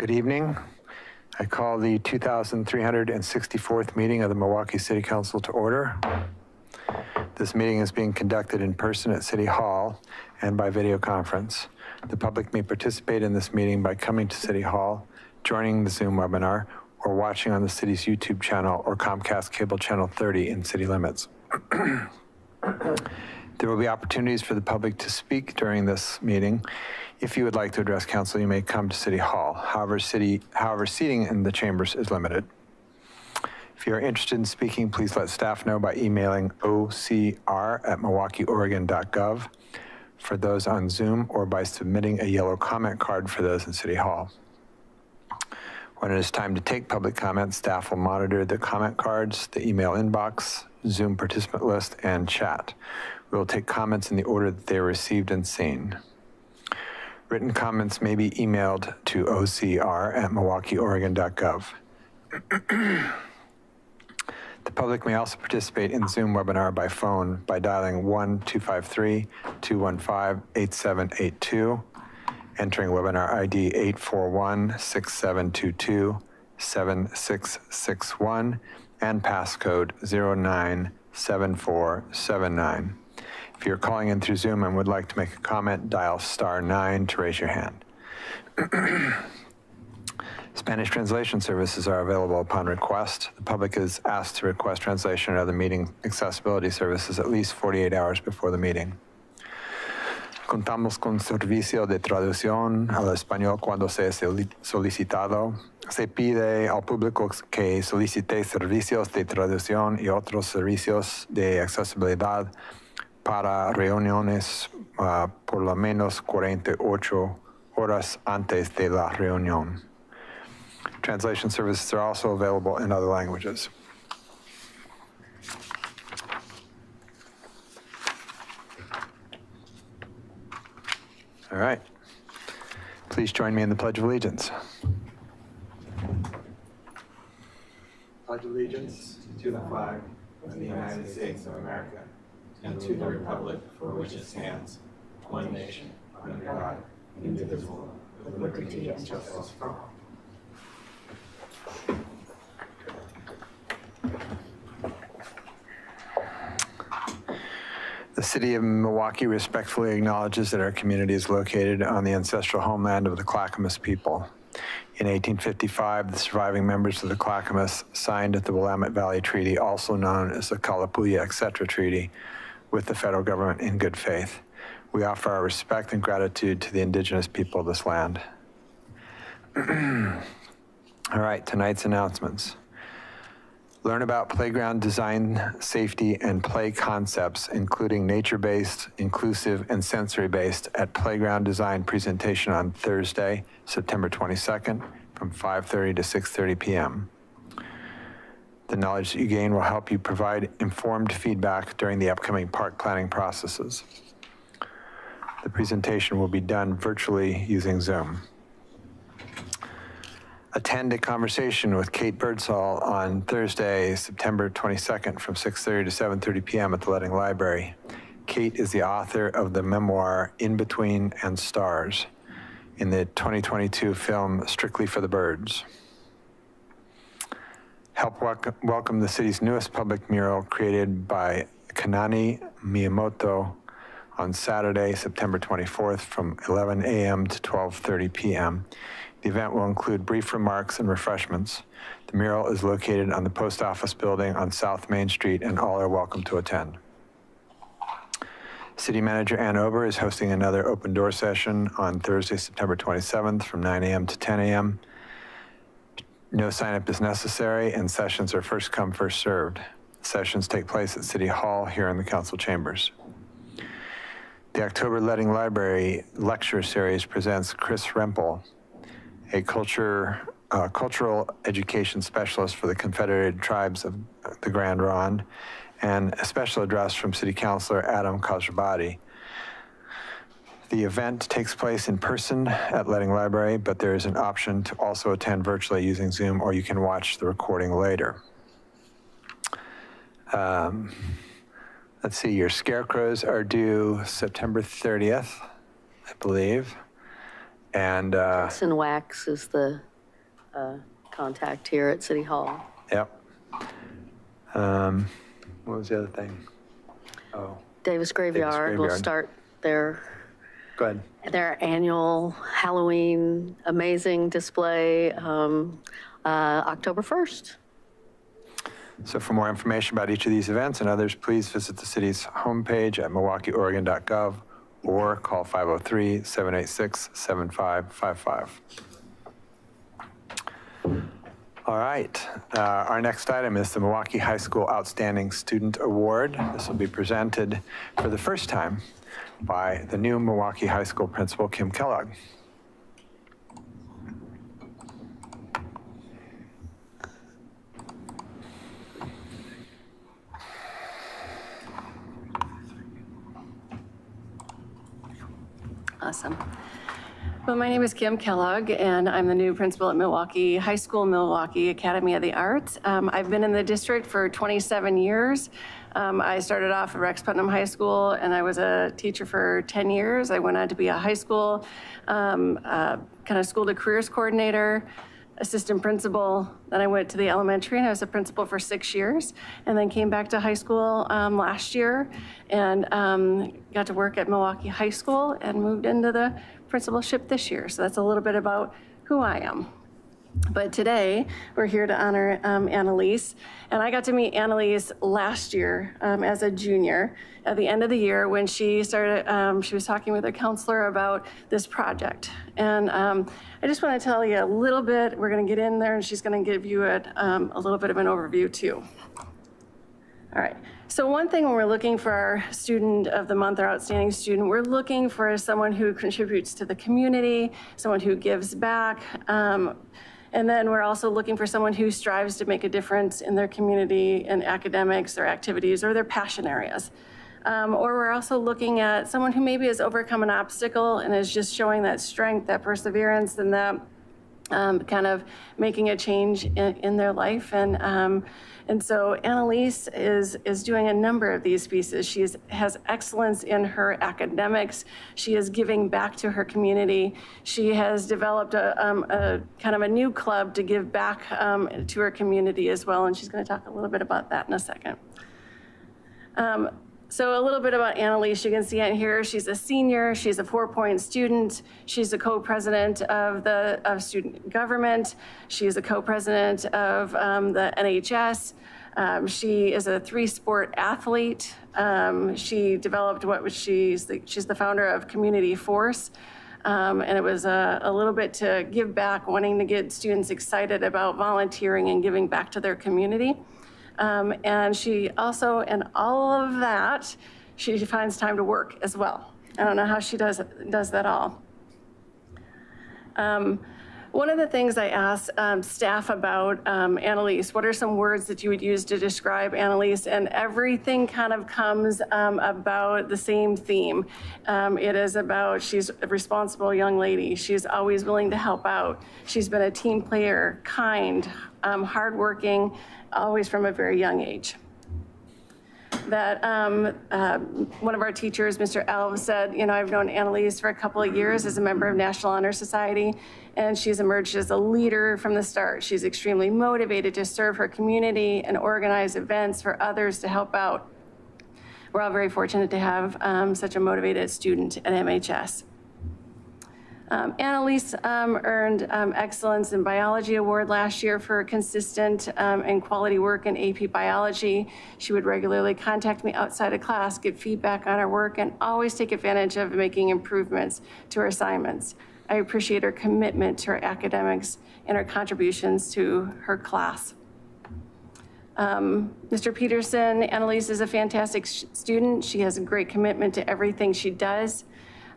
good evening. I call the 2,364th meeting of the Milwaukie City Council to order. This meeting is being conducted in person at City Hall and by video conference. The public may participate in this meeting by coming to City Hall, joining the Zoom webinar, or watching on the city's YouTube channel or Comcast Cable Channel 30 in city limits. There will be opportunities for the public to speak during this meeting. If you would like to address council, you may come to City Hall. However, city, however, seating in the chambers is limited. If you're interested in speaking, please let staff know by emailing ocr@milwaukieoregon.gov for those on Zoom or by submitting a yellow comment card for those in City Hall. When it is time to take public comment, staff will monitor the comment cards, the email inbox, Zoom participant list, and chat. We will take comments in the order that they are received and seen. Written comments may be emailed to ocr at milwaukieoregon.gov. The public may also participate in Zoom webinar by phone by dialing 1-253-215-8782, entering webinar ID 841-6722-7661, and passcode 097479. If you're calling in through Zoom and would like to make a comment, dial star nine to raise your hand. Spanish translation services are available upon request. The public is asked to request translation or other meeting accessibility services at least 48 hours before the meeting. Contamos con servicio de traducción al español cuando sea soli- solicitado. Se pide al público que solicite servicios de traducción y otros servicios de accesibilidad para reuniones ah, por lo menos 48 horas antes de la reunión. Translation services are also available in other languages. All right. Please join me in the Pledge of Allegiance. Pledge allegiance to the flag of the United States of America and to the republic for which it stands, one nation, under God, indivisible, with liberty and justice for all. The city of Milwaukie respectfully acknowledges that our community is located on the ancestral homeland of the Clackamas people. In 1855, the surviving members of the Clackamas signed at the Willamette Valley Treaty, also known as the Kalapuya et cetera Treaty, with the federal government in good faith. We offer our respect and gratitude to the indigenous people of this land. All right, tonight's announcements. Learn about playground design, safety, and play concepts, including nature-based, inclusive, and sensory-based at Playground Design presentation on Thursday, September 22nd, from 5:30 to 6:30 p.m. The knowledge that you gain will help you provide informed feedback during the upcoming park planning processes. The presentation will be done virtually using Zoom attend a conversation with Kate Birdsall on Thursday, September 22nd from 6:30 to 7:30 p.m. at the Ledding Library. Kate is the author of the memoir In Between and Stars in the 2022 film Strictly for the Birds. Help welc- welcome the city's newest public mural created by Kanani Miyamoto on Saturday, September 24th from 11 a.m. to 12:30 p.m. The event will include brief remarks and refreshments. The mural is located on the post office building on South Main Street, and all are welcome to attend. City Manager Ann Ober is hosting another open door session on Thursday, September 27th from 9 a.m. to 10 a.m. No sign-up is necessary, and sessions are first come, first served. Sessions take place at City Hall here in the council chambers. The October Ledding Library Lecture Series presents Chris Rempel, a culture, uh, cultural education specialist for the Confederated Tribes of the Grand Ronde, and a special address from City Councilor Adam Khosroabadi. The event takes place in person at Ledding Library, but there is an option to also attend virtually using Zoom, or you can watch the recording later. Um, let's see, your scarecrows are due September 30th, I believe. And, uh, Sin Wax is the uh, contact here at City Hall. yep. Um, What was the other thing? Oh, Davis Graveyard will Graveyard. start their, go ahead. their annual Halloween amazing display um, uh, October 1st. So for more information about each of these events and others, please visit the city's homepage at milwaukieoregon.gov or call 503-786-7555. All right, uh, our next item is the Milwaukie High School Outstanding Student Award. This will be presented for the first time by the new Milwaukie High School Principal, Kim Kellogg. Awesome. Well, my name is Kim Kellogg, and I'm the new principal at Milwaukie High School, Milwaukie Academy of the Arts. Um, I've been in the district for 27 years. Um, I started off at Rex Putnam High School, and I was a teacher for 10 years. I went on to be a high school um, uh, kind of school to careers coordinator, assistant principal. Then I went to the elementary and I was a principal for six years and then came back to high school um, last year and um, got to work at Milwaukie High School and moved into the principalship this year. So that's a little bit about who I am. But today, we're here to honor um, Annalise. And I got to meet Annalise last year um, as a junior at the end of the year when she started, um, she was talking with her counselor about this project. And um, I just want to tell you a little bit, we're going to get in there and she's going to give you a, um, a little bit of an overview too. All right. So one thing when we're looking for our student of the month or outstanding student, we're looking for someone who contributes to the community, someone who gives back. Um, and then we're also looking for someone who strives to make a difference in their community in academics or activities or their passion areas. Um, or we're also looking at someone who maybe has overcome an obstacle and is just showing that strength, that perseverance, and that um, kind of making a change in, in their life. And, um, and so Annalise is, is doing a number of these pieces. She has excellence in her academics. She is giving back to her community. She has developed a, um, a kind of a new club to give back um, to her community as well. And she's going to talk a little bit about that in a second. So a little bit about Annalise, you can see it here. She's a senior, she's a four-point student. She's a co-president of the of student government. She's a co-president of um, the NHS. Um, she is a three-sport athlete. Um, she developed what was she's the, she's the founder of Community Force. Um, and it was a, a little bit to give back, wanting to get students excited about volunteering and giving back to their community. Um, and she also, in all of that, she finds time to work as well. I don't know how she does, does that all. Um, one of the things I asked um, staff about um, Annalise, what are some words that you would use to describe Annalise? And everything kind of comes um, about the same theme. Um, it is about she's a responsible young lady. She's always willing to help out. She's been a team player, kind, um, hardworking, always from a very young age that um, uh, one of our teachers, Mr. Elv, said, you know, I've known Annalise for a couple of years as a member of National Honor Society, and she's emerged as a leader from the start. She's extremely motivated to serve her community and organize events for others to help out. We're all very fortunate to have um, such a motivated student at MHS. Um, Annalise um, earned um, Excellence in Biology Award last year for consistent um, and quality work in AP Biology. She would regularly contact me outside of class, get feedback on her work, and always take advantage of making improvements to her assignments. I appreciate her commitment to her academics and her contributions to her class. Um, Mr. Peterson, Annalise is a fantastic student. She has a great commitment to everything she does.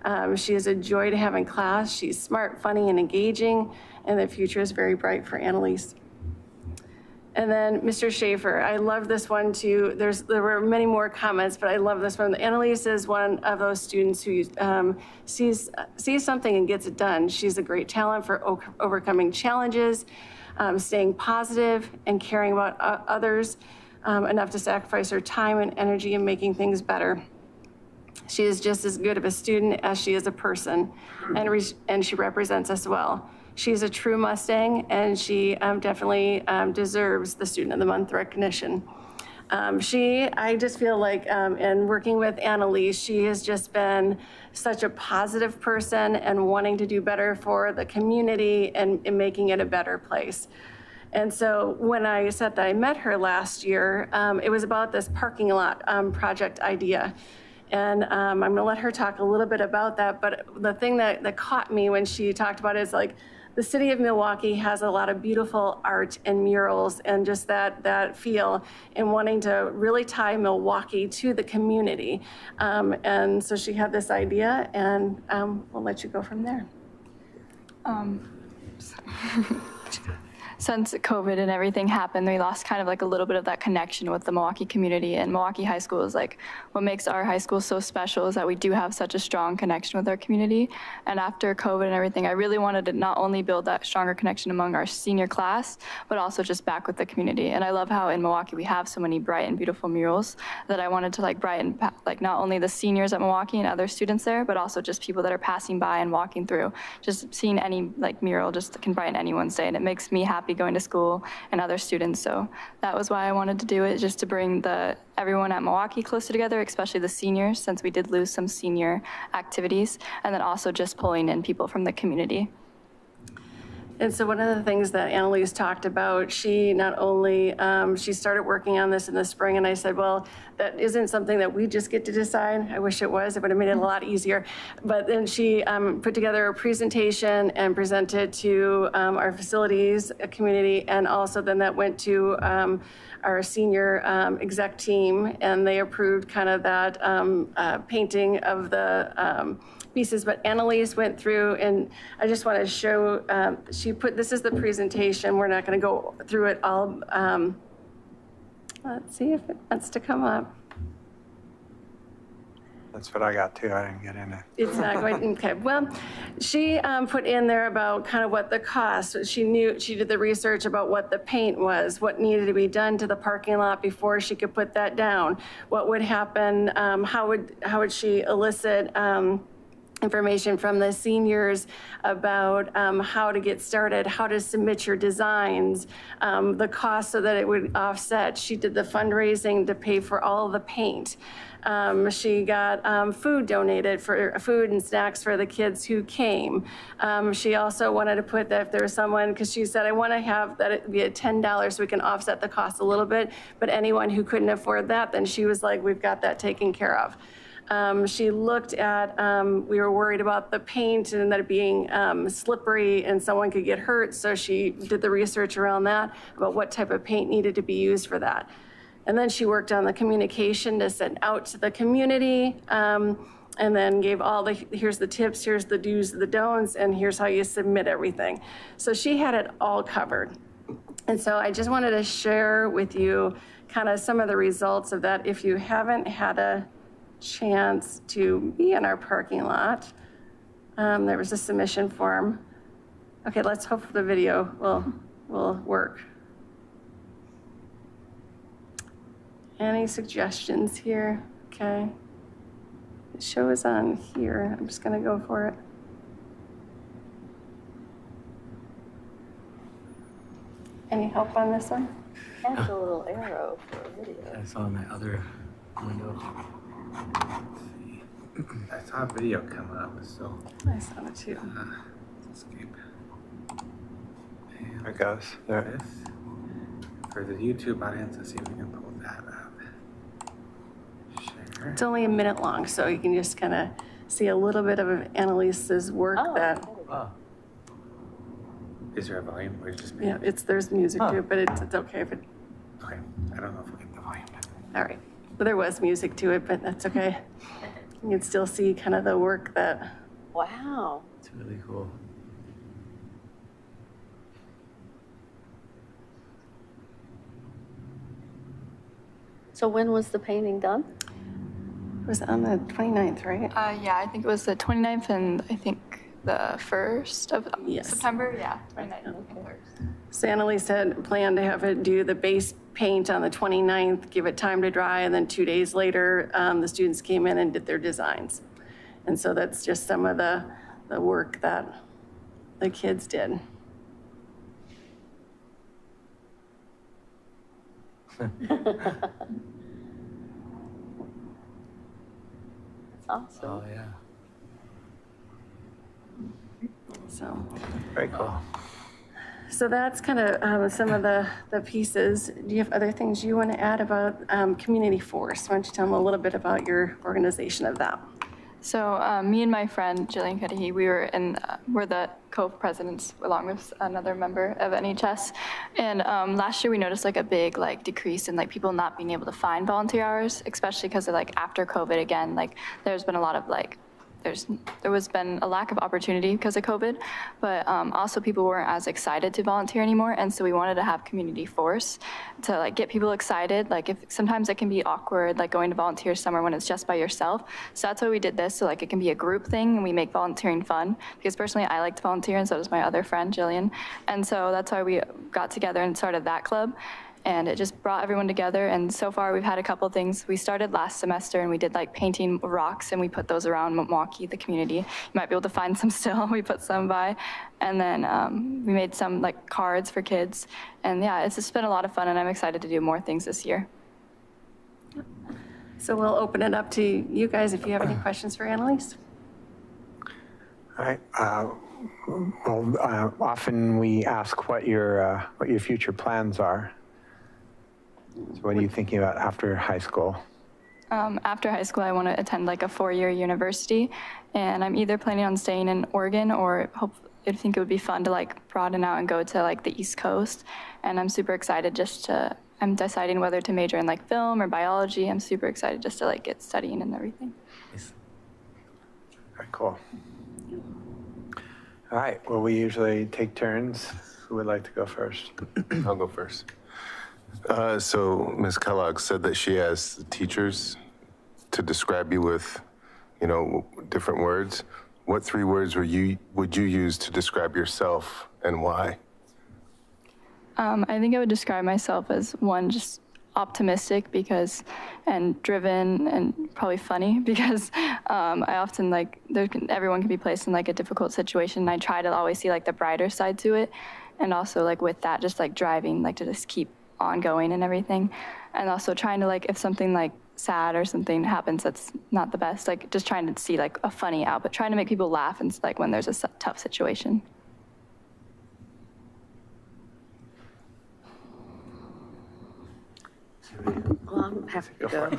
Um, she is a joy to have in class. She's smart, funny, and engaging, and the future is very bright for Annalise. And then Mr. Schaefer, I love this one too. There's, there were many more comments, but I love this one. Annalise is one of those students who um, sees, sees something and gets it done. She's a great talent for overcoming challenges, um, staying positive, and caring about others um, enough to sacrifice her time and energy in making things better. She is just as good of a student as she is a person, and, re- and she represents us well. She's a true Mustang, and she um, definitely um, deserves the Student of the Month recognition. Um, she, I just feel like, um, in working with Annalise, she has just been such a positive person and wanting to do better for the community and, and making it a better place. And so when I said that I met her last year, um, it was about this parking lot um, project idea. And um, I'm gonna let her talk a little bit about that, but the thing that, that caught me when she talked about it is like, the city of Milwaukie has a lot of beautiful art and murals and just that, that feel and wanting to really tie Milwaukie to the community. Um, and so she had this idea and um, we'll let you go from there. since COVID and everything happened, we lost kind of like a little bit of that connection with the Milwaukie community. And Milwaukie High School is like what makes our high school so special is that we do have such a strong connection with our community. And after COVID and everything, I really wanted to not only build that stronger connection among our senior class, but also just back with the community. And I love how in Milwaukie we have so many bright and beautiful murals that I wanted to like brighten like not only the seniors at Milwaukie and other students there, but also just people that are passing by and walking through. Just seeing any like mural just can brighten anyone's day, and it makes me happy going to school and other students. So that was why I wanted to do it, just to bring the everyone at Milwaukie closer together, especially the seniors, since we did lose some senior activities, and then also just pulling in people from the community. And so one of the things that Annalise talked about, she not only, um, she started working on this in the spring, and I said, well, that isn't something that we just get to decide. I wish it was, it would have made it a lot easier. But then she um, put together a presentation and presented to um, our facilities uh, community, and also then that went to um, our senior um, exec team, and they approved kind of that um, uh, painting of the pieces, but Annalise went through, and I just want to show, um, she put, this is the presentation, we're not going to go through it all. Um, Let's see if it wants to come up. That's what I got too. I didn't get in it. It's not going, okay, well, she um, put in there about kind of what the cost, she knew, she did the research about what the paint was, what needed to be done to the parking lot before she could put that down, what would happen, um, how would, how would she elicit um, information from the seniors about um, how to get started, how to submit your designs, um, the cost so that it would offset. She did the fundraising to pay for all the paint. Um, She got um, food donated for, food and snacks for the kids who came. Um, She also wanted to put that if there was someone, because she said, I want to have that it be at $10 so we can offset the cost a little bit, but anyone who couldn't afford that, then she was like, we've got that taken care of. Um, She looked at, um, we were worried about the paint and that it being um, slippery and someone could get hurt, so she did the research around that, about what type of paint needed to be used for that. And then she worked on the communication to send out to the community, um, and then gave all the, here's the tips, here's the do's, the don'ts, and here's how you submit everything. So she had it all covered. And so I just wanted to share with you kind of some of the results of that. If you haven't had a chance to be in our parking lot, um, there was a submission form. Okay, let's hope the video will, will work. Any suggestions here? Okay. The show is on here. I'm just gonna go for it. Any help on this one? That's a little arrow for a video. I saw my other window. I saw a video come up, so I saw it too. Uh, escape. There it goes. There. This for the YouTube audience. Let's see if we can pull that up. Share. It's only a minute long, so you can just kind of see a little bit of Annalise's work Oh, that, Oh. Is there a volume or is it just yeah, it's, there's music to it, but it's, it's okay if it, Okay. I don't know if we get the volume. all right. But there was music to it, but that's okay. You can still see kind of the work that, Wow. It's really cool. So when was the painting done? it was on the 29th, right? Uh, yeah, I think it was the 29th and I think the 1st of Yes. September. Yeah, 29th and 1st. So Annalise had planned to have it do the base paint on the 29th, give it time to dry, and then two days later, um, the students came in and did their designs. And so that's just some of the, the work that the kids did. That's awesome. Oh, yeah. So, Very cool. So that's kind of um, some of the, the pieces. Do you have other things you want to add about um, Community Force? Why don't you tell them a little bit about your organization of that? So um, me and my friend Jillian Cudahy, we were in, uh, we're the co-presidents along with another member of NHS. And um, last year we noticed like a big like decrease in like people not being able to find volunteer hours, especially because of like after COVID again, like there's been a lot of like there's there was been a lack of opportunity because of COVID, but um, also people weren't as excited to volunteer anymore, and so we wanted to have community force to like get people excited. Like if sometimes it can be awkward, like going to volunteer somewhere when it's just by yourself. So that's why we did this. So like it can be a group thing, and we make volunteering fun. Because personally, I like to volunteer, and so does my other friend Jillian, and so that's why we got together and started that club and it just brought everyone together. And so far, we've had a couple things. We started last semester, and we did like painting rocks, and we put those around Milwaukie, the community. You might be able to find some still. We put some by, and then um, we made some like cards for kids. And yeah, it's just been a lot of fun, and I'm excited to do more things this year. So we'll open it up to you guys if you have any questions for Annalise. All right. uh, Well, uh, often we ask what your, uh, what your future plans are. So what are you thinking about after high school? Um, after high school, I want to attend like a four-year university, and I'm either planning on staying in Oregon or hope. I think it would be fun to like broaden out and go to like the East Coast, and I'm super excited just to. I'm deciding whether to major in like film or biology. I'm super excited just to like get studying and everything. Nice. All right, cool. All right, well, we usually take turns. Who would like to go first? I'll go first. Uh, so Ms. Kellogg said that she has teachers to describe you with, you know, different words. What three words were you would you use to describe yourself and why? Um, I think I would describe myself as one just optimistic because and driven and probably funny because um, I often like there can, everyone can be placed in like a difficult situation and I try to always see like the brighter side to it and also like with that just like driving like to just keep on going and everything. And also trying to like if something like sad or something happens that's not the best like just trying to see like a funny out but trying to make people laugh and like when there's a tough situation Well, I'm happy to go.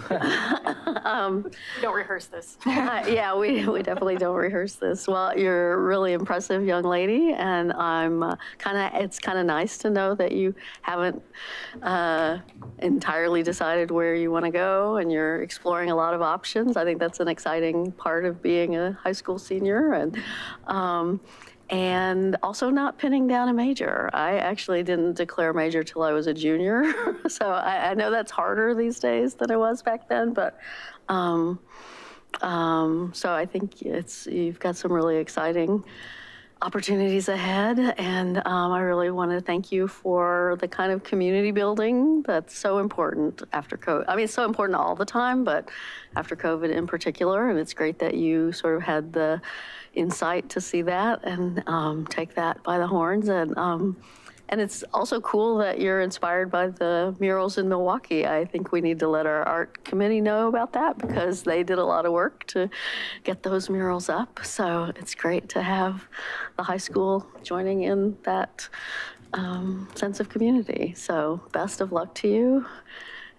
Don't rehearse this. Uh, Yeah, we, we definitely don't rehearse this. Well, you're a really impressive young lady, and I'm kind of, it's kind of nice to know that you haven't uh, entirely decided where you want to go, and you're exploring a lot of options. I think that's an exciting part of being a high school senior, and, um, and also not pinning down a major. I actually didn't declare a major till I was a junior, so I, I know that's harder these days than it was back then, but um, um, so I think it's you've got some really exciting opportunities ahead, and um, I really want to thank you for the kind of community building that's so important after COVID. I mean, it's so important all the time, but after COVID in particular, and it's great that you sort of had the insight to see that and um, take that by the horns and. Um, and it's also cool that you're inspired by the murals in Milwaukie. I think we need to let our art committee know about that because they did a lot of work to get those murals up. So it's great to have the high school joining in that um, sense of community. So best of luck to you.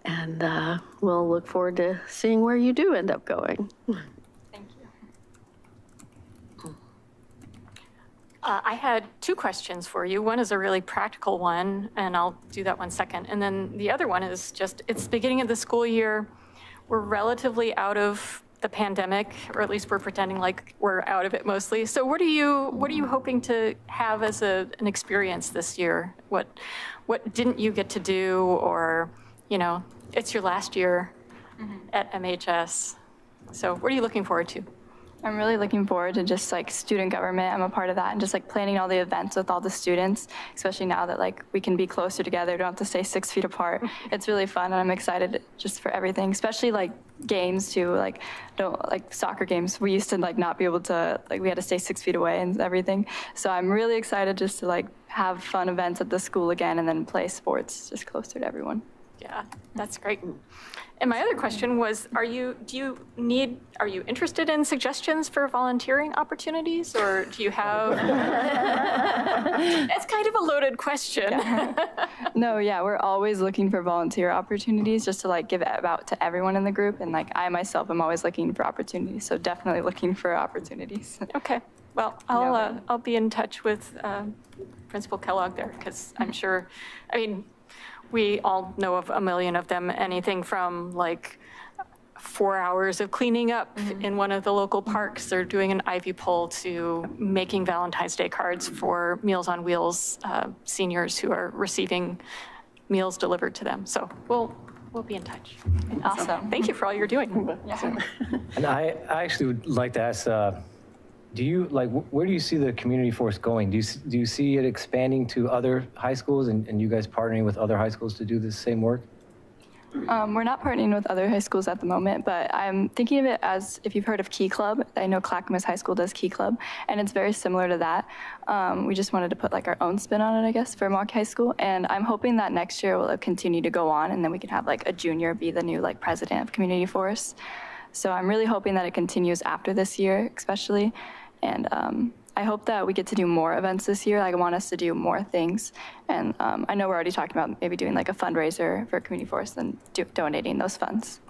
And uh, we'll look forward to seeing where you do end up going. thank you Uh, I had two questions for you. One is a really practical one, and I'll do that one second. And then the other one is just, it's the beginning of the school year. We're relatively out of the pandemic, or at least we're pretending like we're out of it mostly. So what are you, what are you hoping to have as a, an experience this year? What, what didn't you get to do, or, you know, it's your last year at MHS. So what are you looking forward to? I'm really looking forward to just like student government. I'm a part of that and just like planning all the events with all the students, especially now that like we can be closer together, don't have to stay six feet apart. It's really fun and I'm excited just for everything, especially like games too, like don't like soccer games. We used to like not be able to like we had to stay six feet away and everything. So I'm really excited just to like have fun events at the school again and then play sports just closer to everyone. Yeah, that's great. And my other question was, are you, do you need, are you interested in suggestions for volunteering opportunities, or do you have? It's kind of a loaded question. No, yeah, we're always looking for volunteer opportunities just to like give it out to everyone in the group. And like I myself am always looking for opportunities. So definitely looking for opportunities. Okay, well, I'll, uh, I'll be in touch with uh, Principal Kellogg there, because I'm sure, I mean, we all know of a million of them, anything from like four hours of cleaning up in one of the local parks or doing an ivy pole to making Valentine's Day cards for Meals on Wheels uh, seniors who are receiving meals delivered to them. So we'll, we'll be in touch. Awesome. Thank you for all you're doing. And I, I actually would like to ask, uh, do you, like, wh- where do you see the community force going? Do you, do you see it expanding to other high schools and, and you guys partnering with other high schools to do the same work? Um, we're not partnering with other high schools at the moment, but I'm thinking of it as if you've heard of Key Club. I know Clackamas High School does Key Club, and it's very similar to that. Um, we just wanted to put like our own spin on it, I guess, for Milwaukie High School. And I'm hoping that next year will continue to go on, and then we can have like a junior be the new like president of Community Force. So I'm really hoping that it continues after this year, especially. And um, I hope that we get to do more events this year. Like, I want us to do more things. And um, I know we're already talking about maybe doing like a fundraiser for Community Force and do, donating those funds.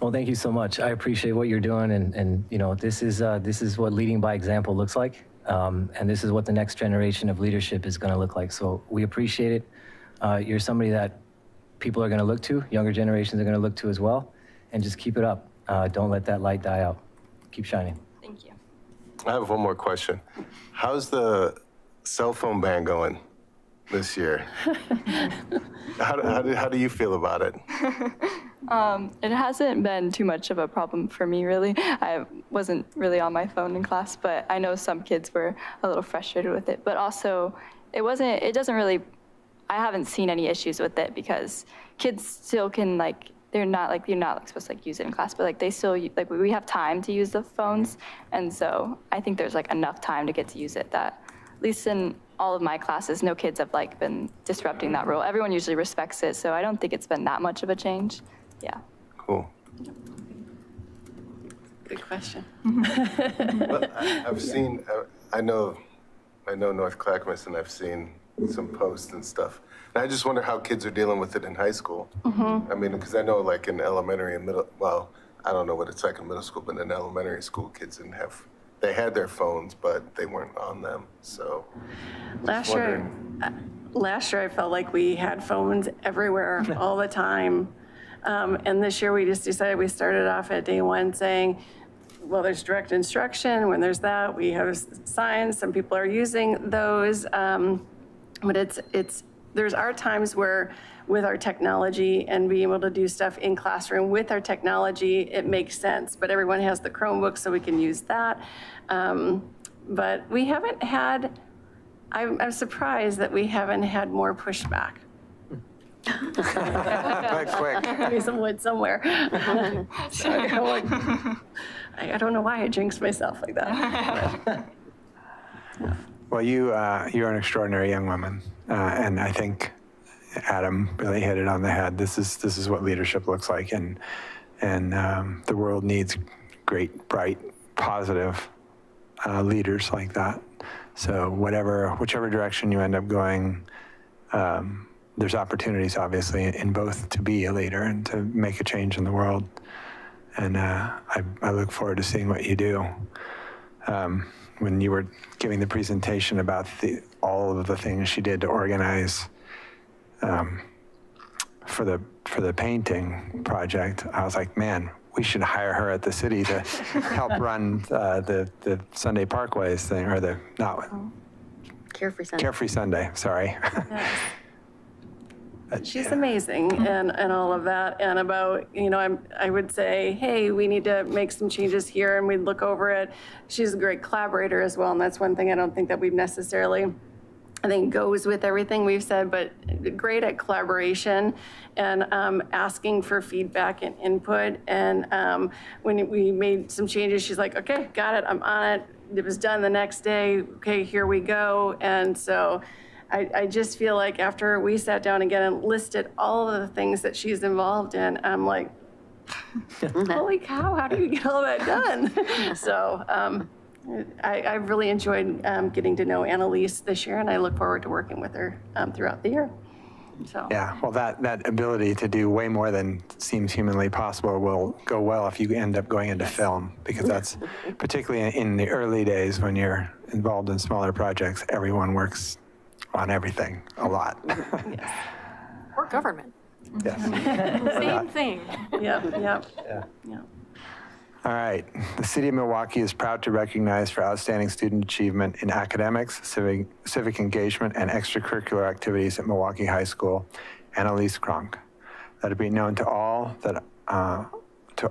Well, thank you so much. I appreciate what you're doing, and, and you know, this is, uh, this is what leading by example looks like, um, and this is what the next generation of leadership is going to look like. So we appreciate it. Uh, you're somebody that people are going to look to, younger generations are going to look to as well, and just keep it up. Uh, don't let that light die out. Keep shining. I have one more question. How's the cell phone ban going this year? How, do- how, do, how do you feel about it? Um, it hasn't been too much of a problem for me, really. I wasn't really on my phone in class, but I know some kids were a little frustrated with it. But also, it wasn't, it doesn't really, I haven't seen any issues with it because kids still can, like, they're not like, you're not like, supposed to like use it in class, but like they still, like, we have time to use the phones. And so I think there's like enough time to get to use it that, at least in all of my classes, no kids have like been disrupting that rule. Everyone usually respects it, so I don't think it's been that much of a change. Yeah. Cool. Good question. But I- I've seen, uh, I know, I know North Clackamas and I've seen some posts and stuff. And I just wonder how kids are dealing with it in high school. I mean, because I know like in elementary and middle, well, I don't know what it's like in middle school, but in elementary school, kids didn't have, they had their phones, but they weren't on them, so. Last year, uh, last year I felt like we had phones everywhere all the time. Um, and this year we just decided, we started off at day one saying, well, there's direct instruction. When there's that, we have s- signs. Some people are using those. Um, but it's, it's, there's are times where with our technology and being able to do stuff in classroom with our technology, it makes sense. But everyone has the Chromebook, so we can use that. Um, But we haven't had, I'm, I'm surprised that we haven't had more pushback. Quick, quick. Maybe some wood somewhere. So, I'm like, I I don't know why I jinxed myself like that. Well, you, uh, you're an extraordinary young woman, uh, and I think Adam really hit it on the head. This is this is what leadership looks like, and and um, the world needs great, bright, positive uh, leaders like that. So whatever, whichever direction you end up going, um, there's opportunities, obviously, in both to be a leader and to make a change in the world. And uh, I, I look forward to seeing what you do um, when you were giving the presentation about the, all of the things she did to organize um, for the for the painting project, I was like, man, we should hire her at the city to help run uh, the the Sunday Parkways thing or the not Carefree Sunday. Carefree Sunday. Sorry. She's amazing and, and all of that. And about, you know, I'm, I would say, hey, we need to make some changes here and we'd look over it. She's a great collaborator as well. And that's one thing I don't think that we've necessarily, I think goes with everything we've said, but great at collaboration and um, asking for feedback and input. And um, when we made some changes, she's like, okay, got it, I'm on it. It was done the next day. Okay, here we go. And so I, I just feel like after we sat down again and listed all of the things that she's involved in, I'm like, holy cow, how do you get all that done? So um, I, I really enjoyed um, getting to know Annalise this year, and I look forward to working with her um, throughout the year. So, Yeah, well, that, that ability to do way more than seems humanly possible will go well if you end up going into film, because that's particularly in- in the early days when you're involved in smaller projects, everyone works on everything a lot. yes. Or government, Yes. same thing. yep, yep, Yeah. yep. All right. The city of Milwaukie is proud to recognize for outstanding student achievement in academics, civic, civic engagement, and extracurricular activities at Milwaukie High School, Annalise Kronk. Let it be known to all that, uh, to,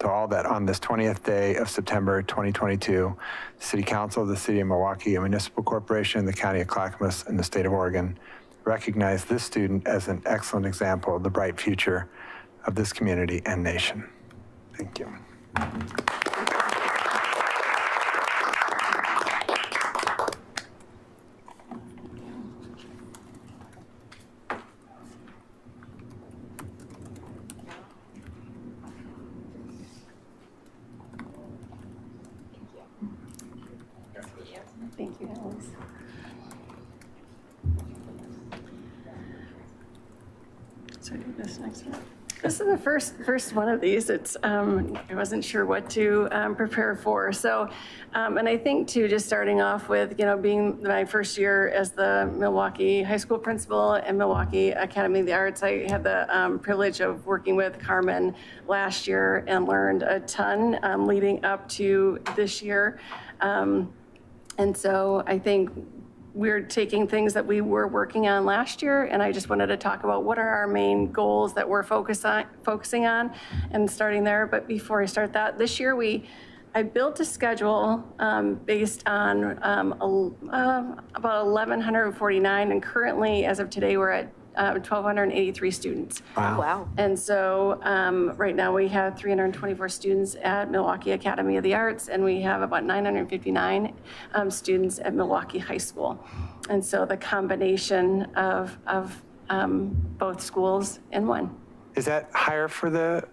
to all that on this 20th day of September 2022, the City Council of the City of Milwaukie, a municipal corporation the county of Clackamas in the state of Oregon, recognize this student as an excellent example of the bright future of this community and nation. Thank you, Alice. So I do this next one. This is the first, first one of these. It's, um, I wasn't sure what to, um, prepare for. So, um, and I think too, just starting off with, you know, being my first year as the Milwaukie High School principal and Milwaukie Academy of the Arts, I had the, um, privilege of working with Carmen last year and learned a ton, um, leading up to this year. Um, and so I think we're taking things that we were working on last year, and I just wanted to talk about what are our main goals that we're focus on, focusing on, and starting there. But before I start that, this year we, I built a schedule um, based on um, um, about 1,149, and currently, as of today, we're at uh, 1,283 students. Wow. And so, um, right now, we have 324 students at Milwaukie Academy of the Arts, and we have about 959 um, students at Milwaukie High School. And so the combination of, of um, both schools in one. Is that higher for the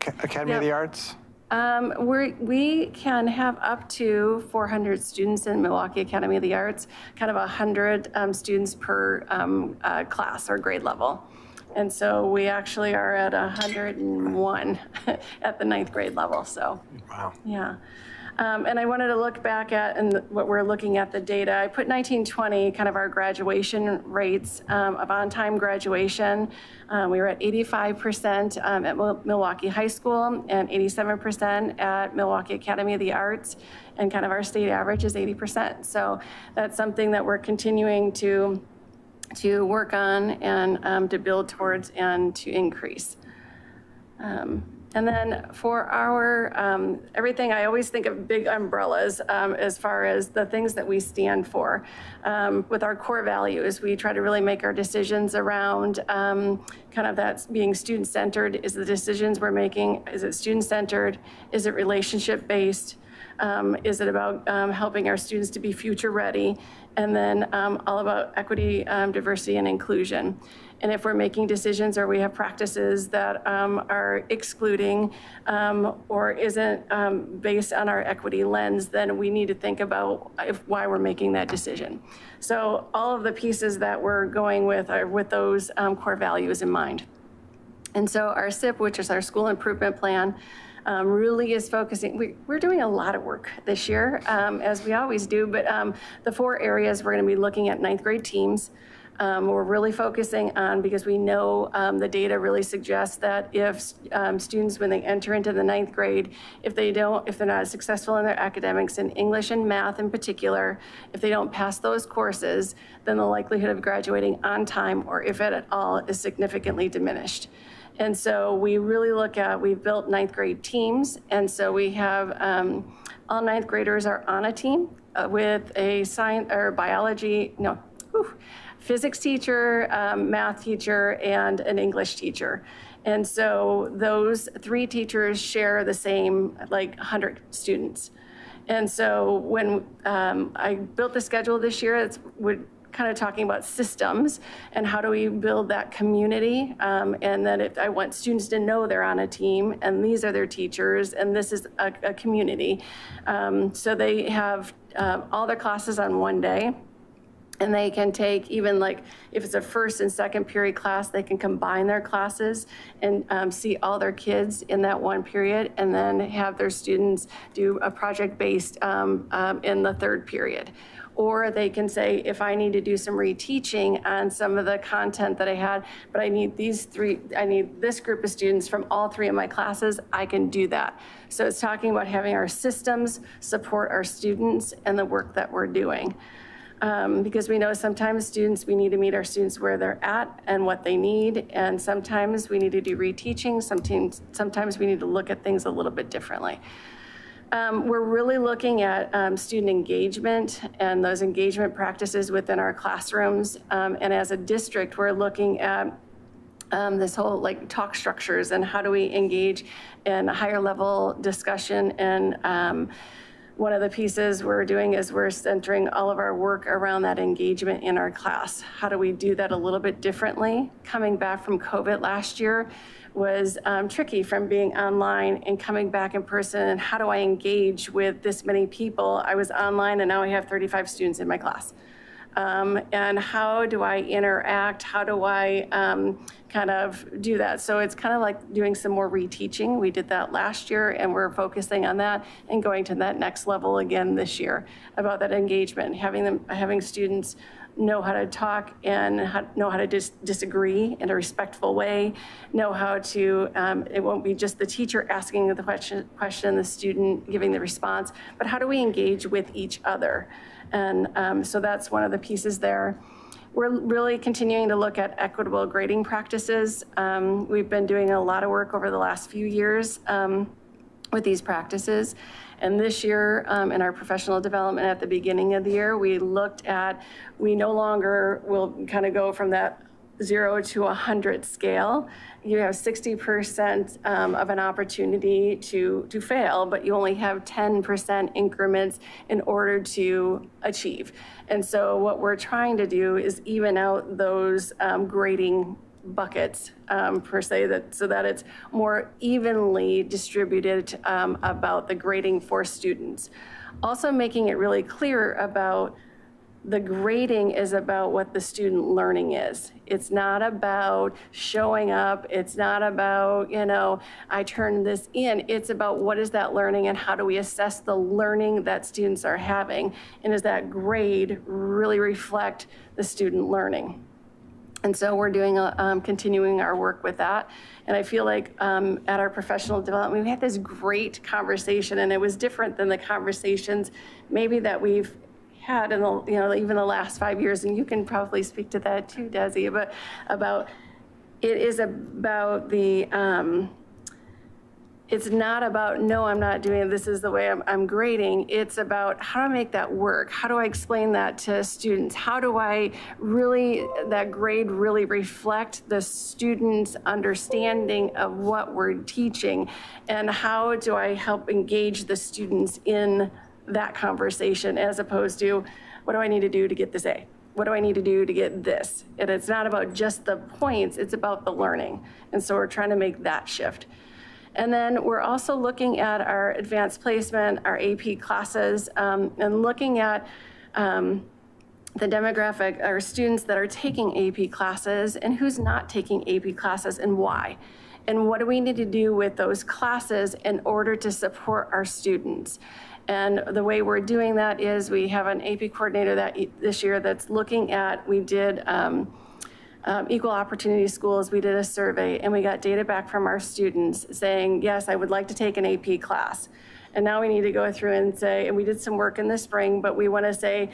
Ca- Academy of the Arts? Um, we can have up to 400 students in Milwaukie Academy of the Arts, kind of 100 um, students per um, uh, class or grade level. And so we actually are at 101 at the ninth grade level, so. Wow. Yeah. Um, And I wanted to look back at, and what we're looking at the data, I put 1920, kind of our graduation rates um, of on-time graduation. Um, We were at 85% um, at Milwaukie High School and 87% at Milwaukie Academy of the Arts, and kind of our state average is 80%. So that's something that we're continuing to, to work on and um, to build towards and to increase. And then for our, um, everything, I always think of big umbrellas um, as far as the things that we stand for. Um, With our core values, we try to really make our decisions around um, kind of that being student-centered. Is the decisions we're making, is it student-centered? Is it relationship-based? Um, Is it about um, helping our students to be future-ready? And then all about equity, diversity, and inclusion. And if we're making decisions or we have practices that um, are excluding um, or isn't um, based on our equity lens, then we need to think about if, why we're making that decision. So all of the pieces that we're going with are with those um, core values in mind. And so our SIP, which is our school improvement plan, um, really is focusing, we, we're doing a lot of work this year, um, as we always do, but um, the four areas we're going to be looking at ninth grade teams, Um, We're really focusing on, because we know um, the data really suggests that if um, students, when they enter into the ninth grade, if they don't, if they're not as successful in their academics, in English and math in particular, if they don't pass those courses, then the likelihood of graduating on time, or if at all, is significantly diminished. And so we really look at, we've built ninth grade teams, and so we have, um, all ninth graders are on a team uh, with a science, or biology, no, whew, physics teacher, um, math teacher, and an English teacher. And so those three teachers share the same, like, 100 students. And so when um, I built the schedule this year, it's, would kind of talking about systems and how do we build that community. Um, and then it, I want students to know they're on a team and these are their teachers and this is a, a community. Um, so they have uh, all their classes on one day. And they can take even like, if it's a first and second period class, they can combine their classes and um, see all their kids in that one period and then have their students do a project-based um, um, in the third period. Or they can say, if I need to do some reteaching on some of the content that I had, but I need these three, I need this group of students from all three of my classes, I can do that. So it's talking about having our systems support our students and the work that we're doing. Um, because we know sometimes students, we need to meet our students where they're at and what they need. And sometimes we need to do reteaching. Sometimes, sometimes we need to look at things a little bit differently. Um, we're really looking at um, student engagement and those engagement practices within our classrooms. Um, and as a district, we're looking at um, this whole like talk structures and how do we engage in a higher level discussion and um, one of the pieces we're doing is we're centering all of our work around that engagement in our class. How do we do that a little bit differently? Coming back from COVID last year, was um, tricky from being online and coming back in person. And how do I engage with this many people? I was online and now I have 35 students in my class. Um, and how do I interact? How do I um, kind of do that? So it's kind of like doing some more reteaching. We did that last year and we're focusing on that and going to that next level again this year about that engagement, having them, having students know how to talk and how, know how to dis disagree in a respectful way, know how to, um, it won't be just the teacher asking the question, question, the student giving the response, but how do we engage with each other? And um, so that's one of the pieces there. We're really continuing to look at equitable grading practices. Um, we've been doing a lot of work over the last few years um, with these practices. And this year, um, in our professional development at the beginning of the year, we looked at, we no longer will kind of go from that zero to 100 scale. You have 60% um, of an opportunity to, to fail, but you only have 10% increments in order to achieve. And so what we're trying to do is even out those um, grading buckets um, per se, that so that it's more evenly distributed um, about the grading for students. Also making it really clear about the grading is about what the student learning is. It's not about showing up. It's not about, you know, I turned this in. It's about what is that learning and how do we assess the learning that students are having? And does that grade really reflect the student learning? And so we're doing, a, um, continuing our work with that. And I feel like um, at our professional development, we had this great conversation and it was different than the conversations maybe that we've had in the, you know, even the last five years. And you can probably speak to that too, Desi, but about, it is about the, um, it's not about, no, I'm not doing it, this is the way I'm, I'm, grading. It's about how do I make that work? How do I explain that to students? How do I really, that grade really reflect the students' understanding of what we're teaching? And how do I help engage the students in that conversation as opposed to, what do I need to do to get this A? What do I need to do to get this? And it's not about just the points, it's about the learning. And so we're trying to make that shift. And then we're also looking at our advanced placement, our AP classes, um, and looking at um, the demographic, our students that are taking AP classes and who's not taking AP classes and why. And what do we need to do with those classes in order to support our students? And the way we're doing that is we have an AP coordinator that, this year that's looking at, we did, um, um, equal opportunity schools, we did a survey and we got data back from our students saying, yes, I would like to take an AP class. And now we need to go through and say, and we did some work in the spring, but we want to say,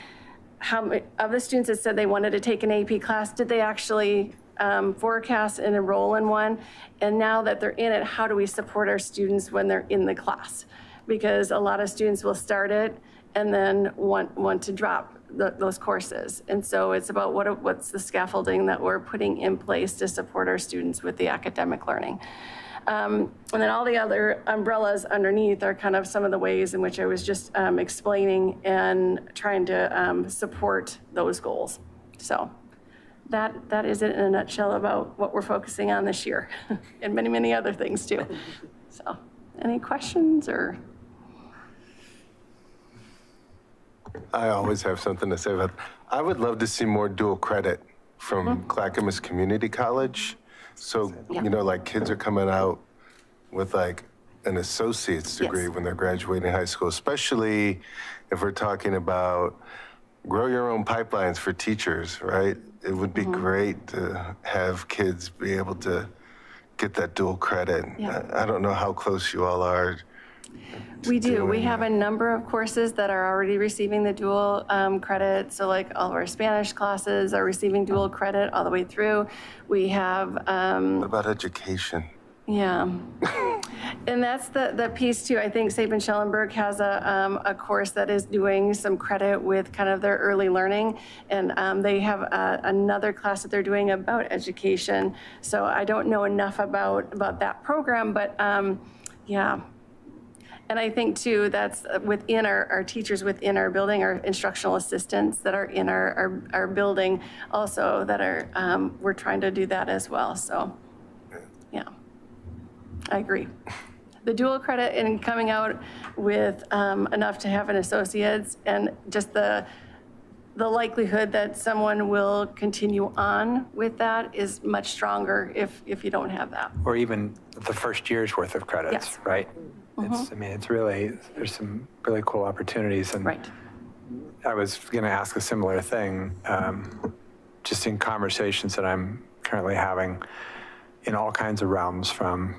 how of the students that said they wanted to take an AP class, did they actually um, forecast and enroll in one? And now that they're in it, how do we support our students when they're in the class? Because a lot of students will start it and then want, want to drop the, those courses. And so it's about what, what's the scaffolding that we're putting in place to support our students with the academic learning. Um, and then all the other umbrellas underneath are kind of some of the ways in which I was just um, explaining and trying to um, support those goals. So that, that is it in a nutshell about what we're focusing on this year and many, many other things too. So any questions or? I always have something to say about, I would love to see more dual credit from hmm. Clackamas Community College. So, Yeah. you know, like kids are coming out with like an associate's degree Yes. when they're graduating high school, especially if we're talking about grow your own pipelines for teachers, right? It would be mm-hmm. great to have kids be able to get that dual credit. Yeah. I I don't know how close you all are. We do. We have a number of courses that are already receiving the dual um, credit. So like all of our Spanish classes are receiving dual credit all the way through. We have, um, What about education? yeah. And that's the, the piece too. I think Saban Schellenberg has a, um, a course that is doing some credit with kind of their early learning. And, um, they have, uh, another class that they're doing about education. So I don't know enough about, about that program, but, um, yeah. And I think too, that's within our, our teachers within our building, our instructional assistants that are in our, our, our building also that are, um, we're trying to do that as well. So, yeah. I agree. The dual credit and coming out with um, enough to have an associate's and just the, the likelihood that someone will continue on with that is much stronger if, if you don't have that. Or even the first year's worth of credits, Yes. Mm-hmm. Right? It's, I mean, it's really, there's some really cool opportunities. and Right. I was going to ask a similar thing, um, just in conversations that I'm currently having in all kinds of realms, from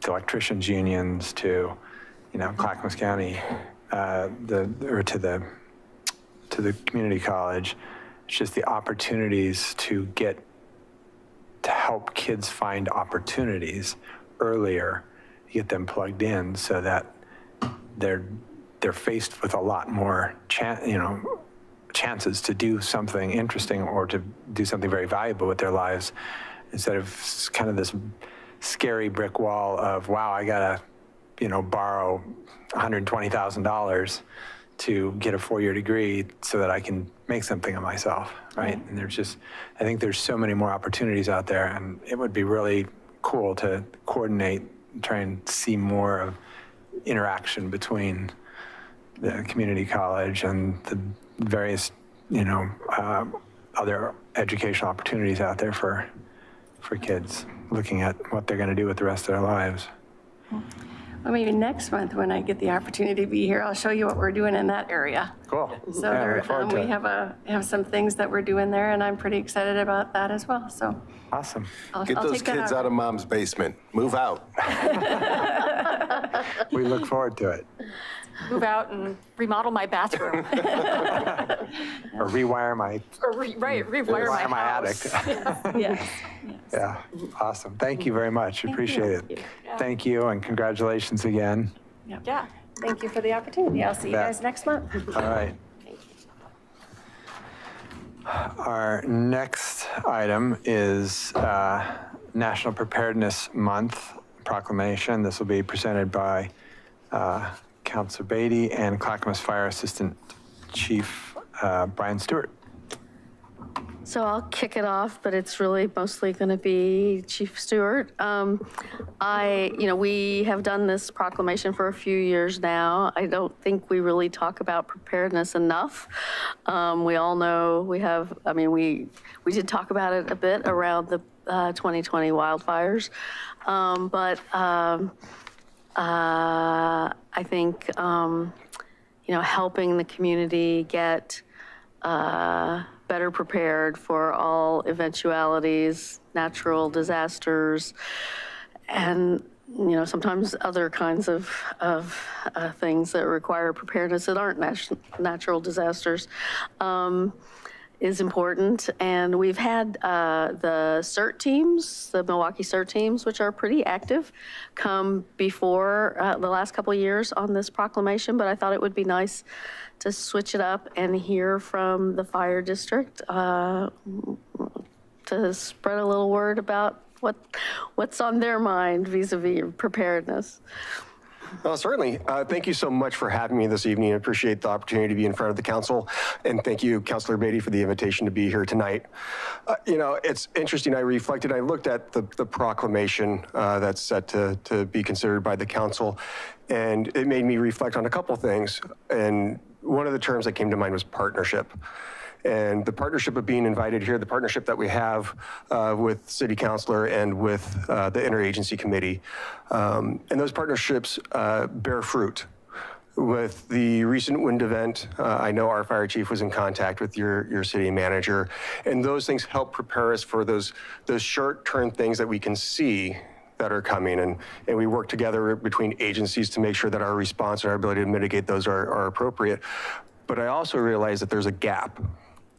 the electricians unions to, you know, Clackamas County, uh, the, or to the, to the community college. It's just the opportunities to get, to help kids find opportunities earlier, get them plugged in so that they're they're faced with a lot more you know chances to do something interesting or to do something very valuable with their lives instead of kind of this scary brick wall of wow I gotta you know borrow $120,000 to get a four-year degree so that I can make something of myself right? And there's just I think there's so many more opportunities out there and it would be really cool to coordinate try and see more of interaction between the community college and the various, you know, uh, other educational opportunities out there for, for kids, looking at what they're going to do with the rest of their lives. Well, maybe next month when I get the opportunity to be here, I'll show you what we're doing in that area. Cool. So Yeah, I there, forward um, to we it. have a, have some things that we're doing there and I'm pretty excited about that as well. So Awesome. I'll, Get I'll those take that kids out of mom's basement. Move out. We look forward to it. Move out and remodel my bathroom, Or rewire my, or re- right, rewire my rewire my house. attic. Yes. Yeah, awesome. Thank you very much. Appreciate it. Thank you and congratulations again. Yeah. Thank you for the opportunity. I'll see you Bet. guys next month. All right. Our next item is uh, National Preparedness Month proclamation. This will be presented by uh, Councilor Beatty and Clackamas Fire Assistant Chief uh, Brian Stewart. So I'll kick it off, but it's really mostly going to be Chief Stewart. Um, I, you know, we have done this proclamation for a few years now. I don't think we really talk about preparedness enough. Um, we all know we have, I mean, we, we did talk about it a bit around the uh, 2020 wildfires. Um, But um, uh, I think, um, you know, helping the community get uh, better prepared for all eventualities, natural disasters, and, you know, sometimes other kinds of, of uh, things that require preparedness that aren't nat- natural disasters. Um, is important. And we've had uh, the CERT teams, the Milwaukie CERT teams, which are pretty active, come before uh, the last couple years on this proclamation. But I thought it would be nice to switch it up and hear from the fire district uh, to spread a little word about what what's on their mind vis-a-vis preparedness. Well, certainly. Uh, Thank you so much for having me this evening. I appreciate the opportunity to be in front of the council. And thank you, Councilor Beatty, for the invitation to be here tonight. Uh, You know, it's interesting, I reflected, I looked at the the proclamation uh, that's set to, to be considered by the council, and it made me reflect on a couple things. And one of the terms that came to mind was partnership. And the partnership of being invited here, the partnership that we have uh, with city councilor and with uh, the interagency committee. Um, And those partnerships uh, bear fruit. With the recent wind event, uh, I know our fire chief was in contact with your, your city manager. And those things help prepare us for those, those short-term things that we can see that are coming. And, and we work together between agencies to make sure that our response and our ability to mitigate those are, are appropriate. But I also realize that there's a gap.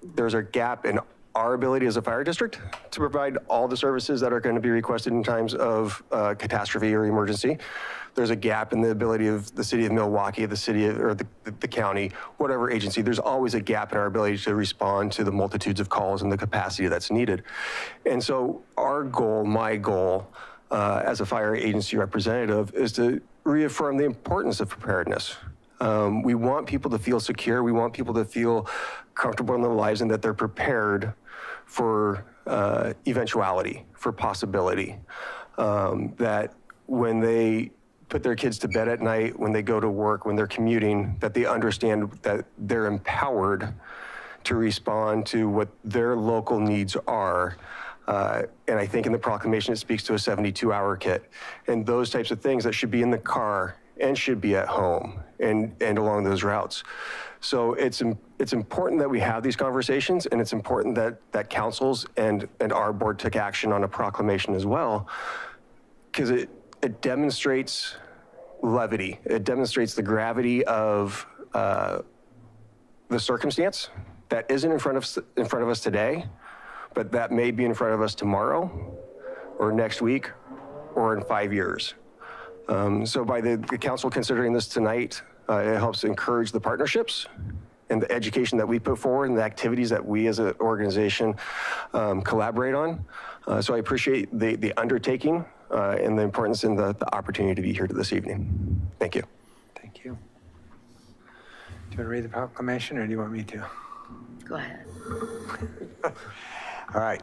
There's a gap in our ability as a fire district to provide all the services that are going to be requested in times of uh, catastrophe or emergency. There's a gap in the ability of the city of Milwaukie, the city of, or the, the county, whatever agency. There's always a gap in our ability to respond to the multitudes of calls and the capacity that's needed. And so our goal, my goal, uh, as a fire agency representative, is to reaffirm the importance of preparedness. Um, we want people to feel secure. We want people to feel comfortable in their lives and that they're prepared for uh, eventuality, for possibility. Um, that when they put their kids to bed at night, when they go to work, when they're commuting, that they understand that they're empowered to respond to what their local needs are. Uh, and I think in the proclamation, it speaks to a 72 hour kit and those types of things that should be in the car and should be at home and, and along those routes. So it's, it's important that we have these conversations and it's important that, that councils and, and our board took action on a proclamation as well because it, it demonstrates levity. It demonstrates the gravity of uh, the circumstance that isn't in front of, in front of us today, but that may be in front of us tomorrow or next week or in five years. Um, So by the, the council considering this tonight, it helps encourage the partnerships and the education that we put forward and the activities that we as an organization um, collaborate on. Uh, So I appreciate the, the undertaking uh, and the importance and the, the opportunity to be here to this evening. Thank you. Thank you. Do you want to read the proclamation, or do you want me to? Go ahead. All right.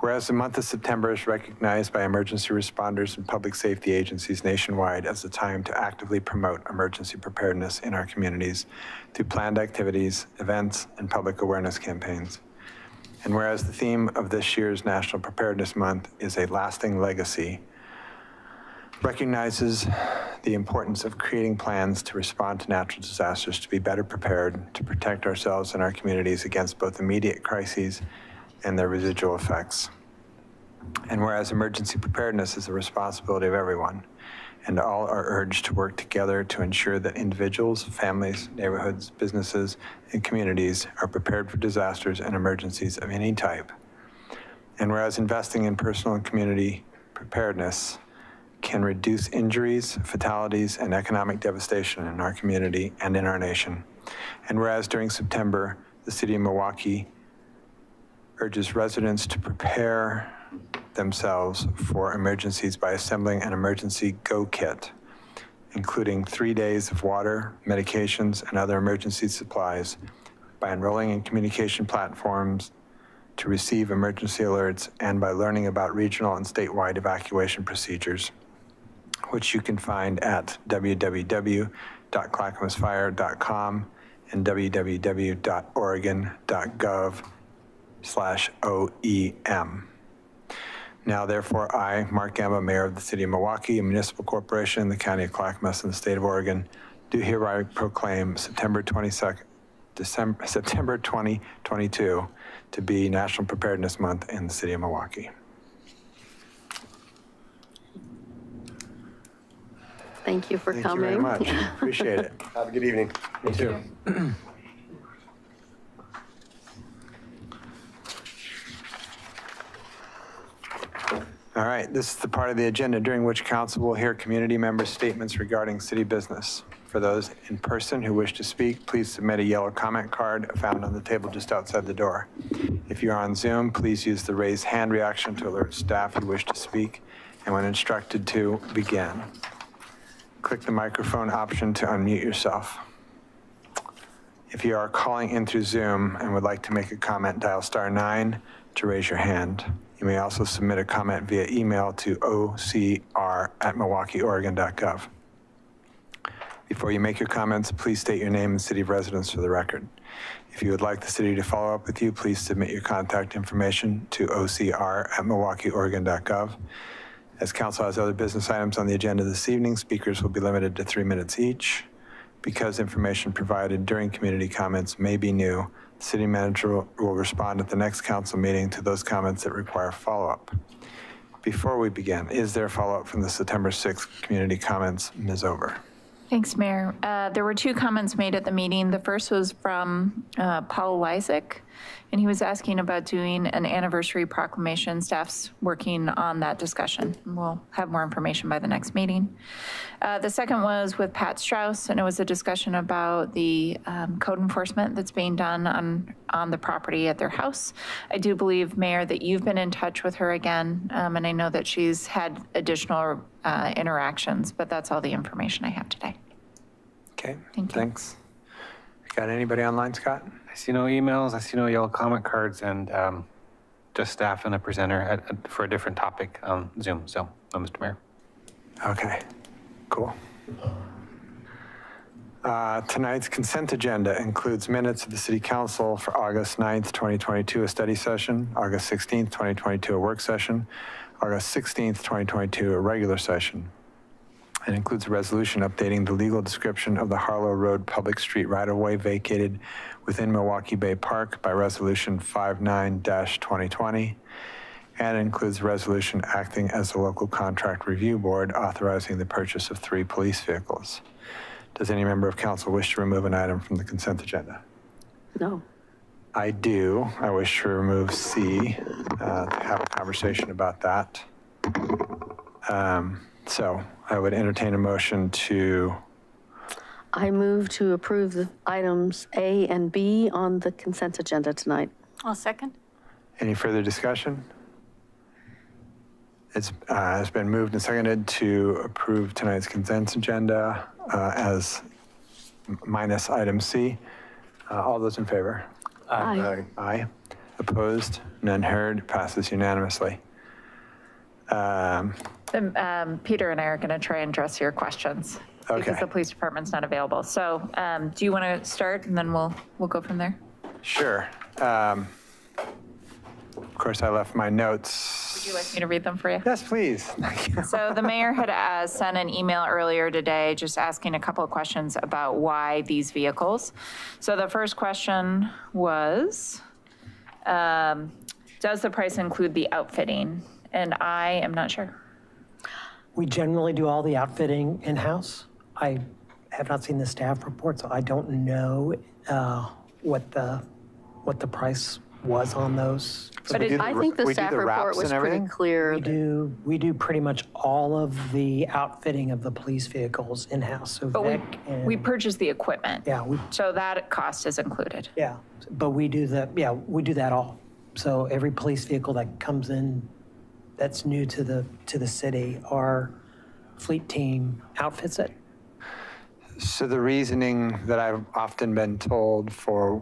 Whereas the month of September is recognized by emergency responders and public safety agencies nationwide as a time to actively promote emergency preparedness in our communities through planned activities, events, and public awareness campaigns. And whereas the theme of this year's National Preparedness Month is a lasting legacy, recognizes the importance of creating plans to respond to natural disasters to be better prepared to protect ourselves and our communities against both immediate crises and their residual effects. And whereas emergency preparedness is the responsibility of everyone, and all are urged to work together to ensure that individuals, families, neighborhoods, businesses, and communities are prepared for disasters and emergencies of any type. And whereas investing in personal and community preparedness can reduce injuries, fatalities, and economic devastation in our community and in our nation. And whereas during September, the city of Milwaukie urges residents to prepare themselves for emergencies by assembling an emergency go kit, including three days of water, medications, and other emergency supplies, by enrolling in communication platforms to receive emergency alerts, and by learning about regional and statewide evacuation procedures, which you can find at www.clackamasfire.com and www.oregon.gov slash OEM. Now therefore, I, Mark Gamba, Mayor of the City of Milwaukie, a municipal corporation, the County of Clackamas, and the State of Oregon, do hereby proclaim September 22nd, December, September 2022 to be National Preparedness Month in the City of Milwaukie. Thank you for Thank you coming. very much. Appreciate it. Have a good evening. You too. All right, this is the part of the agenda during which council will hear community members' statements regarding city business. For those in person who wish to speak, please submit a yellow comment card found on the table just outside the door. If you're on Zoom, please use the raise hand reaction to alert staff who wish to speak, and when instructed to, begin. Click the microphone option to unmute yourself. If you are calling in through Zoom and would like to make a comment, dial star nine to raise your hand. You may also submit a comment via email to ocr@milwaukieoregon.gov. Before you make your comments, please state your name and city of residence for the record. If you would like the city to follow up with you, please submit your contact information to ocr@milwaukieoregon.gov. As council has other business items on the agenda this evening, speakers will be limited to three minutes each. Because information provided during community comments may be new, city manager will- respond at the next council meeting to those comments that require follow-up. Before we begin, is there follow-up from the September 6th community comments? Ms. Ober. Thanks, Mayor. Uh, There were two comments made at the meeting. The first was from uh, Paul Lysick, and he was asking about doing an anniversary proclamation. Staff's working on that discussion. We'll have more information by the next meeting. Uh, The second was with Pat Strauss, and it was a discussion about the um, code enforcement that's being done on, on the property at their house. I do believe, Mayor, that you've been in touch with her again, um, and I know that she's had additional uh, interactions, but that's all the information I have today. Okay, Thank you. thanks. Got anybody online, Scott? I see no emails, I see no yellow comment cards, and um, just staff and a presenter at- at- for a different topic on Zoom, so, no, Mr. Mayor. Okay, cool. Uh, Tonight's consent agenda includes minutes of the city council for August 9th, 2022, a study session, August 16th, 2022, a work session, August 16th, 2022, a regular session. It includes a resolution updating the legal description of the Harlow Road Public Street right-of-way vacated within Milwaukie Bay Park by Resolution 59-2020, and includes a resolution acting as a local contract review board authorizing the purchase of three police vehicles. Does any member of council wish to remove an item from the consent agenda? No. I do. I wish to remove C, uh, to have a conversation about that. Um, So I would entertain a motion to, I move to approve the items A and B on the consent agenda tonight. I'll second. any further discussion? It's, uh, it's been moved and seconded to approve tonight's consent agenda uh, as minus item C. Uh, All those in favor? Aye. Aye. Opposed? None heard. Passes unanimously. Um, Um, um, Peter and I are going to try and address your questions. Because Okay. the police department's not available. So um, do you want to start and then we'll, we'll go from there? Sure. Um, Of course, I left my notes. Would you like me to read them for you? Yes, please. So the mayor had uh, sent an email earlier today, just asking a couple of questions about why these vehicles. So the first question was, um, does the price include the outfitting? And I am not sure. We generally do all the outfitting in-house. I have not seen the staff report, so I don't know uh, what the, what the price was on those. But it- the I think the we do staff the report wraps was and pretty everything? clear. We do, we do pretty much all of the outfitting of the police vehicles in-house, so But we, Vic and. we purchased the equipment. Yeah, we, So that cost is included. yeah, but we do the, yeah, we do that all. So every police vehicle that comes in that's new to the, to the city, our fleet team outfits it. So the reasoning that I've often been told for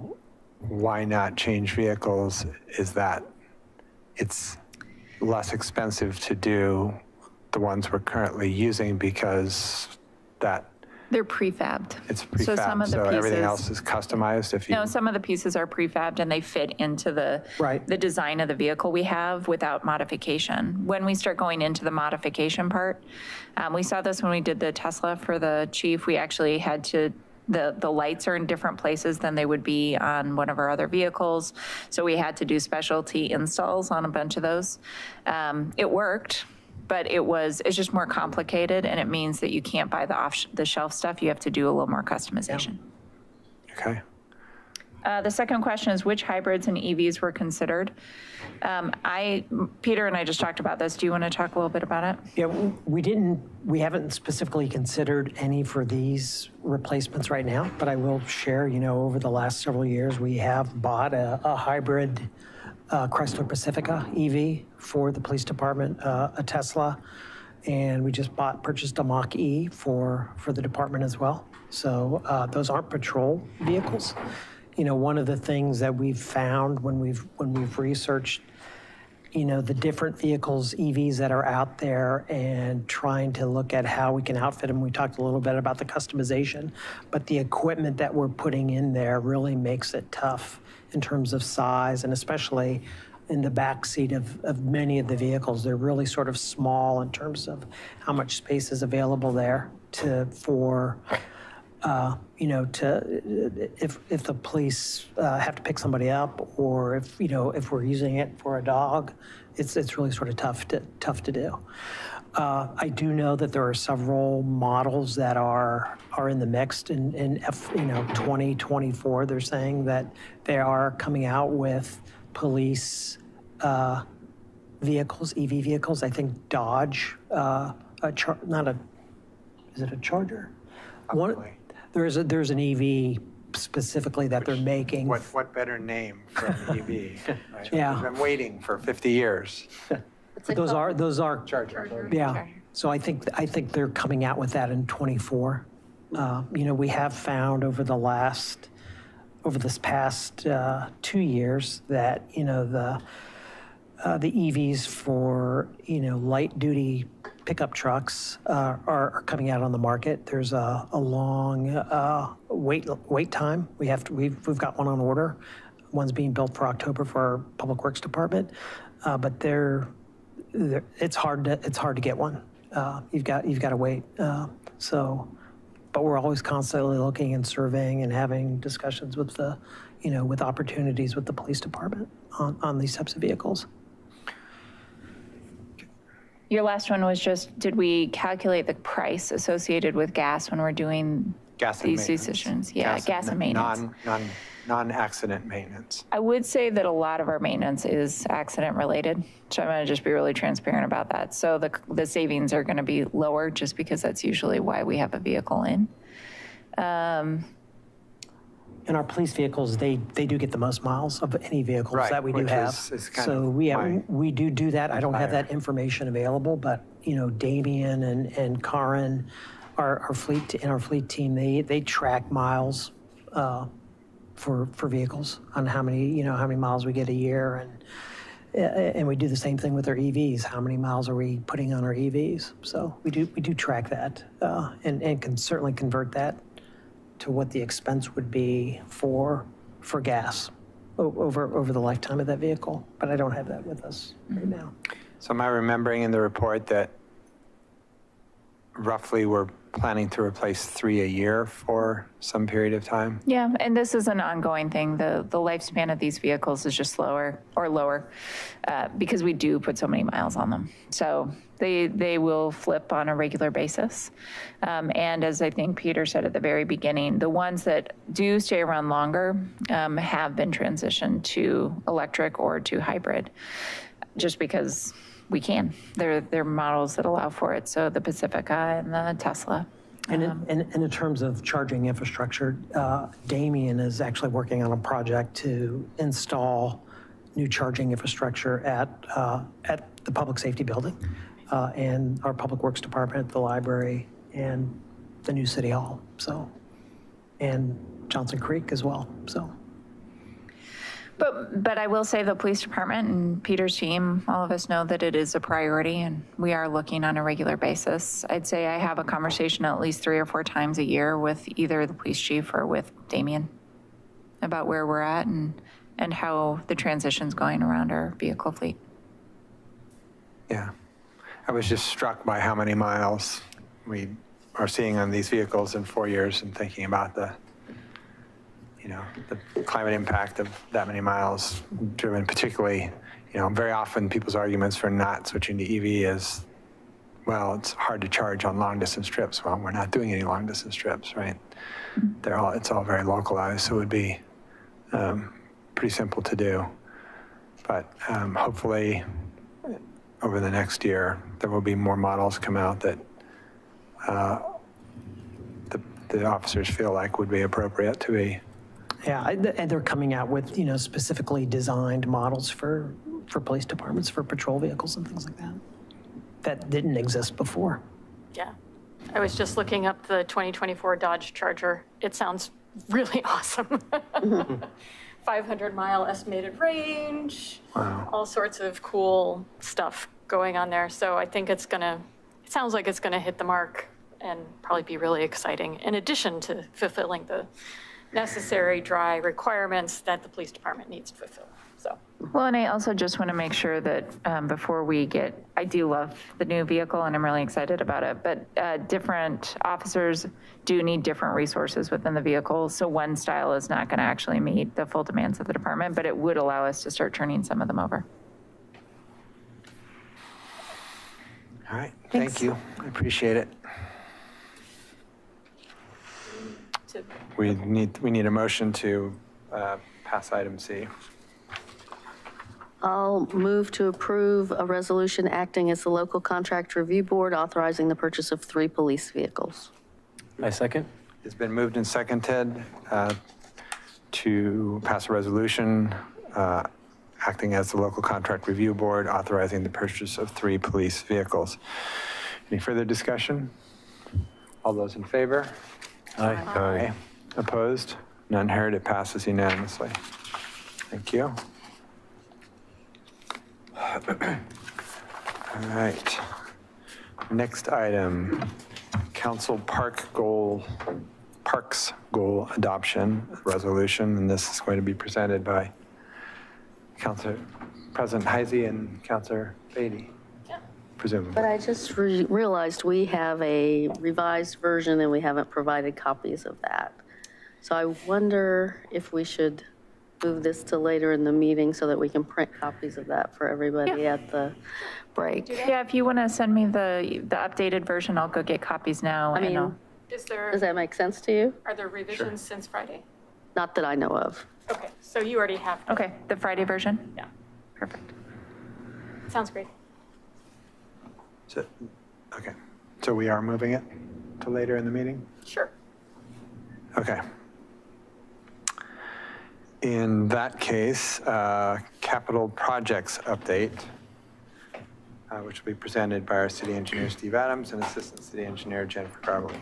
why not change vehicles is that it's less expensive to do the ones we're currently using because that They're prefabbed. It's So some of the so everything pieces- else is customized if you, No, some of the pieces are prefabbed and they fit into the, Right. the design of the vehicle we have without modification. When we start going into the modification part, um, we saw this when we did the Tesla for the chief, we actually had to, the, the lights are in different places than they would be on one of our other vehicles. So we had to do specialty installs on a bunch of those. Um, It worked, but it was, it's just more complicated and it means that you can't buy the off, the shelf stuff. You have to do a little more customization. okay? Uh, The second question is which hybrids and EVs were considered? Um, I, Peter and I just talked about this. Do you want to talk a little bit about it? Yeah, we didn't, we haven't specifically considered any for these replacements right now, but I will share, you know, over the last several years, we have bought a, a hybrid uh, Chrysler Pacifica EV for the police department, uh, a Tesla, and we just bought, purchased a Mach-E for, for the department as well. So uh, those aren't patrol vehicles. You know, one of the things that we've found when we've, when we've researched you know, the different vehicles, EVs that are out there and trying to look at how we can outfit them. We talked a little bit about the customization, but the equipment that we're putting in there really makes it tough in terms of size and especially in the back seat of, of many of the vehicles. They're really sort of small in terms of how much space is available there to, for, uh, you know, to, if, if the police uh, have to pick somebody up, or if, you know, if we're using it for a dog, it's, it's really sort of tough to, tough to do. Uh, I do know that there are several models that are, are in the mix in, in F, you know, 2024. They're saying that they are coming out with police uh, vehicles, EV vehicles. I think Dodge, uh, a char, not a, is it a Charger? One, there is a, there's an EV specifically that they're making. What, what better name for an EV? right? Yeah. We've been waiting for 50 years. Those are, those are, Charger. yeah. So I think, I think they're coming out with that in '24. You know, we have found over the last, over this past uh, two years that, you know, the, uh, the EVs for, you know, light-duty pickup trucks uh, are are coming out on the market. There's a, a long uh, wait, wait time. We have to, we've, we've got one on order. One's being built for October for our Public Works Department. Uh, But they're, they're- it's hard to, it's hard to get one. Uh, You've got, you've got to wait. Uh, So, but we're always constantly looking and surveying and having discussions with the, you know, with opportunities with the police department on, on these types of vehicles. Your last one was just, did we calculate the price associated with gas when we're doing Gas these maintenance. decisions? Yeah, gas and maintenance. Non, non, non-accident maintenance. I would say that a lot of our maintenance is accident related, so I'm going to just be really transparent about that. So the, the savings are going to be lower just because that's usually why we have a vehicle in. And our police vehicles, they, they do get the most miles of any vehicles Right, that we do which have. is- is kind So of we, my we do do that. I don't have that information available, but, you know, Damien and, and Karin, our, our fleet, and our fleet team, they, they track miles uh, for, for vehicles on how many, you know, how many miles we get a year. And, uh, and we do the same thing with our EVs. How many miles are we putting on our EVs? So we do, we do track that uh, and, and can certainly convert that to what the expense would be for, for gas over, over the lifetime of that vehicle, but I don't have that with us right now. So am I remembering in the report that roughly we're planning to replace three a year for some period of time? Yeah, and this is an ongoing thing. The, the lifespan of these vehicles is just lower or lower uh, because we do put so many miles on them. So they, they will flip on a regular basis. Um, And as I think Peter said at the very beginning, the ones that do stay around longer um, have been transitioned to electric or to hybrid, just because we can. They're, they're models that allow for it. So the Pacifica and the Tesla. And in, and and in terms of charging infrastructure, uh, Damien is actually working on a project to install new charging infrastructure at, uh, at the Public Safety Building uh, and our Public Works Department, the library, and the new City Hall, so, and Johnson Creek as well, so. But, but I will say the police department and Peter's team, all of us know that it is a priority and we are looking on a regular basis. I'd say I have a conversation at least three or four times a year with either the police chief or with Damien about where we're at and, and how the transition's going around our vehicle fleet. Yeah. I was just struck by how many miles we are seeing on these vehicles in four years and thinking about the, you know, the climate impact of that many miles driven, particularly, you know, very often people's arguments for not switching to EV is, well, it's hard to charge on long distance trips. Well, we're not doing any long distance trips, right? They're all, it's all very localized, so it would be um, pretty simple to do. But um, hopefully, over the next year, there will be more models come out that uh, the, the officers feel like would be appropriate to be. Yeah, and they're coming out with, you know, specifically designed models for, for police departments, for patrol vehicles and things like that, that didn't exist before. Yeah. I was just looking up the 2024 Dodge Charger. It sounds really awesome. 500 mile estimated range, Wow. all sorts of cool stuff going on there. So I think it's gonna, it sounds like it's gonna hit the mark and probably be really exciting, in addition to fulfilling the necessary dry requirements that the police department needs to fulfill. So, Well, and I also just want to make sure that um, before we get, I do love the new vehicle and I'm really excited about it, but uh, different officers do need different resources within the vehicle. So one style is not going to actually meet the full demands of the department, but it would allow us to start turning some of them over. All right, Thanks. thank you. I appreciate it. We need, we need a motion to uh, pass item C. I'll move to approve a resolution acting as the local contract review board authorizing the purchase of three police vehicles. I second. It's been moved and seconded uh, to pass a resolution uh, acting as the local contract review board authorizing the purchase of three police vehicles. Any further discussion? All those in favor? Aye. Aye. Opposed? None heard. It passes unanimously. Thank you. All right. Next item, council park goal, parks goal adoption resolution, and this is going to be presented by Councilor President Hyzy and Councilor Batey, presumably. But I just re- realized we have a revised version and we haven't provided copies of that. So I wonder if we should move this to later in the meeting so that we can print copies of that for everybody at the break. Yeah, if you want to send me the, the updated version, I'll go get copies now. I and I'll- mean, Is there, does that make sense to you? are there revisions since Friday? Not that I know of. Okay, so you already have, Okay, the Friday version? yeah, Perfect. sounds great. So- Okay, so we are moving it to later in the meeting? Sure. Okay. In that case, uh, capital projects update, uh, which will be presented by our city engineer Steve Adams and assistant city engineer Jennifer Garbely.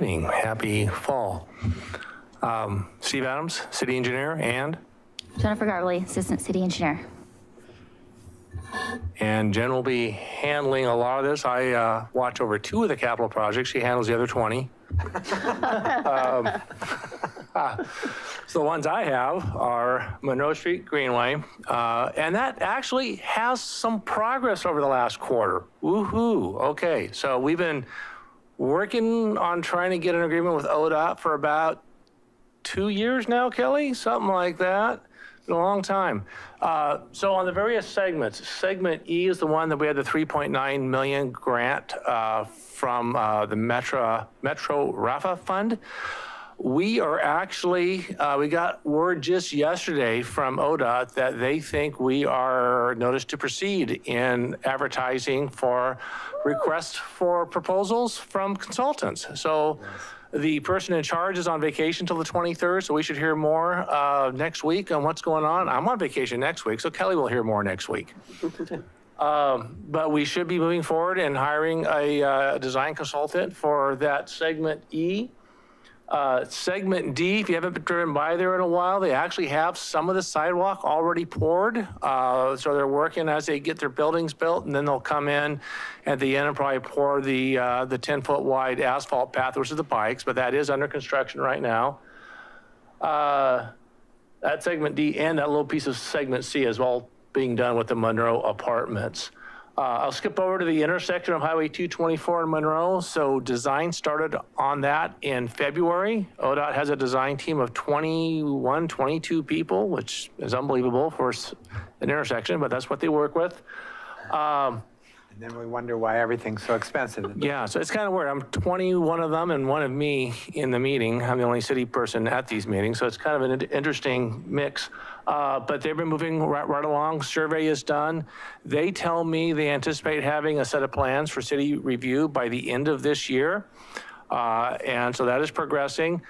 Good evening. Happy fall. Um, Steve Adams, city engineer, and Jennifer Garbely, Assistant City Engineer. and Jen will be handling a lot of this. I uh, watch over two of the capital projects. She handles the other 20. Um, So the ones I have are Monroe Street Greenway, uh, and that actually has some progress over the last quarter. Woohoo! Okay, so we've been working on trying to get an agreement with ODOT for about two years now, Kelly, something like that. A long time. Uh, so on the various segments, segment E is the one that we had the 3.9 million grant uh, from uh, the Metro Metro Rafa Fund. We are actually, uh, we got word just yesterday from ODOT that they think we are notice to proceed in advertising for requests for proposals from consultants. So the person in charge is on vacation till the 23rd, so we should hear more uh, next week on what's going on. I'm on vacation next week, so Kelly will hear more next week. Um, But we should be moving forward and hiring a uh, design consultant for that segment E. Uh, Segment D, if you haven't been driven by there in a while, they actually have some of the sidewalk already poured. Uh, So they're working as they get their buildings built, and then they'll come in at the end and probably pour the, uh, the 10-foot wide asphalt path, which is the bikes, but that is under construction right now. Uh, That segment D and that little piece of segment C is all being done with the Monroe Apartments. Uh, I'll skip over to the intersection of Highway 224 and Monroe. So design started on that in February. ODOT has a design team of 21, 22 people, which is unbelievable for an intersection, but that's what they work with. Um, And then we wonder why everything's so expensive. yeah, so it's kind of weird. I'm 21 of them and one of me in the meeting. I'm the only city person at these meetings, so it's kind of an interesting mix. Uh, But they've been moving right, right along. Survey is done. They tell me they anticipate having a set of plans for city review by the end of this year. Uh, And so that is progressing.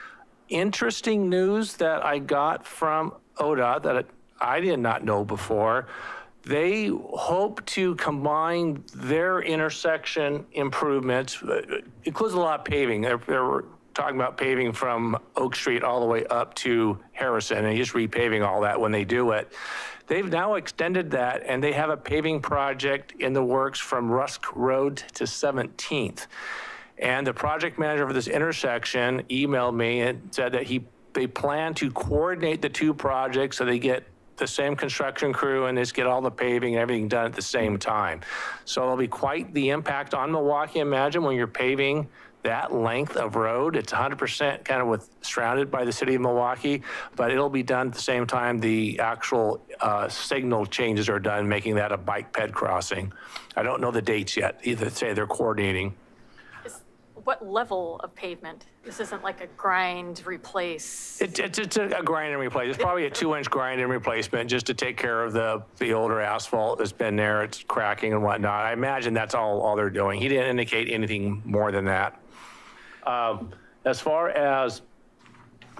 Interesting news that I got from ODOT that I did not know before. They hope to combine their intersection improvements, uh, includes a lot of paving. They're, they're talking about paving from Oak Street all the way up to Harrison and just repaving all that when they do it. They've now extended that and they have a paving project in the works from Rusk Road to 17th. And the project manager for this intersection emailed me and said that he, they plan to coordinate the two projects so they get the same construction crew and just get all the paving and everything done at the same time. So there'll be quite the impact on Milwaukie, imagine when you're paving that length of road. It's 100% kind of with, surrounded by the city of Milwaukee, but it'll be done at the same time the actual uh, signal changes are done, making that a bike ped crossing. I don't know the dates yet, either say they're coordinating. What level of pavement? This isn't like a grind, replace. It's, it's, it's a a grind and replace. It's probably a two-inch grind and replacement just to take care of the, the older asphalt that's been there. It's cracking and whatnot. I imagine that's all, all they're doing. He didn't indicate anything more than that. Um, As far as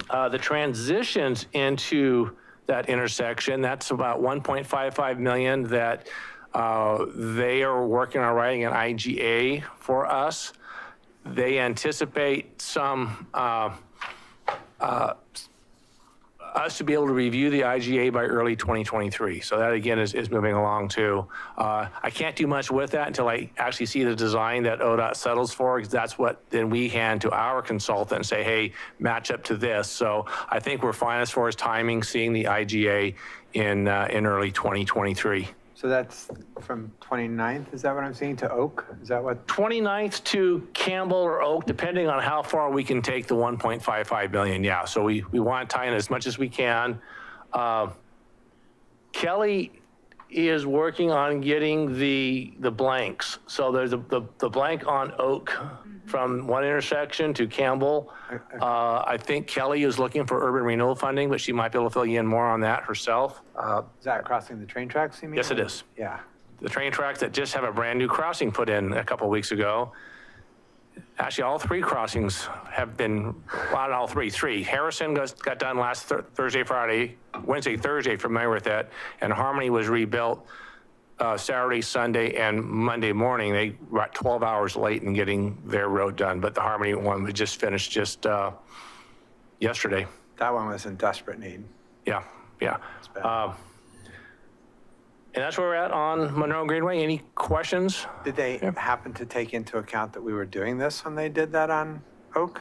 uh, the transitions into that intersection, that's about 1.55 million that uh, they are working on writing an IGA for us. They anticipate some, uh, uh, us to be able to review the IGA by early 2023. So that again is, is moving along too. Uh, I can't do much with that until I actually see the design that ODOT settles for, because that's what then we hand to our consultant and say, hey, match up to this. So I think we're fine as far as timing, seeing the IGA in, uh, in early 2023. So that's from 29th, is that what I'm seeing, to Oak? Is that what? 29th to Campbell or Oak, depending on how far we can take the 1.55 million, yeah. So we, we want to tie in as much as we can. Uh, Kelly is working on getting the, the blanks. So there's a, the, the blank on Oak from one intersection to Campbell. Uh, I think Kelly is looking for urban renewal funding, but she might be able to fill you in more on that herself. Uh, Is that crossing the train tracks, you mean? Yes, it is. Yeah. the train tracks that just have a brand new crossing put in a couple weeks ago. Actually, all three crossings have been, well, not all three, three. Harrison got, got done last Thur- Thursday, Friday, Wednesday, Thursday, familiar with that. And Harmony was rebuilt uh, Saturday, Sunday, and Monday morning. They were 12 hours late in getting their road done, but the Harmony one was just finished just uh, yesterday. That one was in desperate need. Yeah, yeah. And that's where we're at on Monroe Greenway. Any questions? Did they happen to take into account that we were doing this when they did that on Oak?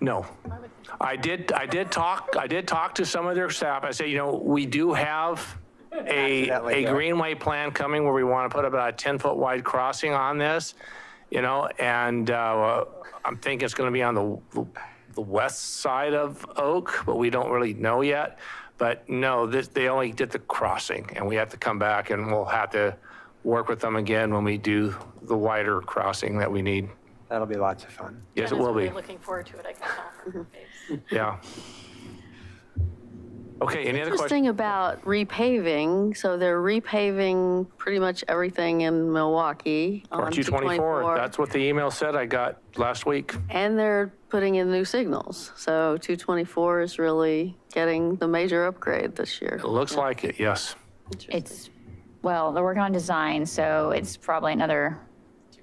No. I did, I did talk, I did talk to some of their staff. I said, you know, we do have a, Accidentally a greenway plan coming where we want to put about a 10-foot wide crossing on this, you know, and uh, I'm thinking it's going to be on the, the west side of Oak, but we don't really know yet. But no, this, they only did the crossing, and we have to come back, and we'll have to work with them again when we do the wider crossing that we need. That'll be lots of fun. Yes, it Jenna's will be. really looking forward to it, I can tell from her face. Yeah. Okay, any other questions? Interesting about repaving, so they're repaving pretty much everything in Milwaukie Or on 224, that's what the email said I got last week. And they're putting in new signals. So 224 is really getting the major upgrade this year. It looks like it, yes. It's, well, they're working on design, so it's probably another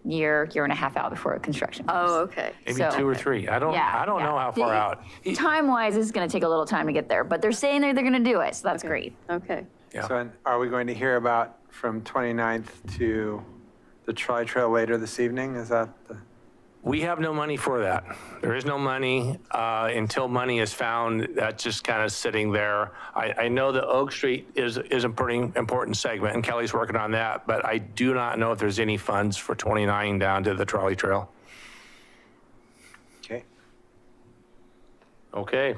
year, year and a half out before construction. comes. Oh, okay. Maybe So- two or three. I don't, Yeah, I don't know how far out. Time-wise, it's going to take a little time to get there, but they're saying they're, they're going to do it, so that's great. Okay. Yeah. So are we going to hear about from 29th to the trolley trail later this evening? Is that the? We have no money for that. There is no money uh, until money is found. That's just kind of sitting there. I, I know that Oak Street is, is a pretty important segment, and Kelly's working on that, but I do not know if there's any funds for 29 down to the trolley trail. Okay. Okay.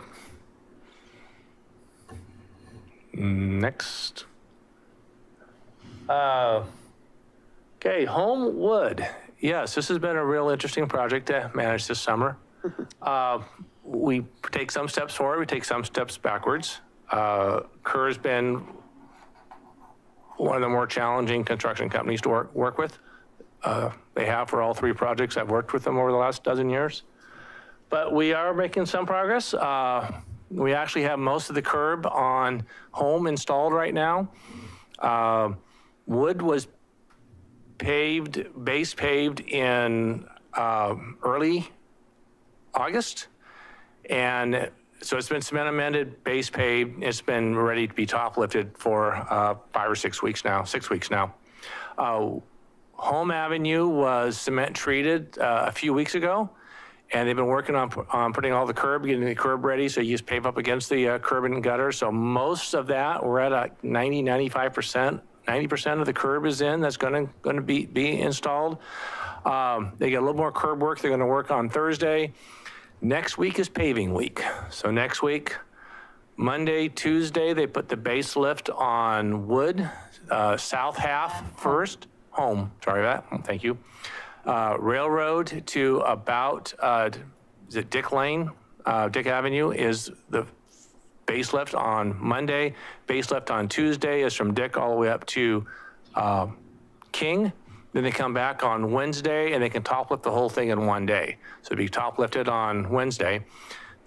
Next. Uh, Okay, Homewood. Yes, this has been a real interesting project to manage this summer. Uh, We take some steps forward, we take some steps backwards. Uh, Kerr's been one of the more challenging construction companies to work, work with. Uh, They have for all three projects. I've worked with them over the last dozen years. But we are making some progress. Uh, We actually have most of the curb on home installed right now. Uh, Wood was paved, base paved in um, early August. And so it's been cement amended, base paved. It's been ready to be top lifted for uh, five or six weeks now, six weeks now. Uh, Home Avenue was cement treated uh, a few weeks ago, and they've been working on, on putting all the curb, getting the curb ready, so you just pave up against the uh, curb and gutter. So most of that, we're at a 90, 95%. 90% of the curb is in, that's gonna, gonna be, be installed. Um, They get a little more curb work they're gonna work on Thursday. Next week is paving week. So next week, Monday, Tuesday, they put the base lift on Wood, uh, south half first, home, sorry about that, thank you. Uh, Railroad to about, uh, is it Dick Lane? Uh, Dick Avenue is the base lift on Monday. Base lift on Tuesday is from Dick all the way up to uh, King. Then they come back on Wednesday and they can top lift the whole thing in one day. So it'd be top lifted on Wednesday.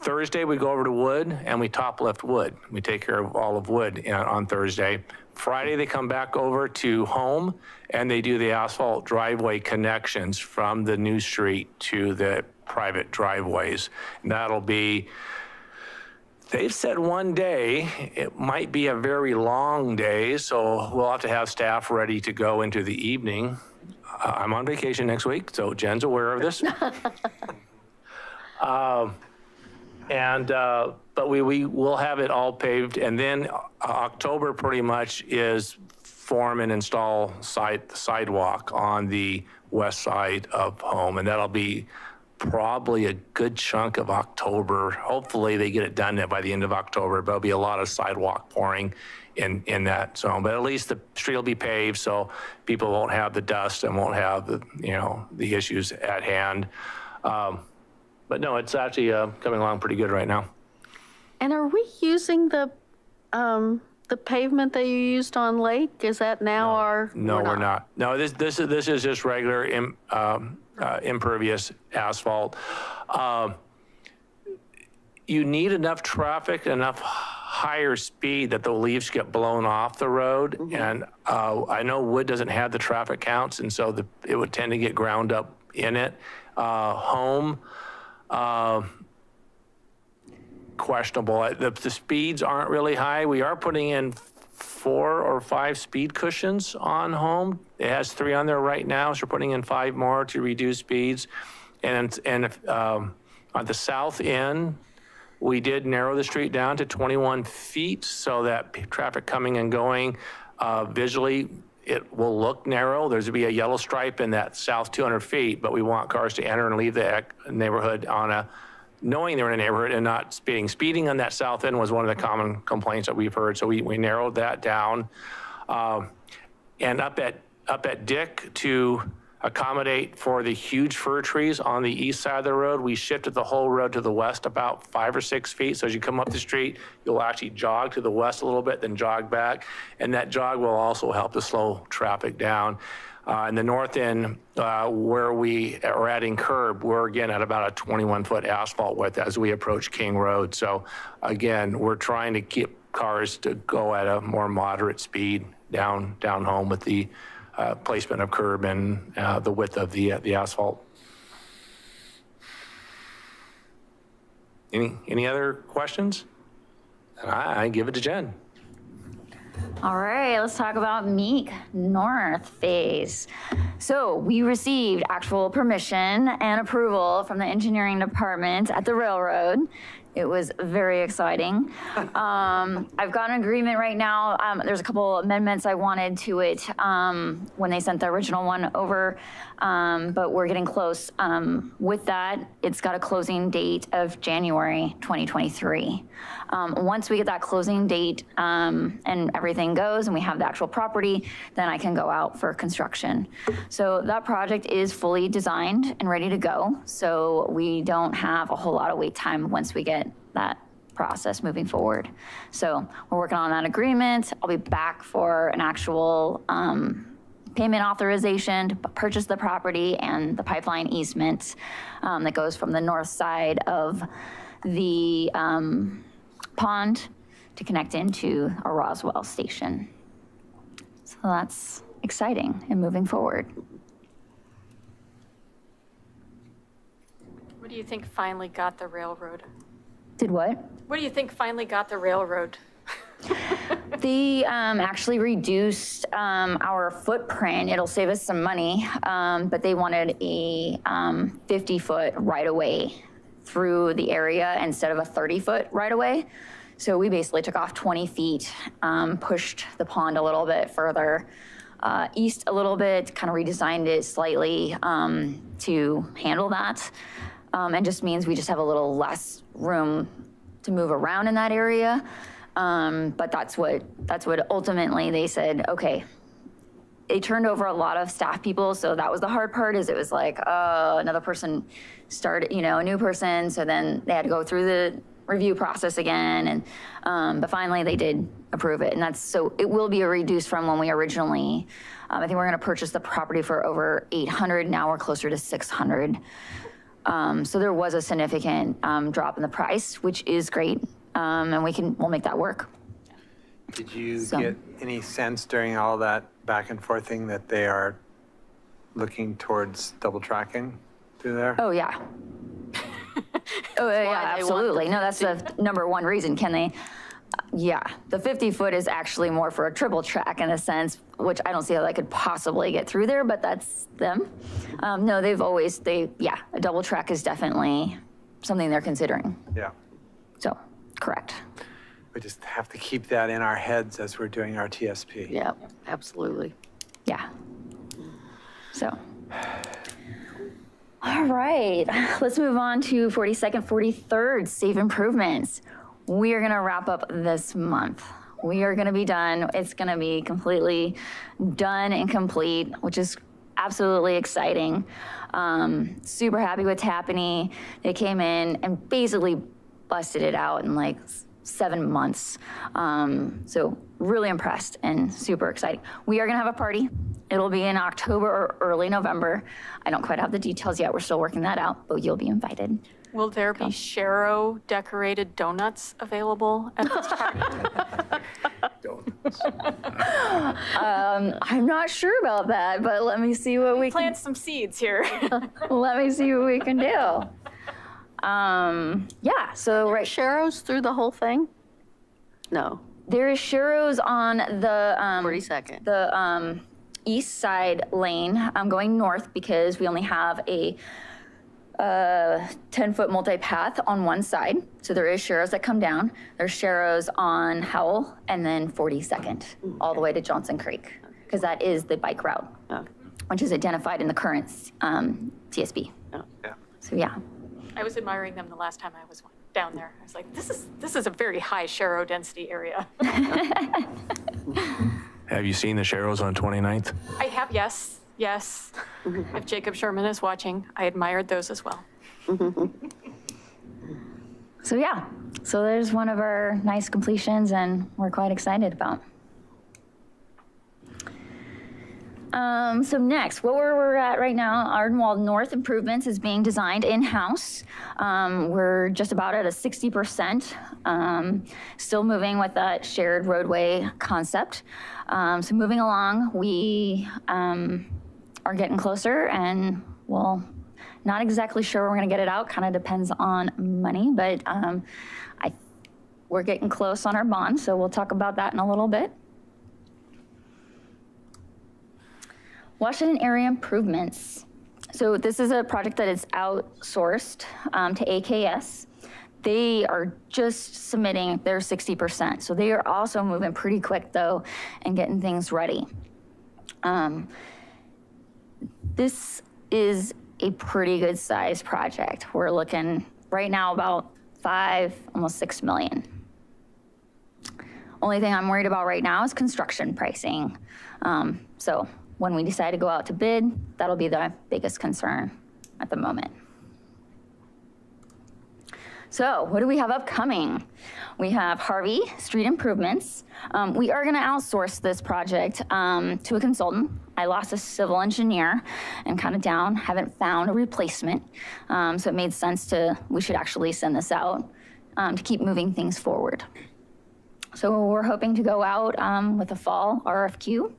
Thursday, we go over to Wood and we top lift Wood. We take care of all of Wood on Thursday. Friday, they come back over to Home and they do the asphalt driveway connections from the new street to the private driveways. And that'll be They've said one day, it might be a very long day, so we'll have to have staff ready to go into the evening. Uh, I'm on vacation next week, so Jen's aware of this. Um, And, uh, but we, we will have it all paved, and then uh, October pretty much is form and install side, sidewalk on the west side of home, and that'll be probably a good chunk of October. Hopefully, they get it done by the end of October, but there'll be a lot of sidewalk pouring in, in that zone. But at least the street will be paved, so people won't have the dust and won't have the, you know, the issues at hand. Um, But no, it's actually uh, coming along pretty good right now. And are we using the, um, the pavement that you used on Lake? Is that now our? No, we're not. No, this, this is, this is just regular um, uh, impervious asphalt. Um, You need enough traffic, enough higher speed that the leaves get blown off the road. And uh, I know Wood doesn't have the traffic counts, and so the, it would tend to get ground up in it. Uh, Home, uh, questionable. The, the speeds aren't really high. We are putting in four or five speed cushions on home. It has three on there right now, so we're putting in five more to reduce speeds. And, and if, um, on the south end, we did narrow the street down to 21 feet so that traffic coming and going uh, visually, it will look narrow. There's to be a yellow stripe in that south 200 feet, but we want cars to enter and leave the neighborhood on a, knowing they're in a neighborhood and not speeding. Speeding on that south end was one of the common complaints that we've heard, so we, we narrowed that down. Um, And up at, up at Dick to accommodate for the huge fir trees on the east side of the road, we shifted the whole road to the west about five or six feet. So as you come up the street, you'll actually jog to the west a little bit, then jog back. And that jog will also help to slow traffic down. Uh, in the north end, uh, where we are adding curb, we're again at about a 21-foot asphalt width as we approach King Road. So again, we're trying to keep cars to go at a more moderate speed down, down home with the uh, placement of curb and uh, the width of the, uh, the asphalt. Any, any other questions? I, I give it to Jen. All right, let's talk about Meek North Phase. So we received actual permission and approval from the engineering department at the railroad. It was very exciting. Um, I've got an agreement right now. Um, there's a couple amendments I wanted to it um, when they sent the original one over, um, but we're getting close. Um, with that, it's got a closing date of January 2023. Um, once we get that closing date um, and everything goes and we have the actual property, then I can go out for construction. So that project is fully designed and ready to go. So we don't have a whole lot of wait time once we get that process moving forward. So we're working on that agreement. I'll be back for an actual um, payment authorization to purchase the property and the pipeline easement um, that goes from the north side of the um, pond to connect into a Roswell station. So that's exciting and moving forward. What do you think finally got the railroad? Did what? What do you think finally got the railroad? They um, actually reduced um, our footprint. It'll save us some money, um, but they wanted a 50-foot right-of-way through the area instead of a 30-foot right-of-way. So we basically took off 20 feet, um, pushed the pond a little bit further uh, east a little bit, kind of redesigned it slightly um, to handle that. Um, and just means we just have a little less room to move around in that area. Um, but that's what that's what ultimately they said. Okay, they turned over a lot of staff people, so that was the hard part. Is it was like uh, another person started, you know, a new person, so then they had to go through the review process again, and um, but finally they did approve it, and that's so it will be a reduced from when we originally. Um, I think we're going to purchase the property for over 800. Now we're closer to 600. Um, so there was a significant um, drop in the price, which is great, um, and we can we'll make that work. Did you So- get any sense during all that back and forth thing that they are looking towards double tracking through there? Oh yeah. oh yeah, absolutely. No, that's the number one reason. Can they? Yeah, the 50 foot is actually more for a triple track in a sense, which I don't see how they could possibly get through there, but that's them. Um, no, they've always they yeah, a double track is definitely something they're considering. Yeah. So correct. We just have to keep that in our heads as we're doing our TSP. Yeah, absolutely. Yeah. So. All right, let's move on to 42nd, 43rd, safe improvements. We are gonna wrap up this month. We are gonna be done. It's gonna be completely done and complete, which is absolutely exciting. Um, super happy with Tapani. They came in and basically busted it out in like seven months. Um, so really impressed and super exciting. We are gonna have a party. It'll be in October or early November. I don't quite have the details yet. We're still working that out, but you'll be invited. Will there be Sharrow decorated donuts available at this party? Um, I'm not sure about that, but let me see what we can, Plant some seeds here. let me see what we can do. Um, yeah, so right, Sharrows through the whole thing? No, there is sharrows on the, um, 42nd. the um, east side lane. I'm going north because we only have a uh, 10-foot multi-path on one side. So there is sharrows that come down. There's sharrows on Howell and then 42nd, all the way to Johnson Creek, because that is the bike route, Oh. which is identified in the current um, TSP. Yeah. So yeah. I was admiring them the last time I was down there. I was like, this is, this is a very high Sharrow density area. Have you seen the Sharrows on 29th? I have, yes, yes. Mm-hmm. If Jacob Sherman is watching, I admired those as well. Mm-hmm. So yeah, so there's one of our nice completions and we're quite excited about. Um, so next, what we're, at right now, Ardenwald North improvements is being designed in-house. Um, we're just about at a 60%, um, still moving with that shared roadway concept. Um, so moving along, we um, are getting closer and we'll not exactly sure we're going to get it out. Kind of depends on money, but um, I, we're getting close on our bond, so we'll talk about that in a little bit. Washington area improvements. So this is a project that is outsourced um, to AKS. They are just submitting their 60%. So they are also moving pretty quick though and getting things ready. Um, this is a pretty good size project. We're looking right now about five, almost six million. Only thing I'm worried about right now is construction pricing. Um, so when we decide to go out to bid, that'll be the biggest concern at the moment. So what do we have upcoming? We have Harvey Street Improvements. Um, we are gonna outsource this project um, to a consultant. I lost a civil engineer and kind of down, haven't found a replacement. Um, so it made sense to, we should actually send this out um, to keep moving things forward. So we're hoping to go out um, with a fall RFQ.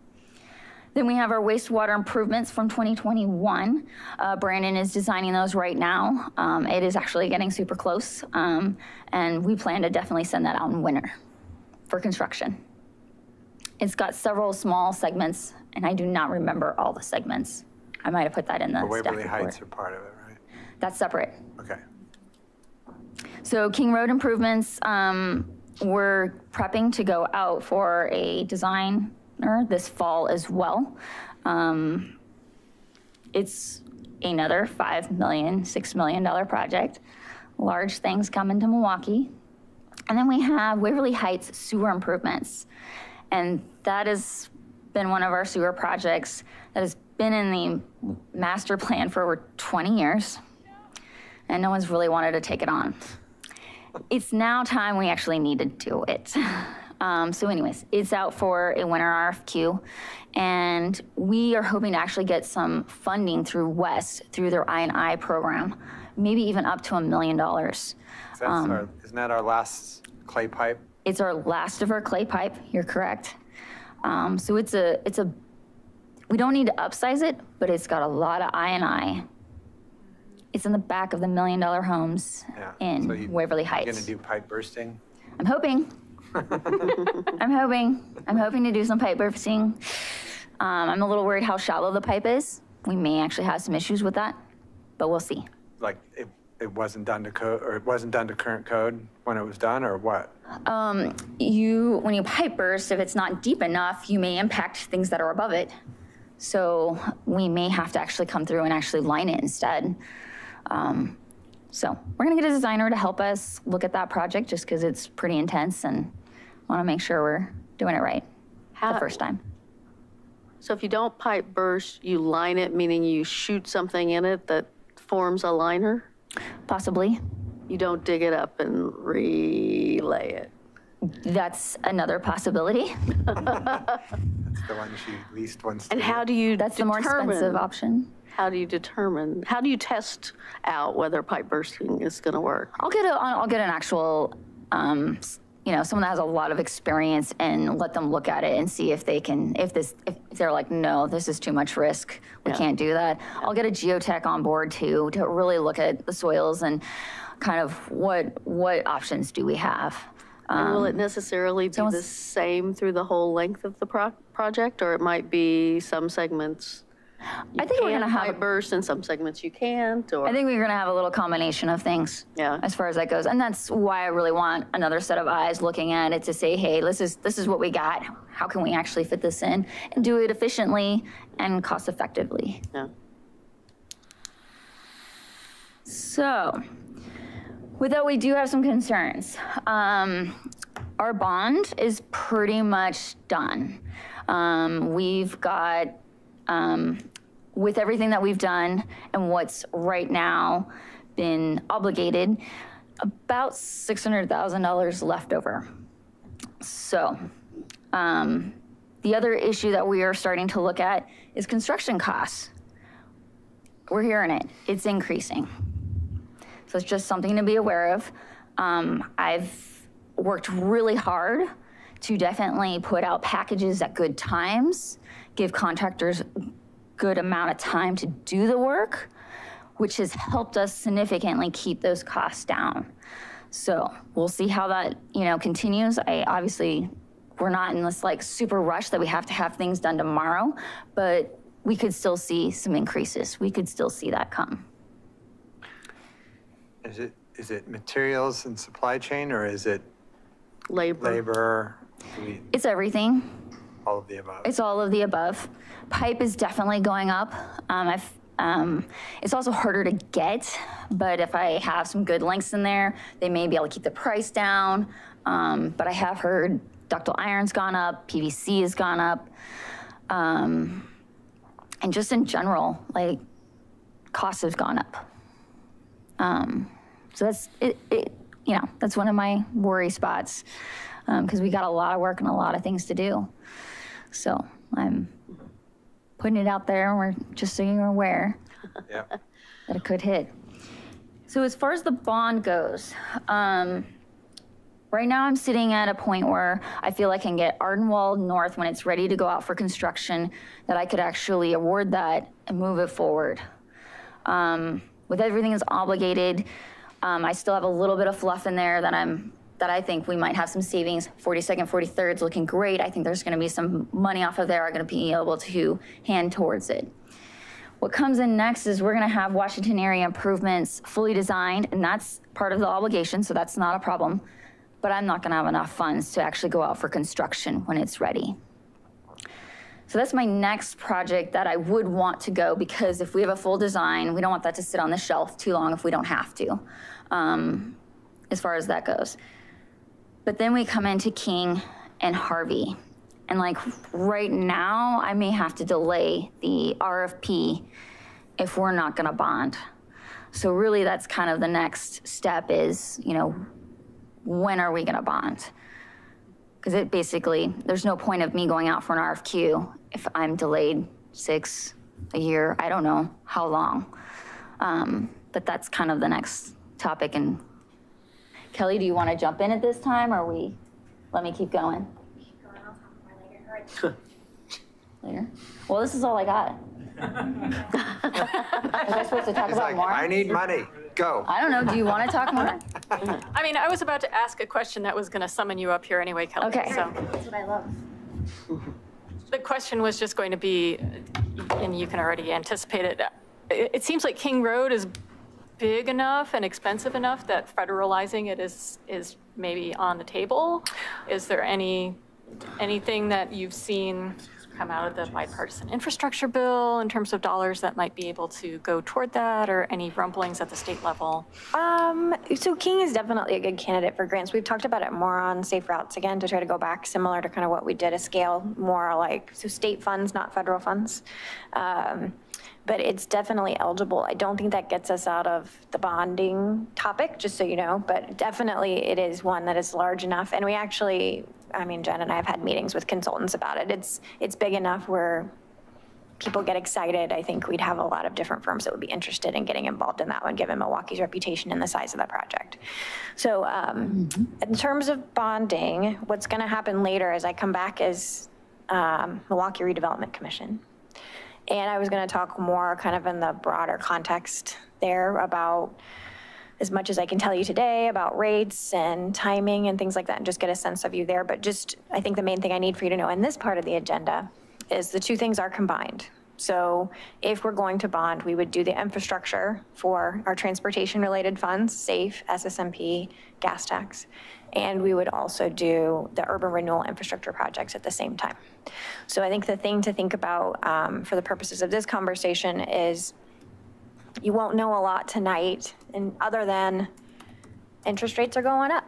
Then we have our wastewater improvements from 2021. Uh, Brandon is designing those right now. Um, it is actually getting super close, um, and we plan to definitely send that out in winter for construction. It's got several small segments, and I do not remember all the segments. I might have put that in the The staff Waverly report. Heights are part of it, right? That's separate. Okay. So King Road improvements, um, we're prepping to go out for a designer this fall as well. Um, it's another five million, six million dollar project. Large things coming to Milwaukie. And then we have Waverly Heights sewer improvements. And that has been one of our sewer projects that has been in the master plan for over 20 years. And no one's really wanted to take it on it's now time we actually need to do it. Um, so anyways, it's out for a winter RFQ and we are hoping to actually get some funding through WES through their I and I program, maybe even up to a million dollars. That's Um, our- Isn't that our last clay pipe? It's our last of our clay pipe, you're correct. Um, so it's a, it's a, we don't need to upsize it, but it's got a lot of I and I. It's in the back of the million dollar homes Yeah. in So you- Waverly You're going to do pipe bursting? I'm hoping. I'm hoping. I'm hoping to do some pipe bursting. Um, I'm a little worried how shallow the pipe is. We may actually have some issues with that, but we'll see. Like, it, it wasn't done to code, or it wasn't done to current code when it was done, or what? Um, you, when you pipe burst, if it's not deep enough, you may impact things that are above it. So we may have to actually come through and actually line it instead. Um, so we're gonna get a designer to help us look at that project just because it's pretty intense and want to make sure we're doing it right the first time. So if you don't pipe burst, you line it, meaning you shoot something in it that forms a liner? Possibly. You don't dig it up and relay it? That's another possibility. That's the one she least wants to And how do you That's the more expensive option. How do you determine, how do you test out whether pipe bursting is going to work? I'll get a, I'll get an actual, um, s- you know, someone that has a lot of experience and let them look at it and see if they can, if this, if they're like, no, this is too much risk, we Yeah. can't do that. I'll get a geotech on board too, to really look at the soils and kind of what, what options do we have? And will Um, it necessarily be the same through the whole length of the pro- project? Or it might be some segments I think we're gonna have, a- burst in some segments you can't, or? I think we're gonna have a little combination of things. Yeah. As far as that goes, and that's why I really want another set of eyes looking at it to say, hey, this is this is what we got. How can we actually fit this in and do it efficiently and cost effectively? Yeah. So, with that, we do have some concerns. Um, our bond is pretty much done. Um, we've got um, with everything that we've done and what's right now been obligated, about $600,000 left over. So, um, the other issue that we are starting to look at is construction costs. We're hearing it, it's increasing. So it's just something to be aware of. Um, I've worked really hard to definitely put out packages at good times, give contractors good amount of time to do the work, which has helped us significantly keep those costs down. So we'll see how that, you know, continues. I obviously, we're not in this like super rush that we have to have things done tomorrow, but we could still see some increases. We could still see that come. Is it, is it materials and supply chain, or is it Labor. labor? Do we- It's everything. All of the above? It's all of the above. Pipe is definitely going up. Um, um, it's also harder to get, but if I have some good links in there, they may be able to keep the price down. Um, but I have heard ductile iron's gone up, PVC has gone up. Um, and just in general, like costs have gone up. Um, so that's it, it, you know, that's one of my worry spots because we got a lot of work and a lot of things to do. So I'm putting it out there, and we're just so you're aware Yeah. that it could hit. So as far as the bond goes, um, right now I'm sitting at a point where I feel I can get Ardenwald North when it's ready to go out for construction, that I could actually award that and move it forward. Um, with everything that's obligated, um, I still have a little bit of fluff in there that I'm, that I think we might have some savings. 42nd, 43rd is looking great. I think there's gonna be some money off of there are gonna be able to hand towards it. What comes in next is we're gonna have Washington area improvements fully designed, and that's part of the obligation, so that's not a problem. But I'm not gonna have enough funds to actually go out for construction when it's ready. So that's my next project that I would want to go because if we have a full design, we don't want that to sit on the shelf too long if we don't have to, um, as far as that goes. But then we come into King and Harvey. And like right now, I may have to delay the RFP if we're not gonna bond. So really, that's kind of the next step is, you know, when are we gonna bond? Because it basically, there's no point of me going out for an RFQ if I'm delayed six, a year, I don't know how long. Um, but that's kind of the next topic. And Kelly, do you want to jump in at this time or we, let me keep going? Later? Well, this is all I got. Was I supposed to talk He's about like, more? I need money, go. I don't know, do you want to talk more? I mean, I was about to ask a question that was going to summon you up here anyway, Kelly. Okay. So That's what I love. the question was just going to be, and you can already anticipate it, it it seems like King Road is big enough and expensive enough that federalizing it is, is maybe on the table. Is there any, anything that you've seen come out of the bipartisan infrastructure bill in terms of dollars that might be able to go toward that, or any rumblings at the state level? Um, so King is definitely a good candidate for grants. We've talked about it more on safe routes again to try to go back similar to kind of what we did a scale more like, so state funds, not federal funds. Um, but it's definitely eligible. I don't think that gets us out of the bonding topic, just so you know, but definitely it is one that is large enough. And we actually, I mean, Jen and I have had meetings with consultants about it. It's, it's big enough where people get excited. I think we'd have a lot of different firms that would be interested in getting involved in that one, given Milwaukie's reputation and the size of that project. So um, in terms of bonding, what's going to happen later as I come back is um, Milwaukie Redevelopment Commission. And I was going to talk more kind of in the broader context there about as much as I can tell you today about rates and timing and things like that, and just get a sense of you there. But just, I think the main thing I need for you to know in this part of the agenda is the two things are combined. So if we're going to bond, we would do the infrastructure for our transportation-related funds, SAFE, SSMP, gas tax. And we would also do the urban renewal infrastructure projects at the same time. So I think the thing to think about um, for the purposes of this conversation is you won't know a lot tonight, and other than interest rates are going up.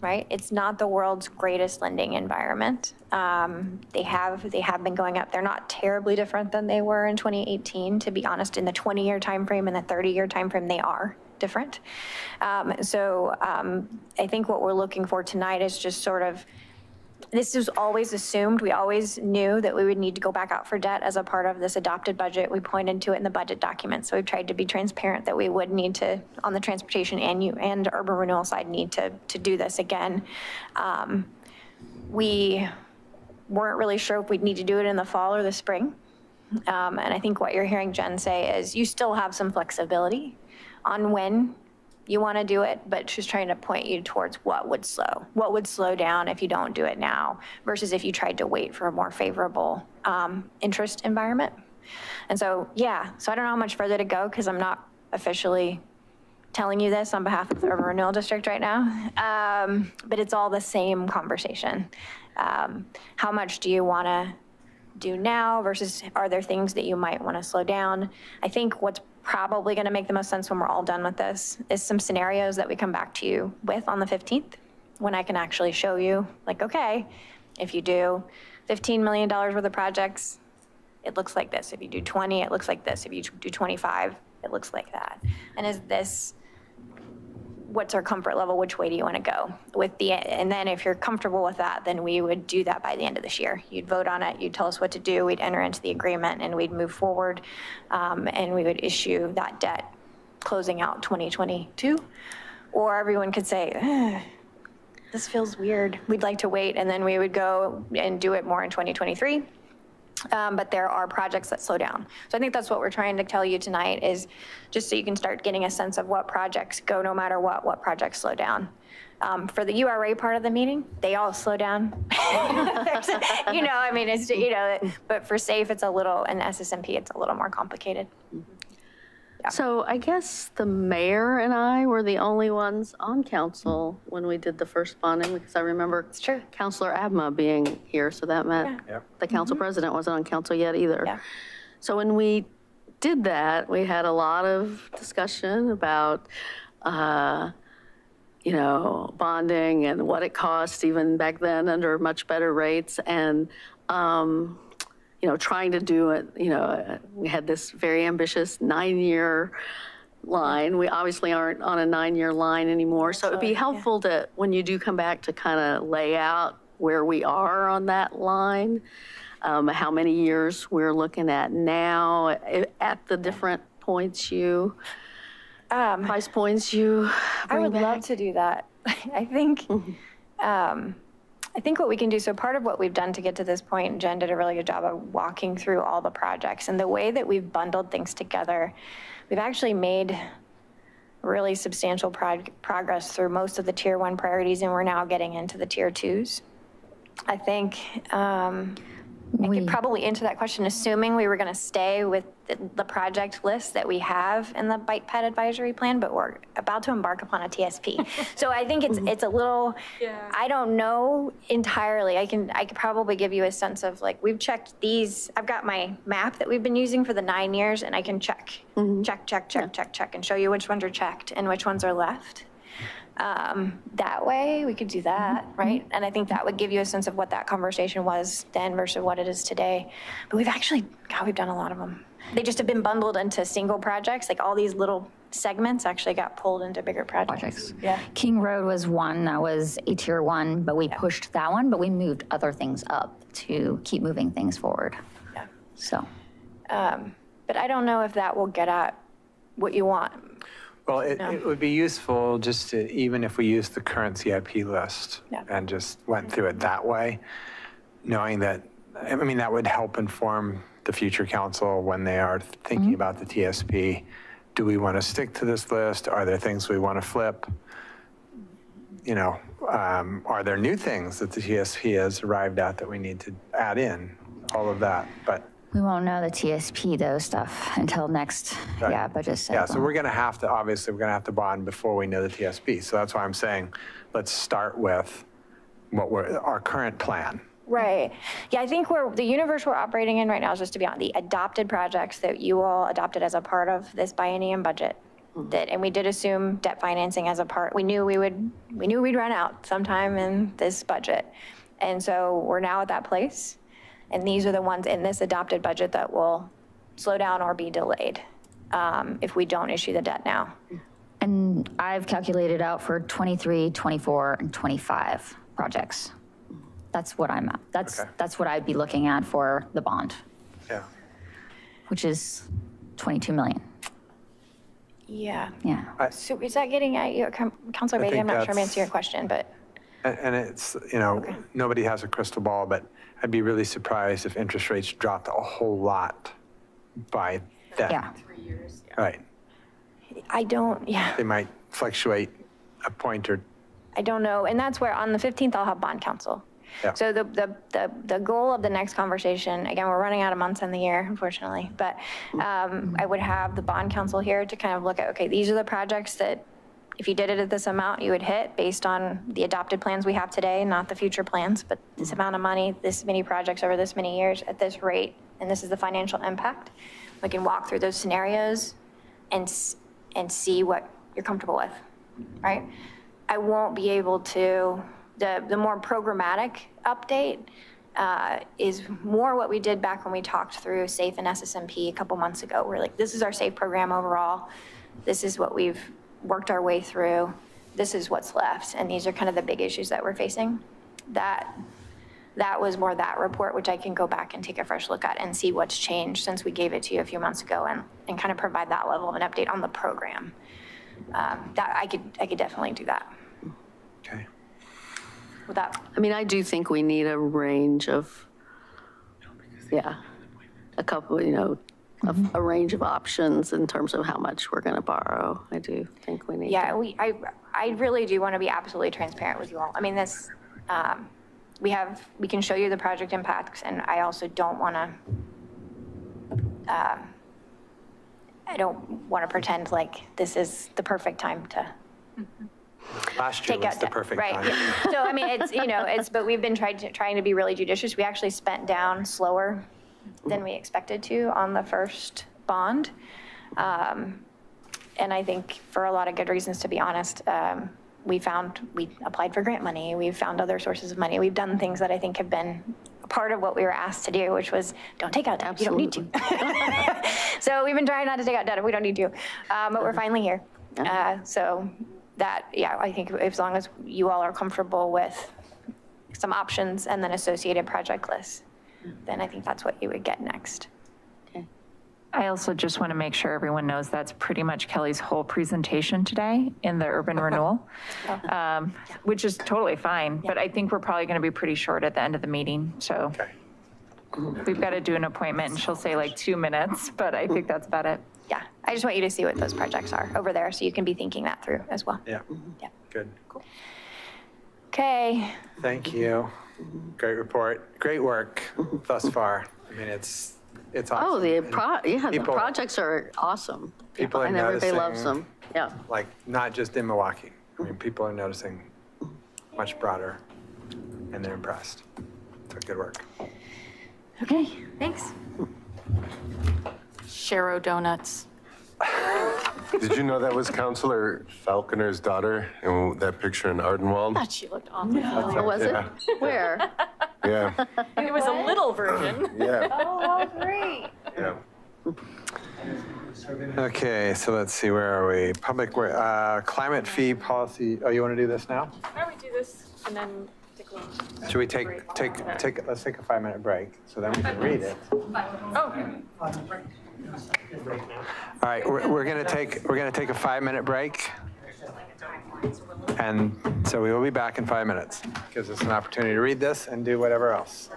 Right? It's not the world's greatest lending environment. Um, They have, they have been going up. They're not terribly different than they were in 2018, to be honest. In the 20-year timeframe and the 30-year timeframe, they are different. Um, So um, I think what we're looking for tonight is just sort of, this was always assumed, we always knew that we would need to go back out for debt as a part of this adopted budget. We pointed to it in the budget document, so we've tried to be transparent that we would need to, on the transportation and you, and urban renewal side, need to, to do this again. Um, We weren't really sure if we'd need to do it in the fall or the spring. Um, And I think what you're hearing Jen say is you still have some flexibility on when you want to do it, but she's trying to point you towards what would slow, what would slow down if you don't do it now versus if you tried to wait for a more favorable um, interest environment. And so, yeah, so I don't know how much further to go because I'm not officially telling you this on behalf of the Urban Renewal District right now, um, but it's all the same conversation. Um, How much do you want to do now versus are there things that you might want to slow down? I think what's probably going to make the most sense when we're all done with this is some scenarios that we come back to you with on the 15th, when I can actually show you, like, okay, if you do $15 million worth of projects, it looks like this. If you do 20, it looks like this. If you do 25, it looks like that. And is this, what's our comfort level? Which way do you want to go with the, and then if you're comfortable with that, then we would do that by the end of this year. You'd vote on it, you'd tell us what to do, we'd enter into the agreement, and we'd move forward. um, And we would issue that debt closing out 2022. Or everyone could say, "Eh, this feels weird, we'd like to wait, and then we would go and do it more in 2023. Um, But there are projects that slow down. So I think that's what we're trying to tell you tonight is just so you can start getting a sense of what projects go no matter what, what projects slow down. Um, For the URA part of the meeting, they all slow down. You know, I mean, it's, you know, but for SAFE, it's a little, and SSMP, it's a little more complicated. So I guess the mayor and I were the only ones on council when we did the first bonding, because I remember It's true. Councilor Abma being here, so that meant Yep. the council president wasn't on council yet either. Yeah. So when we did that, we had a lot of discussion about, uh, you know, bonding and what it cost even back then under much better rates and, um, you know, trying to do it, you know, uh, we had this very ambitious nine-year line. We obviously aren't on a nine-year line anymore. So it'd be helpful to, when you do come back, to kind of lay out where we are on that line, um, how many years we're looking at now eh, at the different points you, Um, price points you I bring would love back. to do that. I think, um, I think what we can do, so part of what we've done to get to this point, Jen did a really good job of walking through all the projects and the way that we've bundled things together. We've actually made really substantial prog- progress through most of the tier one priorities, and we're now getting into the tier twos. I think, um, I could probably answer that question, assuming we were going to stay with the, the project list that we have in the Bike Ped Advisory Plan, but we're about to embark upon a TSP. So I think it's, mm-hmm. it's a little, I don't know entirely. I can, I could probably give you a sense of like, we've checked these, I've got my map that we've been using for the nine years and I can check, mm-hmm. check, check, check, check, check, and show you which ones are checked and which ones are left. Um, That way, we could do that, right? And I think that would give you a sense of what that conversation was then versus what it is today. But we've actually, God, we've done a lot of them. They just have been bundled into single projects, like all these little segments actually got pulled into bigger projects. projects. Yeah. King Road was one that was a tier one, but we pushed that one, but we moved other things up to keep moving things forward. Yeah. So, Um, But I don't know if that will get at what you want. Well, it, it would be useful just to, even if we use the current CIP list Yeah. and just went through it that way, knowing that, I mean, that would help inform the future council when they are thinking about the TSP. Do we want to stick to this list? Are there things we want to flip? You know, um, are there new things that the TSP has arrived at that we need to add in? All of that, but we won't know the TSP though stuff until next, Right. yeah, budget cycle. Yeah, so we're going to have to, obviously, we're going to have to bond before we know the TSP. So that's why I'm saying, let's start with what we're, our current plan. Right. Yeah, I think we're, the universe we're operating in right now is just to be on the adopted projects that you all adopted as a part of this biennium budget. Mm-hmm. that, and we did assume debt financing as a part. We knew we would, we knew we'd run out sometime in this budget. And so we're now at that place. And these are the ones in this adopted budget that will slow down or be delayed um, if we don't issue the debt now. And I've calculated out for 23, 24, and 25 projects. That's what I'm, that's, Okay. that's what I'd be looking at for the bond, Yeah. which is 22 million. Yeah. Yeah. So is that getting at your, Councilor I Batey? I'm not sure I'm answering your question, but And and it's, you know, nobody has a crystal ball, but I'd be really surprised if interest rates dropped a whole lot by then. Yeah. Right. I don't, yeah. They might fluctuate a point or, I don't know. And that's where on the 15th, I'll have bond council. Yeah. So the, the, the, the goal of the next conversation, again, we're running out of months in the year, unfortunately, but um, I would have the bond council here to kind of look at, okay, these are the projects that if you did it at this amount, you would hit based on the adopted plans we have today, not the future plans, but this amount of money, this many projects over this many years at this rate, and this is the financial impact. We can walk through those scenarios and, and see what you're comfortable with, right? I won't be able to, the, the more programmatic update uh, is more what we did back when we talked through SAFE and SSMP a couple months ago. We're like, this is our SAFE program overall. This is what we've worked our way through. This is what's left. And these are kind of the big issues that we're facing. That, that was more that report, which I can go back and take a fresh look at and see what's changed since we gave it to you a few months ago and, and kind of provide that level of an update on the program. Um, That, I could, I could definitely do that. okay. With that, I mean, I do think we need a range of, yeah, a couple, you know, of a range of options in terms of how much we're going to borrow. I do think we need. yeah, to- we, I, I really do want to be absolutely transparent with you all. I mean, this, um, we have, we can show you the project impacts, and I also don't want to, um, I don't want to pretend like this is the perfect time to Last year take was out the debt. perfect Right. time. yeah. So, I mean, it's, you know, it's, but we've been trying to, trying to be really judicious. We actually spent down slower than we expected to on the first bond. Um, And I think for a lot of good reasons, to be honest, um, we found, we applied for grant money, we've found other sources of money. We've done things that I think have been part of what we were asked to do, which was, don't take out debt, you don't need to. So we've been trying not to take out debt if we don't need to, um, but we're finally here. Uh, So that, yeah, I think as long as you all are comfortable with some options and then associated project lists, then I think that's what you would get next. I also just want to make sure everyone knows that's pretty much Kelly's whole presentation today in the urban renewal, um, which is totally fine, but I think we're probably going to be pretty short at the end of the meeting, so Okay. we've got to do an appointment, and she'll say like two minutes, but I think that's about it. Yeah, I just want you to see what those projects are over there, so you can be thinking that through as well. Yeah. Yeah. Good. Cool. Okay, Thank you. Great report. Great work thus far. I mean, it's, it's oh, awesome. Oh, the And pro, yeah, the people- projects are awesome. People are And everybody loves noticing. them. Yeah. Like, not just in Milwaukie. I mean, people are noticing much broader, and they're impressed. So good work. okay, thanks. Sharo Donuts. Did you know that was Councilor Falconer's daughter in that picture in Ardenwald? God, she looked awful. Oh, was it? Where? Yeah, It was a little version. yeah, Oh, great. yeah. Okay, so let's see, where are we? Public, uh, climate fee policy, oh, you want to do this now? Why don't we do this and then take a little. Should we take, take, take, let's take a five-minute break, so then we can read it. Oh, All right, we're, we're gonna take, we're gonna take a five-minute break. And so we will be back in five minutes. Gives us an opportunity to read this and do whatever else.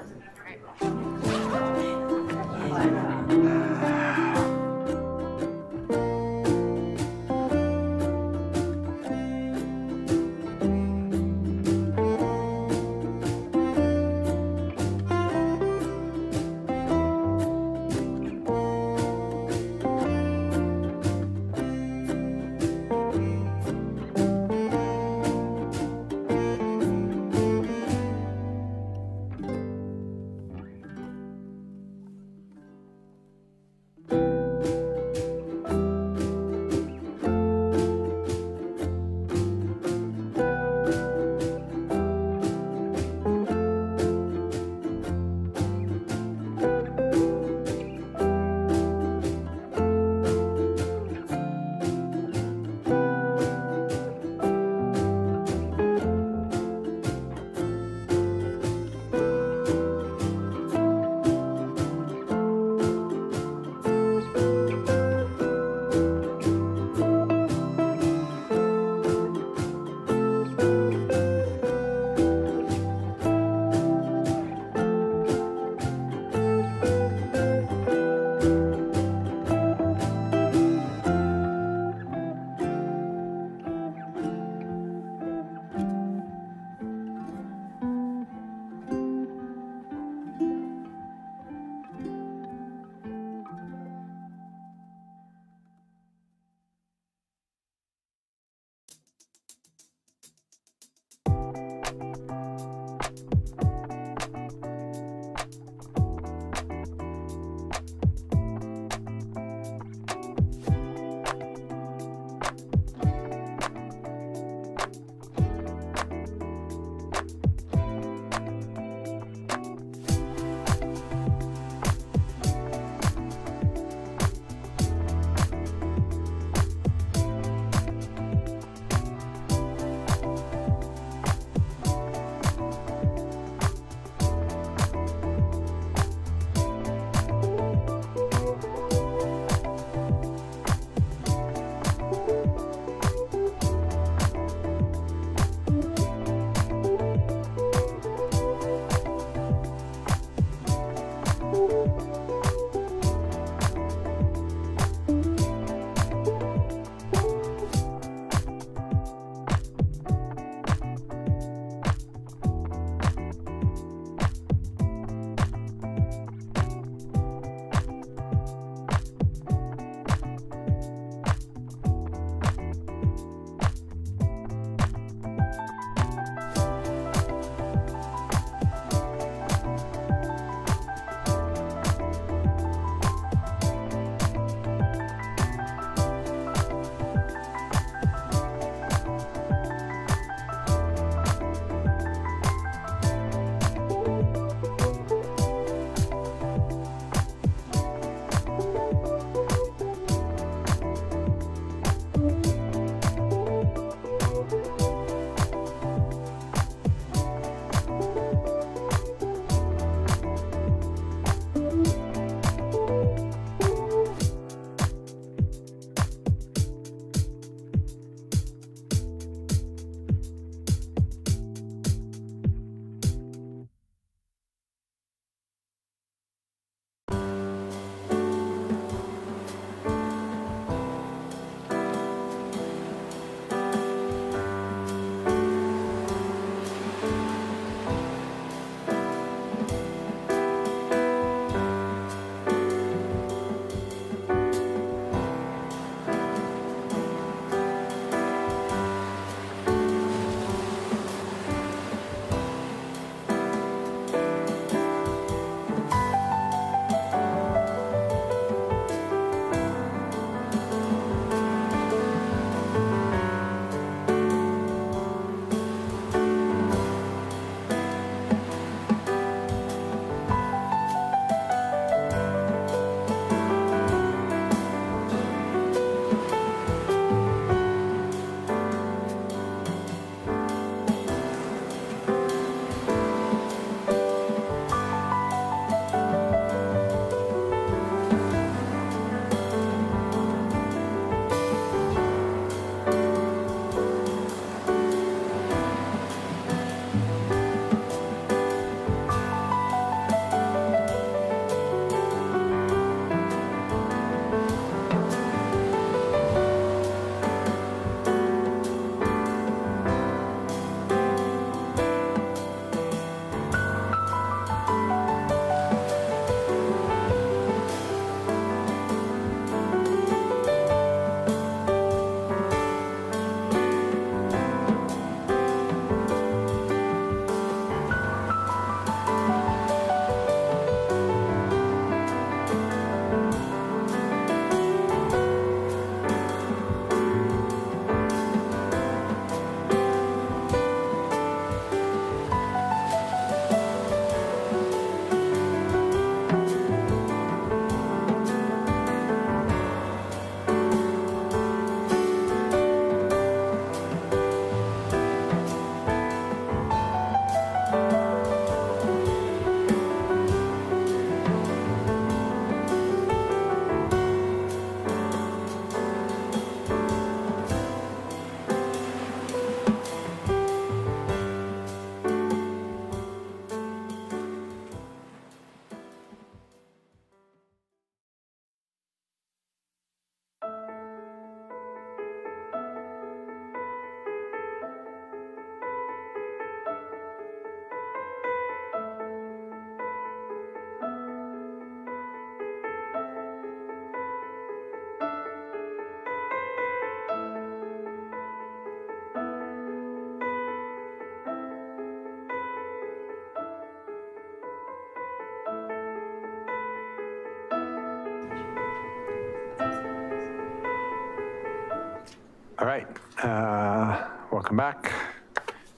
Welcome back.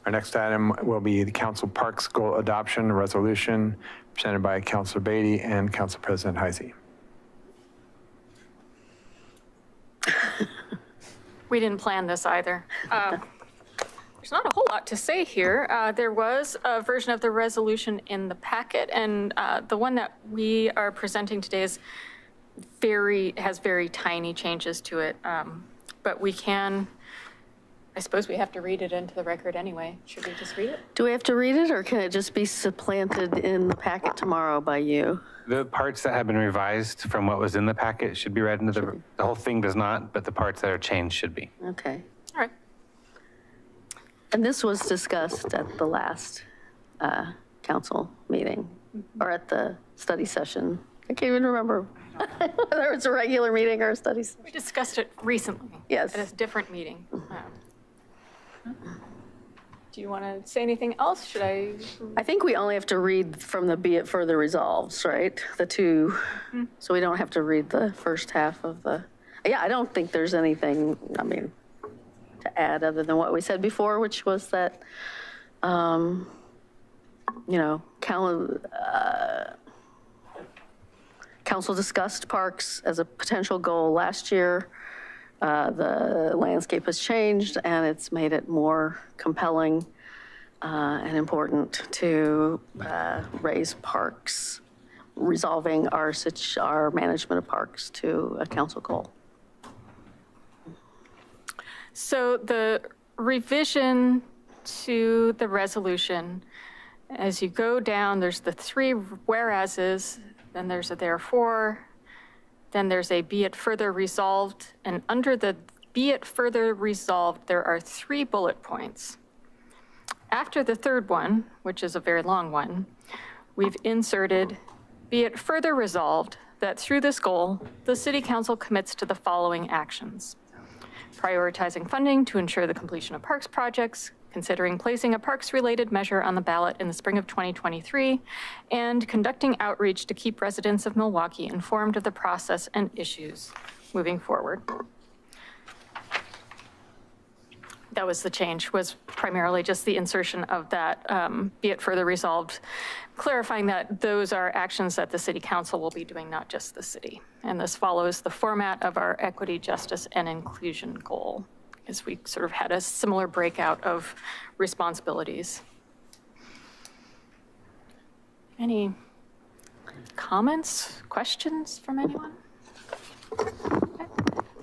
Our next item will be the Council Parks Goal Adoption Resolution presented by Councilor Batey and Council President Hyzy. We didn't plan this either. Uh, There's not a whole lot to say here. Uh, There was a version of the resolution in the packet, and uh, the one that we are presenting today is very, has very tiny changes to it. Um, But we can, I suppose we have to read it into the record anyway. Should we just read it? Do we have to read it, or can it just be supplanted in the packet tomorrow by you? The parts that have been revised from what was in the packet should be read into the, the whole thing does not, but the parts that are changed should be. Okay. All right. And this was discussed at the last uh, council meeting, or at the study session. I can't even remember whether it's a regular meeting or a study. session. We discussed it recently. Yes. At a different meeting. Um, Do you want to say anything else? Should I? I think we only have to read from the be it further resolves, right? The two, so we don't have to read the first half of the, yeah, I don't think there's anything, I mean, to add other than what we said before, which was that, um, you know, cal- uh, council discussed parks as a potential goal last year. Uh, The landscape has changed and it's made it more compelling uh, and important to uh, raise parks, resolving our, our management of parks to a council goal. So the revision to the resolution, as you go down, there's the three whereases, then there's a therefore, then there's a be it further resolved, and under the be it further resolved, there are three bullet points. After the third one, which is a very long one, we've inserted, be it further resolved that through this goal, the city council commits to the following actions prioritizing funding to ensure the completion of parks projects, considering placing a parks-related measure on the ballot in the spring of 2023, and conducting outreach to keep residents of Milwaukie informed of the process and issues moving forward. That was the change, was primarily just the insertion of that, um, be it further resolved, clarifying that those are actions that the city council will be doing, not just the city. And this follows the format of our equity, justice, and inclusion goal, as we sort of had a similar breakout of responsibilities. Any comments, questions from anyone?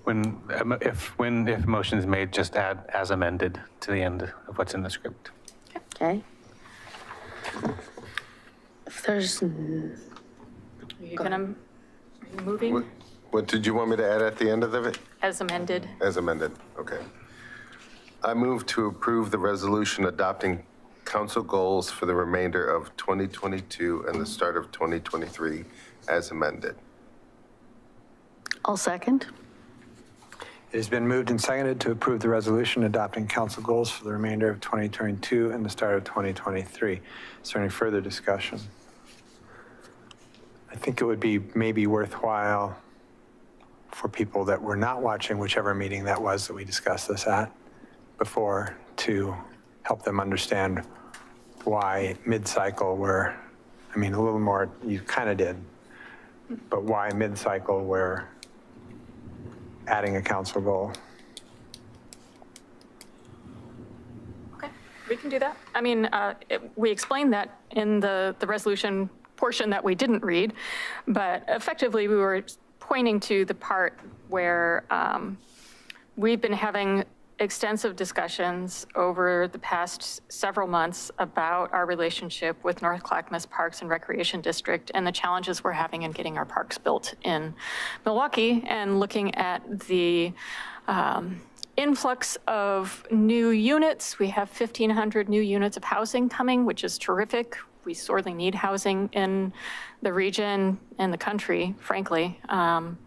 When, um, if, when, if motion is made, just add as amended to the end of what's in the script. Okay? If there's, Are you gonna, are you moving What, what did you want me to add at the end of it? as amended? As amended, okay. I move to approve the resolution adopting council goals for the remainder of 2022 and the start of 2023 as amended. I'll second. It has been moved and seconded to approve the resolution adopting council goals for the remainder of 2022 and the start of 2023. Is there any further discussion? I think it would be maybe worthwhile for people that were not watching whichever meeting that was that we discussed this at before to help them understand why mid-cycle we're, I mean, a little more, you kind of did, but why mid-cycle we're adding a council goal. Okay, we can do that. I mean, uh, it- we explained that in the, the resolution portion that we didn't read, but effectively, we were pointing to the part where um, we've been having extensive discussions over the past several months about our relationship with North Clackamas Parks and Recreation District and the challenges we're having in getting our parks built in Milwaukie and looking at the um, influx of new units. We have 1,500 new units of housing coming, which is terrific. We sorely need housing in the region and the country, frankly. Um,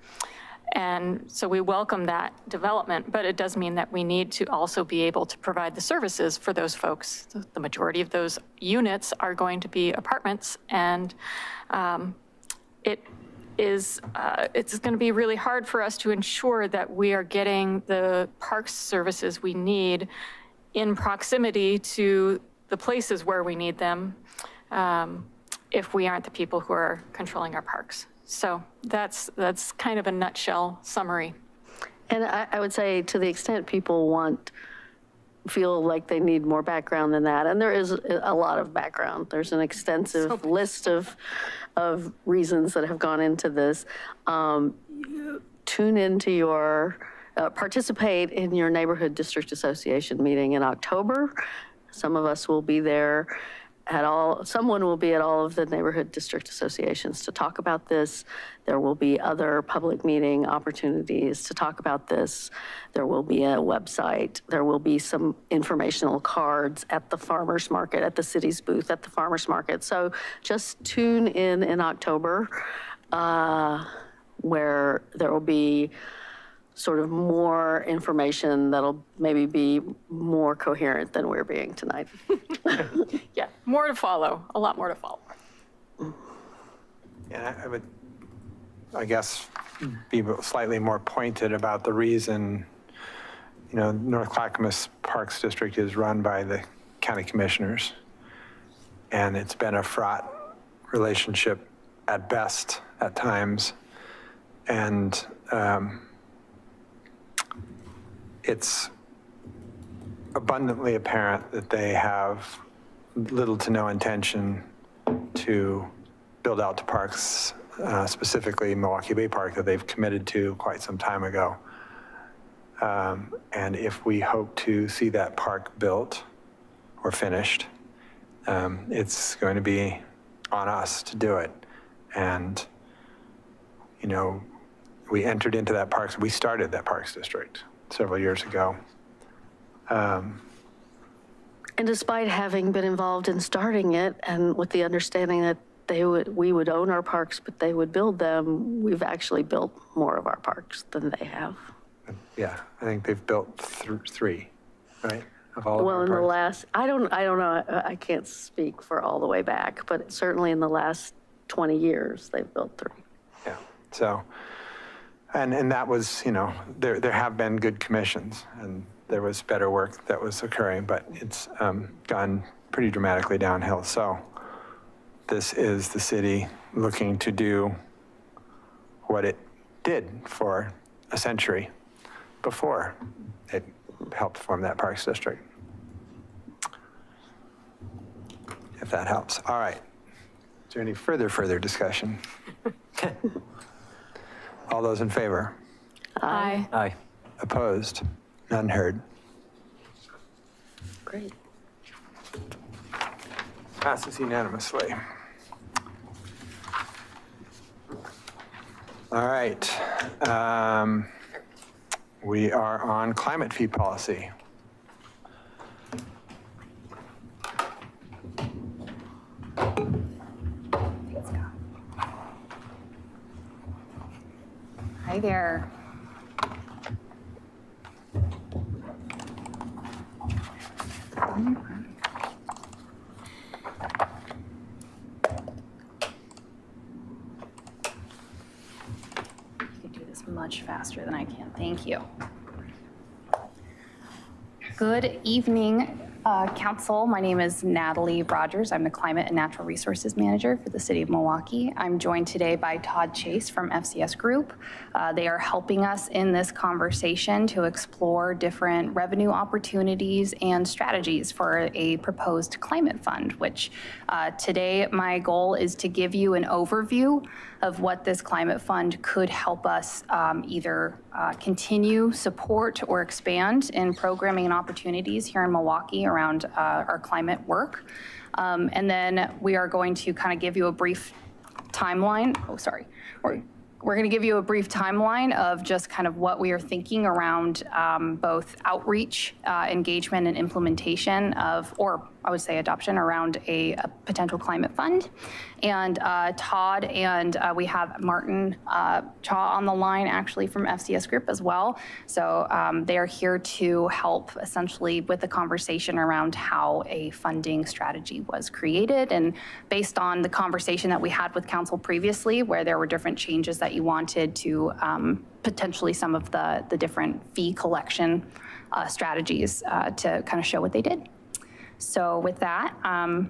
and so we welcome that development, but it does mean that we need to also be able to provide the services for those folks. The majority of those units are going to be apartments, and um, it is uh, it's going to be really hard for us to ensure that we are getting the parks services we need in proximity to the places where we need them um, if we aren't the people who are controlling our parks. So that's, that's kind of a nutshell summary. And I, I would say to the extent people want, feel like they need more background than that, and there is a lot of background. There's an extensive list of, of reasons that have gone into this. Um, Tune into your, uh, participate in your neighborhood district association meeting in October. Some of us will be there at all, someone will be at all of the neighborhood district associations to talk about this. There will be other public meeting opportunities to talk about this. There will be a website. There will be some informational cards at the farmer's market, at the city's booth at the farmer's market. So just tune in in October uh, where there will be sort of more information that'll maybe be more coherent than we're being tonight. Yeah, more to follow, a lot more to follow. And I I would, I guess, be slightly more pointed about the reason, you know, North Clackamas Parks District is run by the county commissioners. And it's been a fraught relationship at best at times. And um, it's abundantly apparent that they have little to no intention to build out the parks, uh, specifically Milwaukie Bay Park that they've committed to quite some time ago. Um, And if we hope to see that park built or finished, um, it's going to be on us to do it. And, you know, we entered into that parks, we started that Parks District several years ago. Um, And despite having been involved in starting it and with the understanding that they would, we would own our parks, but they would build them, we've actually built more of our parks than they have. Yeah, I think they've built th- three, right? Of all Well, in the last, I don't, I don't know, I- I can't speak for all the way back, but certainly in the last 20 years, they've built three. Yeah, so, and, and that was, you know, there, there have been good commissions and there was better work that was occurring, but it's um, gone pretty dramatically downhill. So this is the city looking to do what it did for a century before it helped form that Parks District. If that helps. All right. Is there any further, further discussion? All those in favor? Aye. Aye. Opposed? None heard. Great. Passes unanimously. All right. um, We are on climate fee policy. Hi there. You can do this much faster than I can. Thank you. Good evening, uh, council. My name is Natalie Rogers. I'm the Climate and Natural Resources Manager for the City of Milwaukie. I'm joined today by Todd Chase from FCS Group. Uh, They are helping us in this conversation to explore different revenue opportunities and strategies for a proposed climate fund, which uh, today my goal is to give you an overview of what this climate fund could help us um, either uh, continue, support, or expand in programming and opportunities here in Milwaukie around uh, our climate work. Um, And then we are going to kind of give you a brief timeline, oh, sorry, or we're going to give you a brief timeline of just kind of what we are thinking around um, both outreach, uh, engagement, and implementation of, or I would say adoption around a, a potential climate fund. And uh, Todd and uh, we have Martin uh, Chaw on the line actually from FCS Group as well. So um, they are here to help essentially with the conversation around how a funding strategy was created. And based on the conversation that we had with council previously, where there were different changes that you wanted to um, potentially some of the, the different fee collection uh, strategies uh, to kind of show what they did. So with that, um,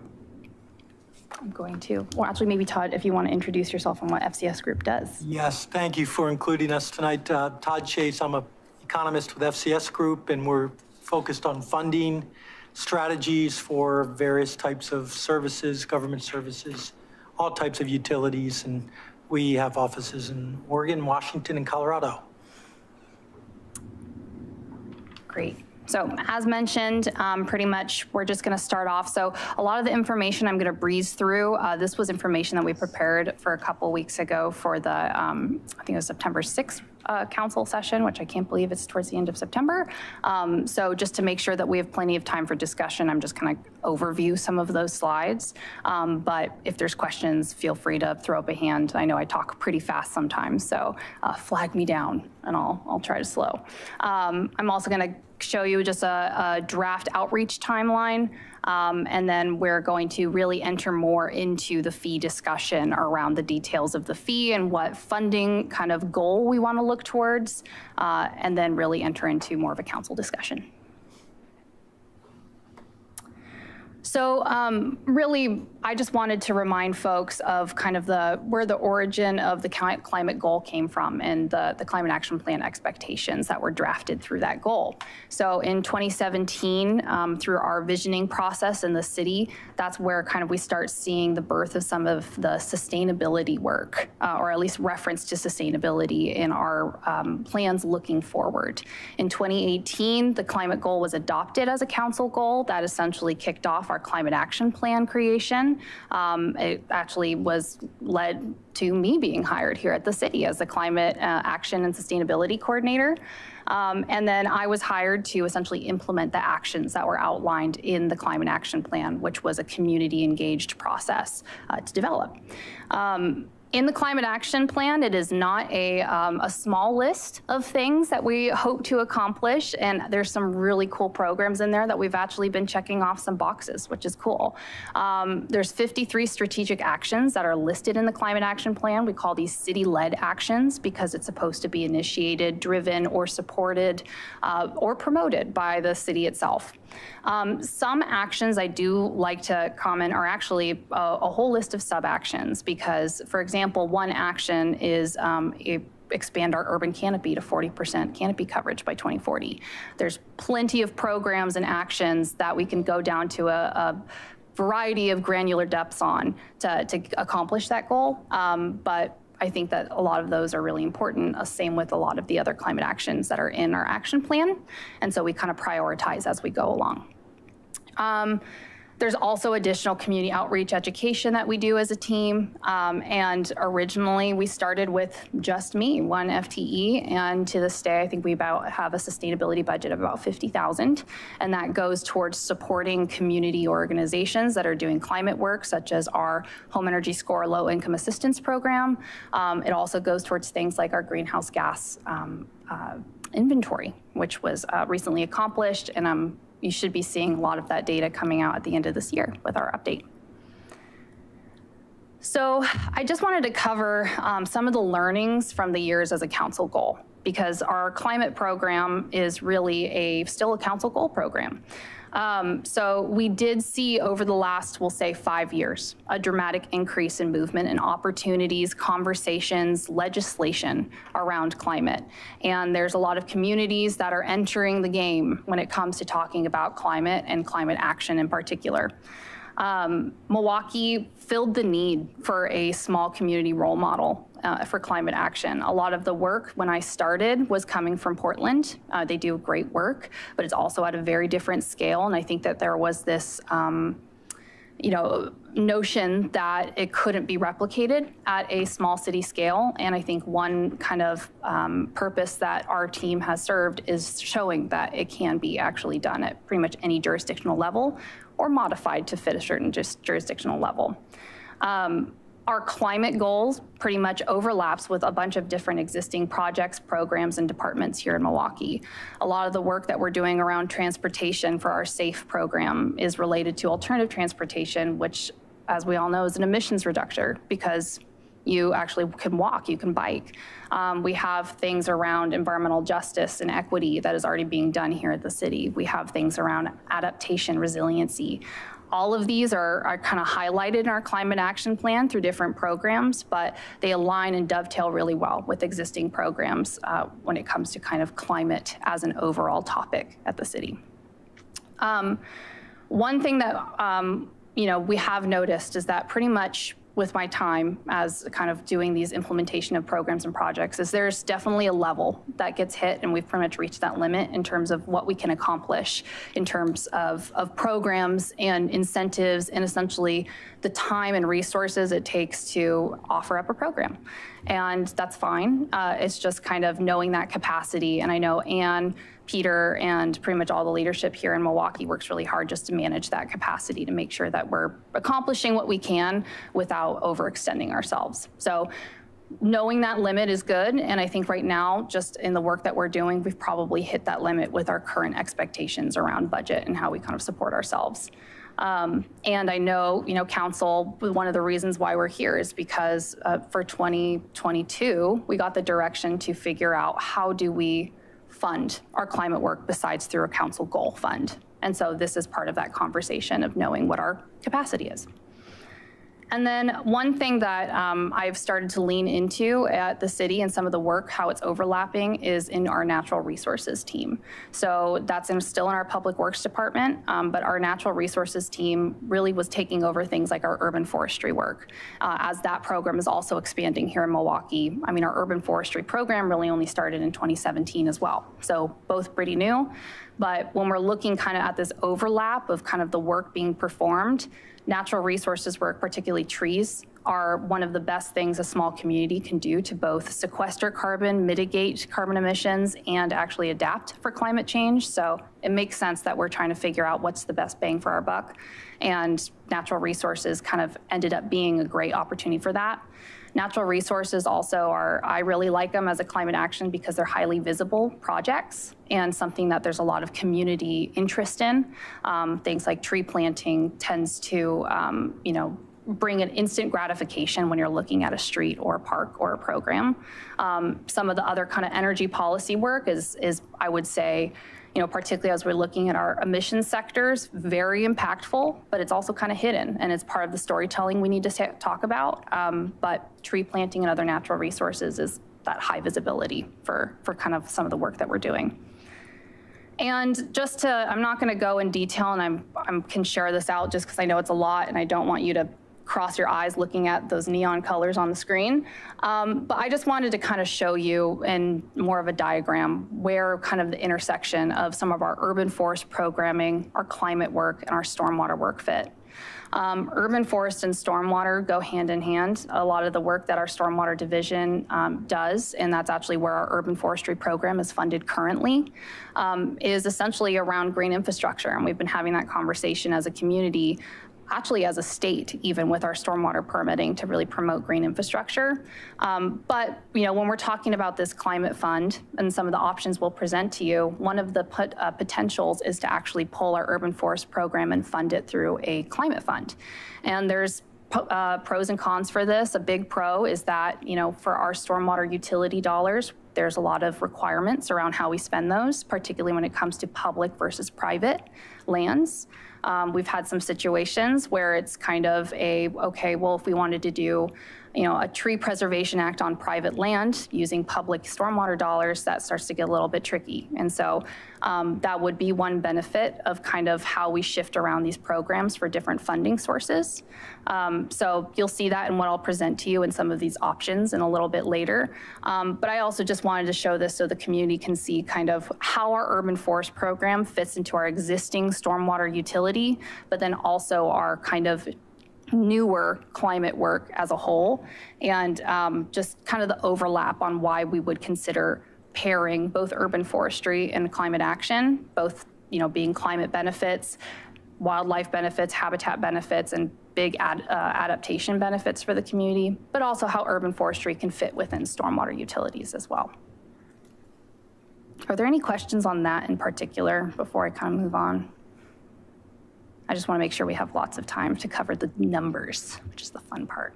I'm going to, well, actually maybe Todd, if you want to introduce yourself and what FCS Group does. Yes, thank you for including us tonight. Uh, Todd Chase, I'm an economist with FCS Group, and we're focused on funding strategies for various types of services, government services, all types of utilities, and we have offices in Oregon, Washington, and Colorado. Great. So as mentioned, um, pretty much we're just going to start off. So a lot of the information I'm going to breeze through. Uh, this was information that we prepared for a couple weeks ago for the, um, I think it was September 6th uh, council session, which I can't believe it's towards the end of September. Um, so just to make sure that we have plenty of time for discussion, I'm just kind of overview some of those slides. Um, but if there's questions, feel free to throw up a hand. I know I talk pretty fast sometimes, so uh, flag me down and I'll, I'll try to slow. Um, I'm also going to show you just a, a draft outreach timeline. Um, and then we're going to really enter more into the fee discussion around the details of the fee and what funding kind of goal we want to look towards, uh, and then really enter into more of a council discussion. So um, really, I just wanted to remind folks of kind of the where the origin of the climate goal came from and the, the climate action plan expectations that were drafted through that goal. So in 2017, um, through our visioning process in the city, that's where kind of we start seeing the birth of some of the sustainability work, uh, or at least reference to sustainability in our um, plans looking forward. In 2018, the climate goal was adopted as a council goal that essentially kicked off our our climate action plan creation. Um, it actually was led to me being hired here at the city as the climate uh, action and sustainability coordinator. Um, and then I was hired to essentially implement the actions that were outlined in the climate action plan, which was a community engaged process uh, to develop. Um, in the climate action plan, it is not a, um, a small list of things that we hope to accomplish. And there's some really cool programs in there that we've actually been checking off some boxes, which is cool. Um, there's 53 strategic actions that are listed in the climate action plan. We call these city-led actions because it's supposed to be initiated, driven, or supported uh, or promoted by the city itself. Um, some actions I do like to comment are actually a, a whole list of sub-actions because, for example, one action is um, a expand our urban canopy to 40% canopy coverage by 2040. There's plenty of programs and actions that we can go down to a, a variety of granular depths on to, to accomplish that goal. Um, but I think that a lot of those are really important, uh, same with a lot of the other climate actions that are in our action plan. And so we kind of prioritize as we go along. Um, there's also additional community outreach education that we do as a team. Um, and originally we started with just me, one FTE. And to this day, I think we about have a sustainability budget of about 50,000. And that goes towards supporting community organizations that are doing climate work, such as our Home Energy Score Low Income Assistance Program. Um, it also goes towards things like our greenhouse gas um, uh, inventory, which was uh, recently accomplished. And I'm you should be seeing a lot of that data coming out at the end of this year with our update. So I just wanted to cover um, some of the learnings from the years as a council goal because our climate program is really a still a council goal program. Um, so we did see over the last, we'll say five years, a dramatic increase in movement and opportunities, conversations, legislation around climate. And there's a lot of communities that are entering the game when it comes to talking about climate and climate action in particular. Um, Milwaukie filled the need for a small community role model uh, for climate action. A lot of the work when I started was coming from Portland. Uh, they do great work, but it's also at a very different scale. And I think that there was this um, you know, notion that it couldn't be replicated at a small city scale. And I think one kind of um, purpose that our team has served is showing that it can be actually done at pretty much any jurisdictional level or modified to fit a certain just jurisdictional level. Um, our climate goals pretty much overlaps with a bunch of different existing projects, programs, and departments here in Milwaukie. A lot of the work that we're doing around transportation for our SAFE program is related to alternative transportation, which, as we all know, is an emissions reductor because you actually can walk, you can bike. Um, we have things around environmental justice and equity that is already being done here at the city. We have things around adaptation, resiliency. All of these are, are kind of highlighted in our climate action plan through different programs, but they align and dovetail really well with existing programs uh, when it comes to kind of climate as an overall topic at the city. Um, one thing that um, you know we have noticed is that pretty much with my time as kind of doing these implementation of programs and projects is there's definitely a level that gets hit and we've pretty much reached that limit in terms of what we can accomplish in terms of, of programs and incentives and essentially the time and resources it takes to offer up a program. And that's fine. Uh, it's just kind of knowing that capacity. And I know Anne Peter and pretty much all the leadership here in Milwaukie works really hard just to manage that capacity to make sure that we're accomplishing what we can without overextending ourselves. So knowing that limit is good. And I think right now, just in the work that we're doing, we've probably hit that limit with our current expectations around budget and how we kind of support ourselves. Um, and I know, you know, council, one of the reasons why we're here is because uh, for 2022, we got the direction to figure out how do we fund our climate work besides through a council goal fund. And so this is part of that conversation of knowing what our capacity is. And then one thing that um, I've started to lean into at the city and some of the work, how it's overlapping, is in our natural resources team. So that's in, still in our public works department, um, but our natural resources team really was taking over things like our urban forestry work, uh, as that program is also expanding here in Milwaukie. I mean, our urban forestry program really only started in 2017 as well. So both pretty new. But when we're looking kind of at this overlap of kind of the work being performed, natural resources work, particularly trees, are one of the best things a small community can do to both sequester carbon, mitigate carbon emissions, and actually adapt for climate change. So it makes sense that we're trying to figure out what's the best bang for our buck. And natural resources kind of ended up being a great opportunity for that. Natural resources also are, I really like them as a climate action because they're highly visible projects and something that there's a lot of community interest in. Um, things like tree planting tends to, um, you know, bring an instant gratification when you're looking at a street or a park or a program. Um, some of the other kind of energy policy work is, is I would say, you know, particularly as we're looking at our emissions sectors, very impactful, but it's also kind of hidden and it's part of the storytelling we need to talk about. Um, but tree planting and other natural resources is that high visibility for, for kind of some of the work that we're doing. And just to, I'm not going to go in detail and I'm, I can share this out just because I know it's a lot and I don't want you to cross your eyes looking at those neon colors on the screen. Um, but I just wanted to kind of show you in more of a diagram where kind of the intersection of some of our urban forest programming, our climate work, and our stormwater work fit. Um, urban forest and stormwater go hand in hand. A lot of the work that our stormwater division um, does, and that's actually where our urban forestry program is funded currently, um, is essentially around green infrastructure. And we've been having that conversation as a community actually as a state, even with our stormwater permitting to really promote green infrastructure. Um, but, you know, when we're talking about this climate fund and some of the options we'll present to you, one of the put, uh, potentials is to actually pull our urban forest program and fund it through a climate fund. And there's uh, pros and cons for this. A big pro is that, you know, for our stormwater utility dollars, there's a lot of requirements around how we spend those, particularly when it comes to public versus private lands. Um, we've had some situations where it's kind of a, okay, well, if we wanted to do you know, a tree preservation act on private land using public stormwater dollars, that starts to get a little bit tricky. And so um, that would be one benefit of kind of how we shift around these programs for different funding sources. Um, so you'll see that in what I'll present to you in some of these options in a little bit later. Um, but I also just wanted to show this so the community can see kind of how our urban forest program fits into our existing stormwater utility, but then also our kind of newer climate work as a whole, and um, just kind of the overlap on why we would consider pairing both urban forestry and climate action, both you know being climate benefits, wildlife benefits, habitat benefits, and big ad, uh, adaptation benefits for the community, but also how urban forestry can fit within stormwater utilities as well. Are there any questions on that in particular before I kind of move on? I just want to make sure we have lots of time to cover the numbers, which is the fun part.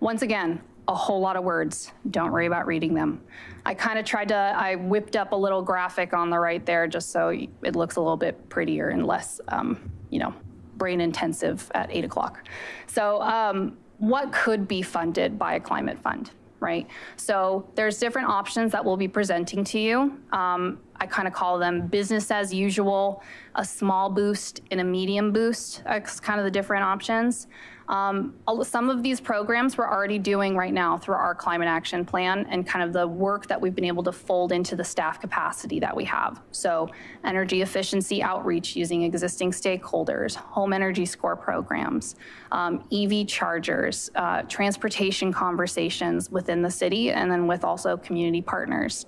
Once again, a whole lot of words. Don't worry about reading them. I kind of tried to, I whipped up a little graphic on the right there just so it looks a little bit prettier and less, um, you know, brain intensive at eight o'clock. So um, what could be funded by a climate fund? right? So there's different options that we'll be presenting to you. Um, I kind of call them business as usual, a small boost, and a medium boost. That's kind of the different options. Um, some of these programs we're already doing right now through our climate action plan and kind of the work that we've been able to fold into the staff capacity that we have. So energy efficiency outreach using existing stakeholders, home energy score programs, um, EV chargers, uh, transportation conversations within the city, and then with also community partners.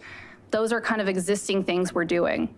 Those are kind of existing things we're doing.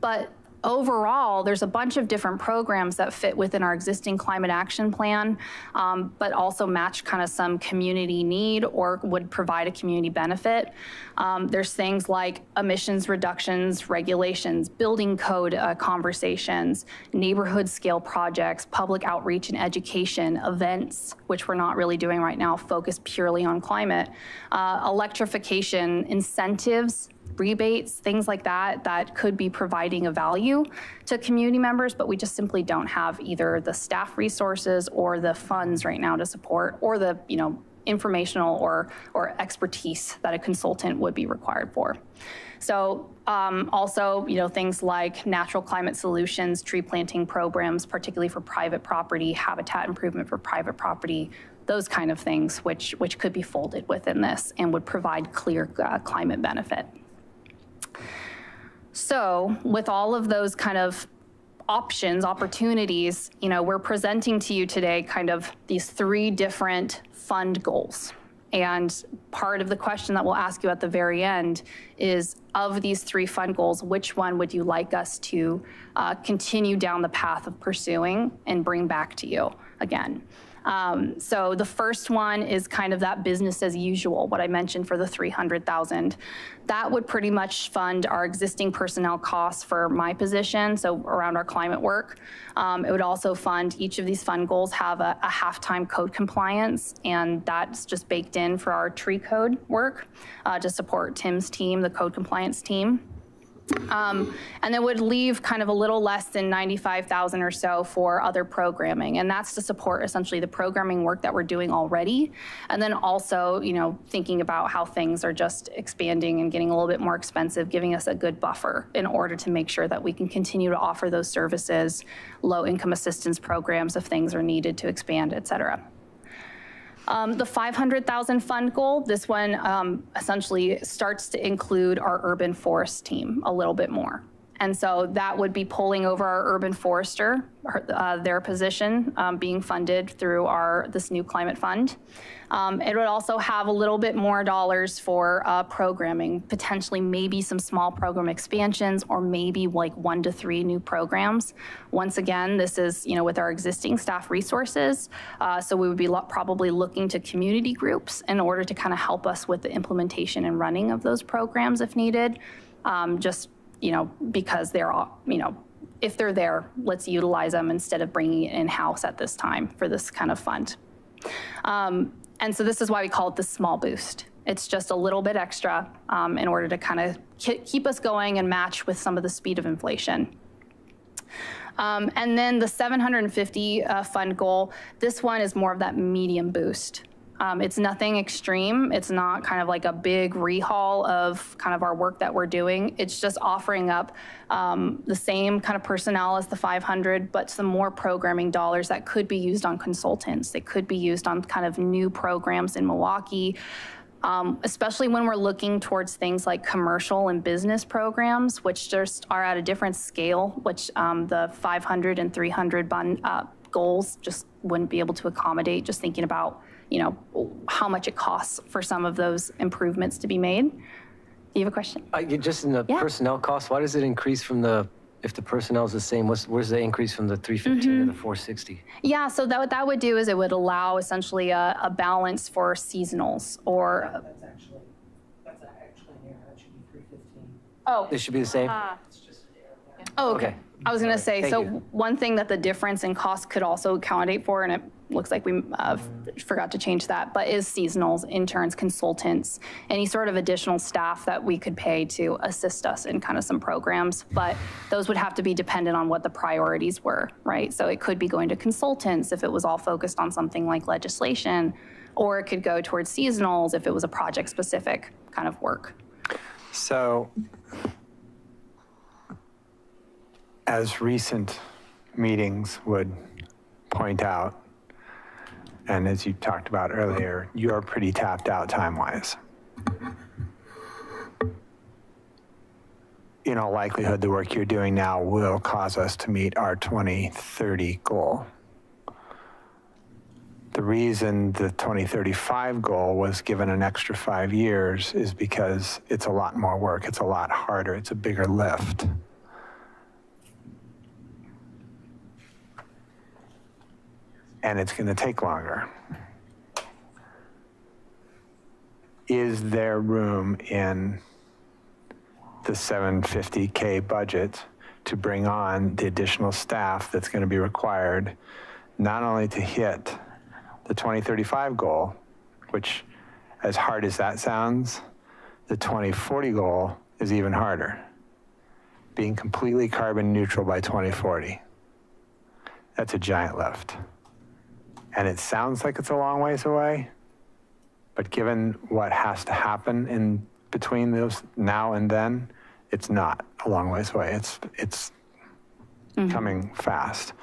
But overall, there's a bunch of different programs that fit within our existing climate action plan, um, but also match kind of some community need or would provide a community benefit. Um, there's things like emissions reductions, regulations, building code uh, conversations, neighborhood scale projects, public outreach and education, events, which we're not really doing right now, focused purely on climate, uh, electrification, incentives, rebates, things like that, that could be providing a value to community members, but we just simply don't have either the staff resources or the funds right now to support or the, you know, informational or, or expertise that a consultant would be required for. So um, also, you know, things like natural climate solutions, tree planting programs, particularly for private property, habitat improvement for private property, those kind of things, which, which could be folded within this and would provide clear uh, climate benefit. So with all of those kind of options, opportunities, you know, we're presenting to you today kind of these three different fund goals. And part of the question that we'll ask you at the very end is of these three fund goals, which one would you like us to uh, continue down the path of pursuing and bring back to you again? Um, so the first one is kind of that business as usual, what I mentioned for the 300,000. That would pretty much fund our existing personnel costs for my position, so around our climate work. Um, it would also fund, each of these fund goals have a, a half-time code compliance, and that's just baked in for our tree code work uh, to support Tim's team, the code compliance team. Um, and it would leave kind of a little less than 95,000 or so for other programming. And that's to support essentially the programming work that we're doing already. And then also, you know, thinking about how things are just expanding and getting a little bit more expensive, giving us a good buffer in order to make sure that we can continue to offer those services, low income assistance programs if things are needed to expand, et cetera. Um, the 500,000 fund goal, this one um, essentially starts to include our urban forest team a little bit more. And so that would be pulling over our urban forester, uh, their position um, being funded through our this new climate fund. Um, it would also have a little bit more dollars for uh, programming, potentially maybe some small program expansions or maybe like one to three new programs. Once again, this is you know with our existing staff resources, uh, so we would be lo probably looking to community groups in order to kind of help us with the implementation and running of those programs if needed. Um, just you know, because they're all, you know, if they're there, let's utilize them instead of bringing it in-house at this time for this kind of fund. Um, and so this is why we call it the small boost. It's just a little bit extra um, in order to kind of keep us going and match with some of the speed of inflation. Um, and then the 750 uh, fund goal, this one is more of that medium boost. Um, It's nothing extreme. It's not kind of like a big rehaul of kind of our work that we're doing. It's just offering up um, the same kind of personnel as the 500, but some more programming dollars that could be used on consultants. They could be used on kind of new programs in Milwaukie, um, especially when we're looking towards things like commercial and business programs, which just are at a different scale, which um, the 500 and 300 bun, uh, goals just wouldn't be able to accommodate, just thinking about, you know, how much it costs for some of those improvements to be made. Do you have a question? Uh, Just in the Yeah. personnel cost, why does it increase from the, if the personnel is the same, what's, where's the increase from the 315 to the 460? Yeah, so that, what that would do is it would allow essentially a, a balance for seasonals or. That's actually, that's actually an error, that should be 315. Oh. It should be the same? Oh, okay. Okay. I was going to say, Thank so you. one thing that the difference in cost could also accommodate for, and it looks like we uh, forgot to change that, but is seasonals, interns, consultants, any sort of additional staff that we could pay to assist us in kind of some programs. But those would have to be dependent on what the priorities were, right? So it could be going to consultants if it was all focused on something like legislation, or it could go towards seasonals if it was a project-specific kind of work. So, as recent meetings would point out, and as you talked about earlier, you're pretty tapped out time-wise. In all likelihood, the work you're doing now will cause us to meet our 2030 goal. The reason the 2035 goal was given an extra five years is because it's a lot more work, it's a lot harder, it's a bigger lift. And it's going to take longer. Is there room in the 750K budget to bring on the additional staff that's going to be required, not only to hit the 2035 goal, which, as hard as that sounds, the 2040 goal is even harder. Being completely carbon neutral by 2040. That's a giant lift. And it sounds like it's a long ways away, but given what has to happen in between those now and then, it's not a long ways away. It's, it's mm-hmm. coming fast.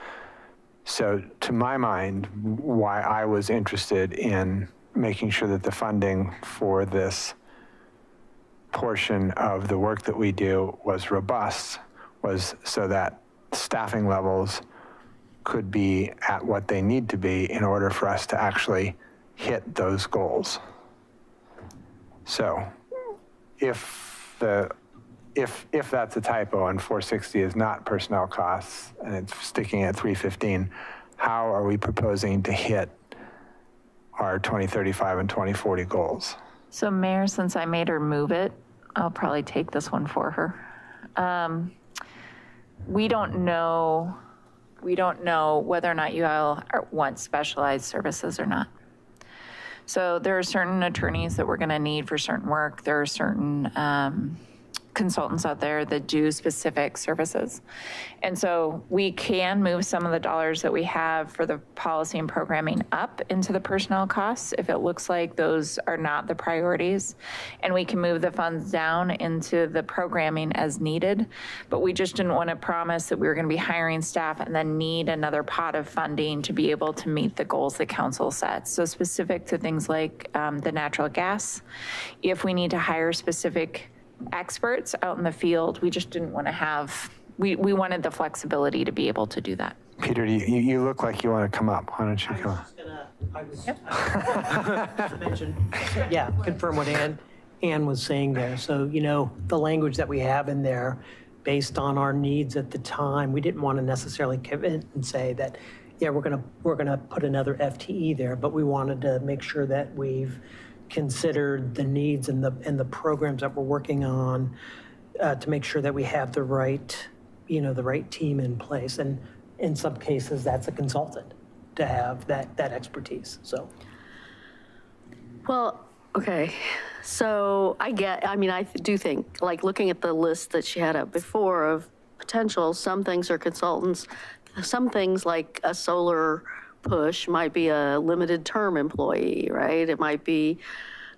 So to my mind, why I was interested in making sure that the funding for this portion of the work that we do was robust was so that staffing levels could be at what they need to be in order for us to actually hit those goals. So if the, if, if that's a typo and 460 is not personnel costs and it's sticking at 315, how are we proposing to hit our 2035 and 2040 goals? So Mayor, since I made her move it, I'll probably take this one for her. Um, We don't know, we don't know whether or not you all want specialized services or not. So there are certain attorneys that we're going to need for certain work. There are certain um, consultants out there that do specific services. And so we can move some of the dollars that we have for the policy and programming up into the personnel costs if it looks like those are not the priorities. And we can move the funds down into the programming as needed. But we just didn't want to promise that we were going to be hiring staff and then need another pot of funding to be able to meet the goals that council sets. So specific to things like um, the natural gas, if we need to hire specific experts out in the field, we just didn't want to have, we, we wanted the flexibility to be able to do that. Peter, you, you you look like you want to come up. Why don't you come? I was, to mention, yeah, confirm what Ann, Ann was saying there. So, you know, the language that we have in there, based on our needs at the time, we didn't want to necessarily commit and say that, yeah, we're going to, we're going to put another FTE there, but we wanted to make sure that we've considered the needs and the, and the programs that we're working on uh, to make sure that we have the right, you know, the right team in place. And in some cases, that's a consultant to have that, that expertise, so. Well, okay, so I get, I mean, I do think, like, looking at the list that she had up before of potential, some things are consultants, some things like a solar push might be a limited term employee, right? It might be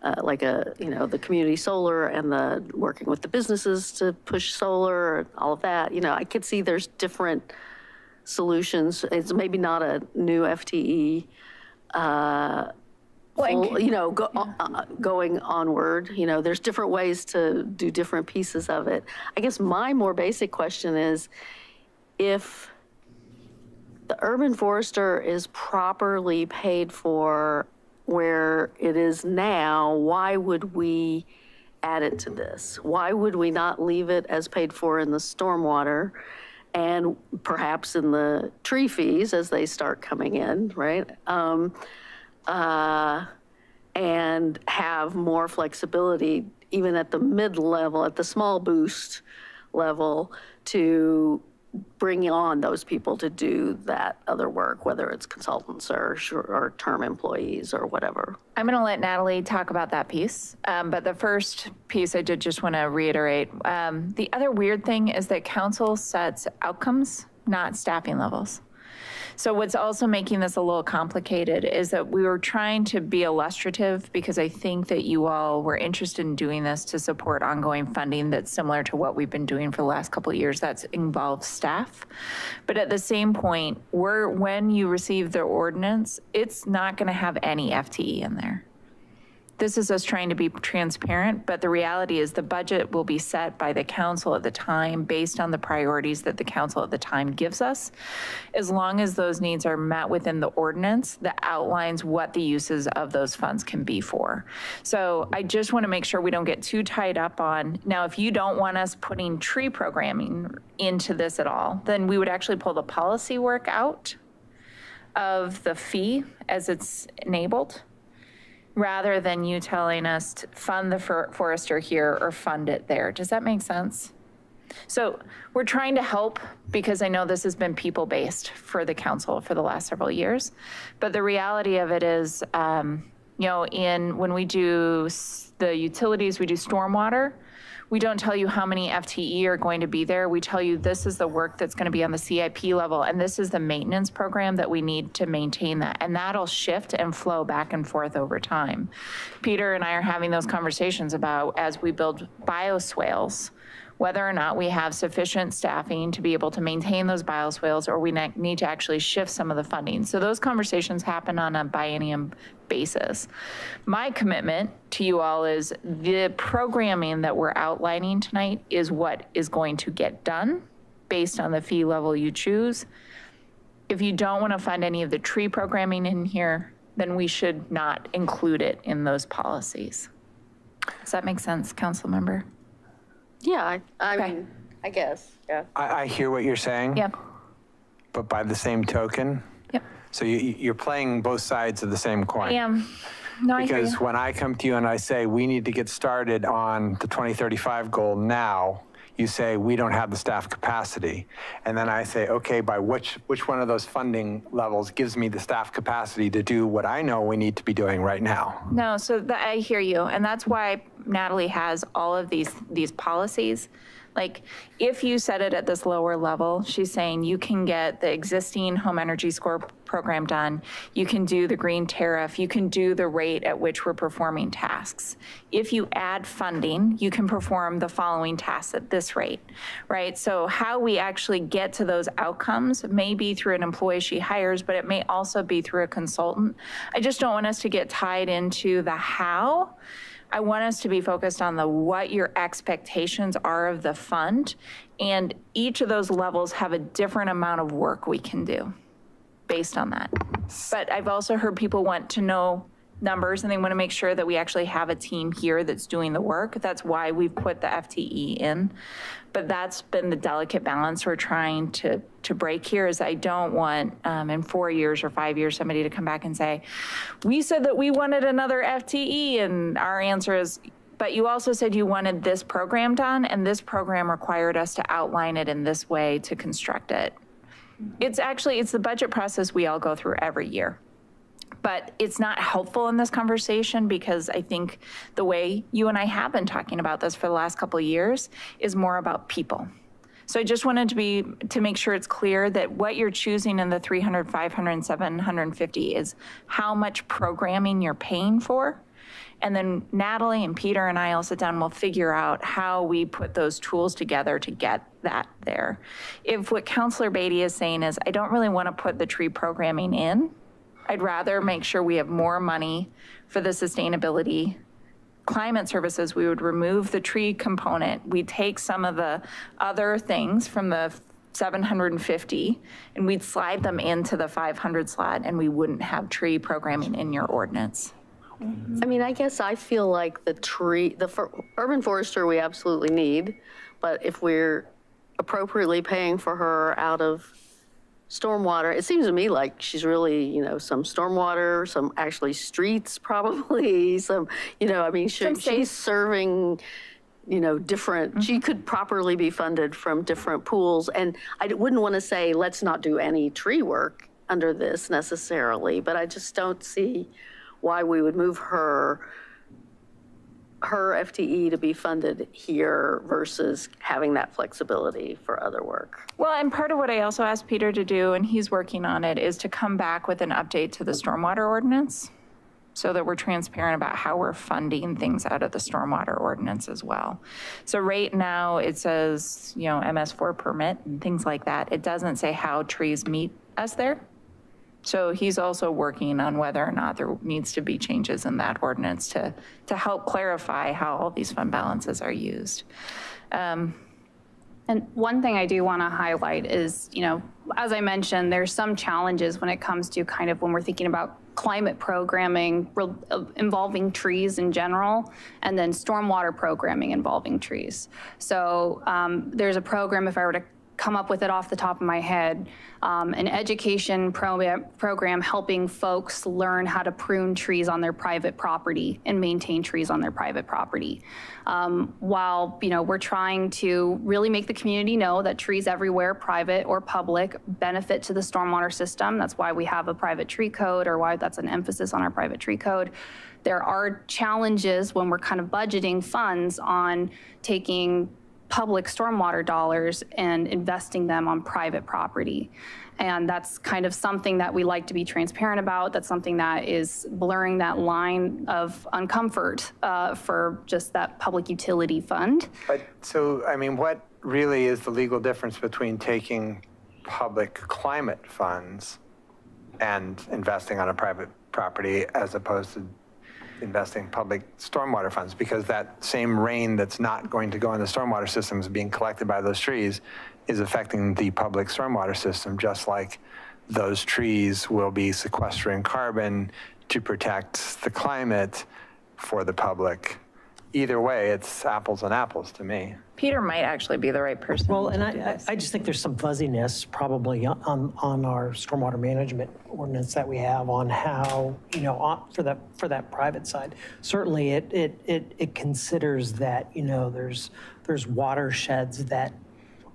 uh, like a, you know, the community solar and the working with the businesses to push solar, and all of that. You know, I could see there's different solutions. It's maybe not a new FTE, uh, full- you know, go- uh, going onward. You know, there's different ways to do different pieces of it. I guess my more basic question is, if the urban forester is properly paid for where it is now, why would we add it to this? Why would we not leave it as paid for in the stormwater and perhaps in the tree fees as they start coming in, right? Um, uh, and have more flexibility even at the mid-level, at the small boost level to bring on those people to do that other work, whether it's consultants or, or term employees or whatever. I'm going to let Natalie talk about that piece. Um, but the first piece I did just want to reiterate. Um, the other weird thing is that council sets outcomes, not staffing levels. So what's also making this a little complicated is that we were trying to be illustrative because I think that you all were interested in doing this to support ongoing funding that's similar to what we've been doing for the last couple of years. That's involved staff. But at the same point, we're, when you receive the ordinance, it's not going to have any FTE in there. This is us trying to be transparent, but the reality is the budget will be set by the council at the time based on the priorities that the council at the time gives us. As long as those needs are met within the ordinance that outlines what the uses of those funds can be for. So I just want to make sure we don't get too tied up on, now, if you don't want us putting tree programming into this at all, then we would actually pull the policy work out of the fee as it's enabled rather than you telling us to fund the for- forester here or fund it there. Does that make sense? So we're trying to help because I know this has been people-based for the council for the last several years. But the reality of it is, um, you know, in, when we do the utilities, we do stormwater, we don't tell you how many FTE are going to be there. We tell you this is the work that's going to be on the CIP level, and this is the maintenance program that we need to maintain that. And that'll shift and flow back and forth over time. Peter and I are having those conversations about as we build bioswales, whether or not we have sufficient staffing to be able to maintain those bioswales, or we ne- need to actually shift some of the funding. So those conversations happen on a biennium basis. My commitment to you all is the programming that we're outlining tonight is what is going to get done based on the fee level you choose. If you don't want to fund any of the tree programming in here, then we should not include it in those policies. Does that make sense, council member? Yeah, I, I mean, I guess, yeah. I, I hear what you're saying. Yep. But by the same token. So you, you're playing both sides of the same coin. I am. No, Because you. when I come to you and I say, we need to get started on the 2035 goal now, you say, we don't have the staff capacity. And then I say, okay, by which, which one of those funding levels gives me the staff capacity to do what I know we need to be doing right now? No, so that, I hear you, and that's why Natalie has all of these, these policies. Like, if you set it at this lower level, she's saying you can get the existing home energy score program done, you can do the green tariff, you can do the rate at which we're performing tasks. If you add funding, you can perform the following tasks at this rate, right? So how we actually get to those outcomes may be through an employee she hires, but it may also be through a consultant. I just don't want us to get tied into the how. I want us to be focused on the what your expectations are of the fund. And each of those levels have a different amount of work we can do based on that. But I've also heard people want to know numbers and they want to make sure that we actually have a team here that's doing the work. That's why we've put the FTE in. But that's been the delicate balance we're trying to, to break here is I don't want um, in four years or five years, somebody to come back and say, we said that we wanted another FTE and our answer is, but you also said you wanted this program done and this program required us to outline it in this way to construct it. It's actually, it's the budget process we all go through every year. But it's not helpful in this conversation because I think the way you and I have been talking about this for the last couple of years is more about people. So I just wanted to be, to make sure it's clear that what you're choosing in the 300, 500, 750 is how much programming you're paying for. And then Natalie and Peter and I will sit down and we'll figure out how we put those tools together to get that there. If what Councilor Batey is saying is, I don't really want to put the tree programming in, I'd rather make sure we have more money for the sustainability climate services, we would remove the tree component. We take some of the other things from the 750 and we'd slide them into the 500 slot and we wouldn't have tree programming in your ordinance. I mean, I guess I feel like the tree, the for- urban forester we absolutely need, but if we're appropriately paying for her out of stormwater, it seems to me like she's really, you know, some stormwater, some actually streets probably, some, you know, I mean, she- she's serving, you know, different, mm-hmm. she could properly be funded from different pools. And I wouldn't want to say, let's not do any tree work under this necessarily, but I just don't see why we would move her, her FTE to be funded here versus having that flexibility for other work. Well, and part of what I also asked Peter to do, and he's working on it, is to come back with an update to the stormwater ordinance so that we're transparent about how we're funding things out of the stormwater ordinance as well. So right now, it says, you know, MS4 permit and things like that. It doesn't say how trees meet us there. So he's also working on whether or not there needs to be changes in that ordinance to, to help clarify how all these fund balances are used. Um, And one thing I do want to highlight is, you know, as I mentioned, there's some challenges when it comes to kind of when we're thinking about climate programming uh, involving trees in general, and then stormwater programming involving trees. So um, there's a program, if I were to come up with it off the top of my head, um, an education program, program helping folks learn how to prune trees on their private property and maintain trees on their private property. Um, while, you know, we're trying to really make the community know that trees everywhere, private or public, benefit to the stormwater system. That's why we have a private tree code or why that's an emphasis on our private tree code. There are challenges when we're kind of budgeting funds on taking public stormwater dollars and investing them on private property. And that's kind of something that we like to be transparent about. That's something that is blurring that line of uncomfort uh, for just that public utility fund. But, so, I mean, what really is the legal difference between taking public climate funds and investing on a private property as opposed to investing public stormwater funds? Because that same rain that's not going to go in the stormwater system is being collected by those trees is affecting the public stormwater system, just like those trees will be sequestering carbon to protect the climate for the public. Either way, it's apples and apples to me. Peter might actually be the right person. Well, and I. I I just think there's some fuzziness probably on, on our stormwater management ordinance that we have on how, you know, on- for that, for that private side. Certainly, it, it, it, it considers that, you know, there's, there's watersheds that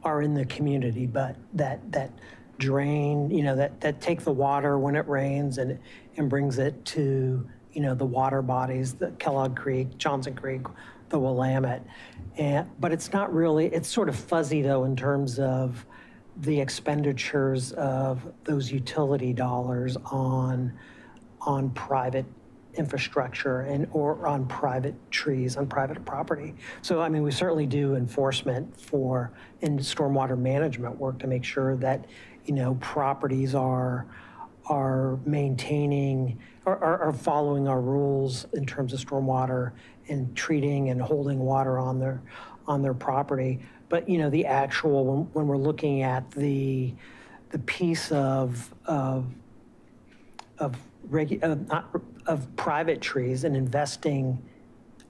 are in the community, but that, that drain, you know, that, that take the water when it rains and, and brings it to, you know, the water bodies, the Kellogg Creek, Johnson Creek, the Willamette. And, but it's not really, it's sort of fuzzy though in terms of the expenditures of those utility dollars on, on private infrastructure and, or on private trees, on private property. So, I mean, we certainly do enforcement for, in stormwater management work to make sure that, you know, properties are, are maintaining, or are are following our rules in terms of stormwater and treating and holding water on their, on their property. But, you know, the actual, when, when we're looking at the, the piece of, of of regu, of, not, of private trees and investing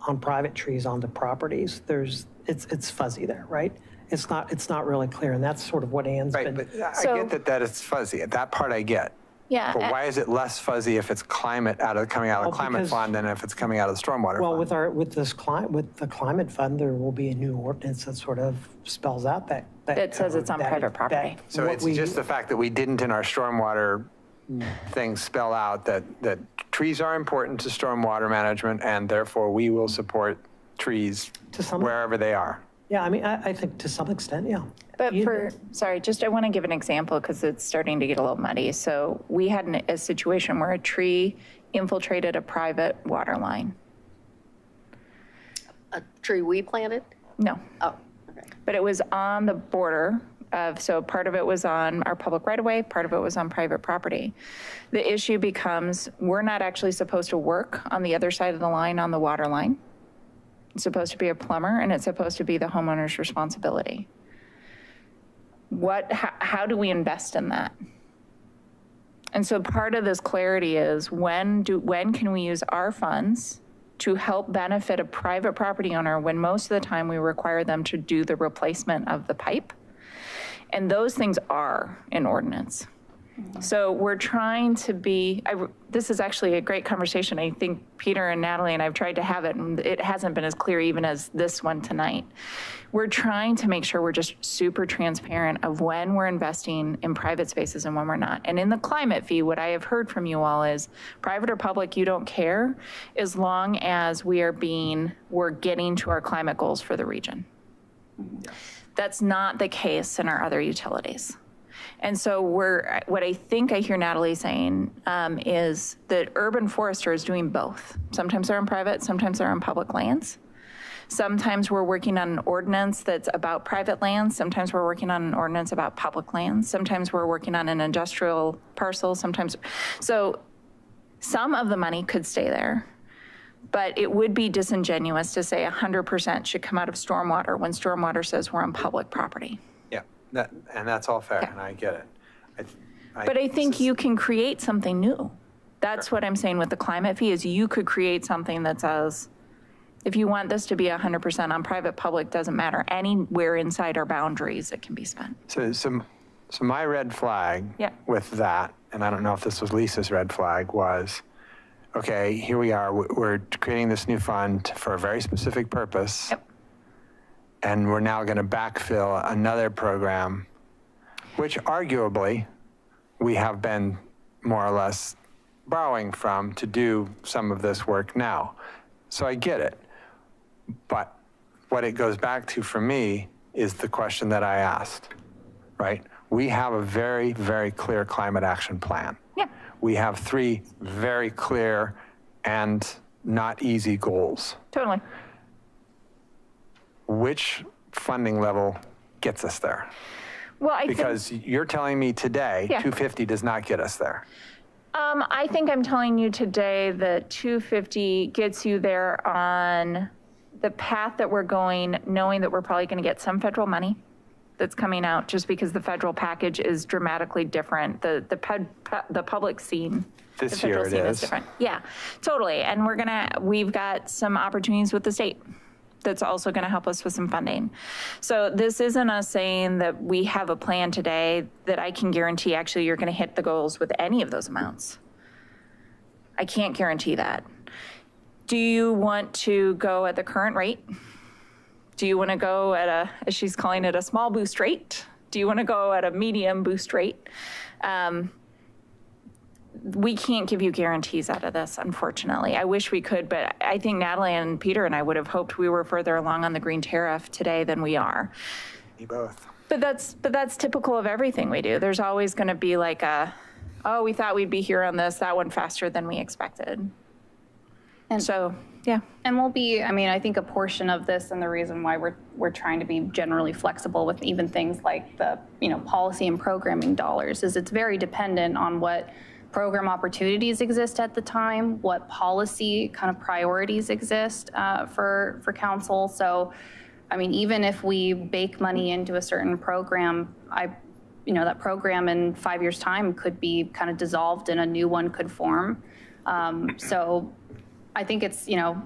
on private trees onto properties, there's, it's, it's fuzzy there, right? It's not, it's not really clear, and that's sort of what Ann's Right, been. but I So- get that, that it's fuzzy. That part I get. Yeah. But why is it less fuzzy if it's climate out of, coming out of Well, the climate because- fund than if it's coming out of the stormwater Well, fund? with our, with this climate, with the climate fund, there will be a new ordinance that sort of spells out that. That says it's on that- private that- property. So what it's we- just the fact that we didn't in our stormwater thing spell out that, that trees are important to stormwater management and therefore we will support trees To some- wherever they are. Yeah, I mean, I, I think to some extent, yeah. But for, sorry, just I want to give an example because it's starting to get a little muddy. So we had an- a situation where a tree infiltrated a private water line. A tree we planted? No. Oh, okay. But it was on the border of, so part of it was on our public right-of-way, part of it was on private property. The issue becomes, we're not actually supposed to work on the other side of the line on the water line. It's supposed to be a plumber, and it's supposed to be the homeowner's responsibility. What, how, how do we invest in that? And so part of this clarity is when do, when can we use our funds to help benefit a private property owner when most of the time we require them to do the replacement of the pipe? And those things are in ordinance. So we're trying to be, I, this is actually a great conversation. I think Peter and Natalie and I've tried to have it, and it hasn't been as clear even as this one tonight. We're trying to make sure we're just super transparent of when we're investing in private spaces and when we're not. And in the climate fee, what I have heard from you all is private or public, you don't care as long as we are being, we're getting to our climate goals for the region. Mm-hmm. That's not the case in our other utilities. And so we're, what I think I hear Natalie saying um, is that urban forester is doing both. Sometimes they're on private, sometimes they're on public lands. Sometimes we're working on an ordinance that's about private lands. Sometimes we're working on an ordinance about public lands. Sometimes we're working on an industrial parcel. Sometimes, so some of the money could stay there. But it would be disingenuous to say 100% should come out of stormwater when stormwater says we're on public property. That, and that's all fair, and I get it. I- But I think you can create something new. That's what I'm saying with the climate fee, is you could create something that says, if you want this to be 100% on private, public, doesn't matter, anywhere inside our boundaries, it can be spent. So, so, so my red flag Yeah. with that, and I don't know if this was Lisa's red flag, was, okay, here we are, we- we're creating this new fund for a very specific purpose. And we're now going to backfill another program, which arguably, we have been more or less borrowing from to do some of this work now. So I get it. But what it goes back to for me is the question that I asked, right? We have a very, very clear climate action plan. Yeah. We have three very clear and not easy goals. Totally. Which funding level gets us there? Well, I think. Because you're telling me today, Yeah. 250 does not get us there. Um, I think I'm telling you today that 250 gets you there on the path that we're going, knowing that we're probably going to get some federal money that's coming out, just because the federal package is dramatically different. The, the, ped- pu- the public scene. the This year it scene is. different. Yeah, totally. And we're gonna, we've got some opportunities with the state that's also going to help us with some funding. So this isn't us saying that we have a plan today that I can guarantee actually you're going to hit the goals with any of those amounts. I can't guarantee that. Do you want to go at the current rate? Do you want to go at a, as she's calling it, a small boost rate? Do you want to go at a medium boost rate? Um, we can't give you guarantees out of this, unfortunately. I wish we could, but I think Natalie and Peter and I would have hoped we were further along on the green tariff today than we are. You both. But that's, but that's typical of everything we do. There's always going to be like a, oh, we thought we'd be here on this, that went faster than we expected. And so, yeah. And we'll be, I mean, I think a portion of this and the reason why we're, we're trying to be generally flexible with even things like the, you know, policy and programming dollars is it's very dependent on what program opportunities exist at the time, what policy kind of priorities exist uh, for, for council. So, I mean, even if we bake money into a certain program, I, you know, that program in five years' time could be kind of dissolved and a new one could form. Um, So I think it's, you know,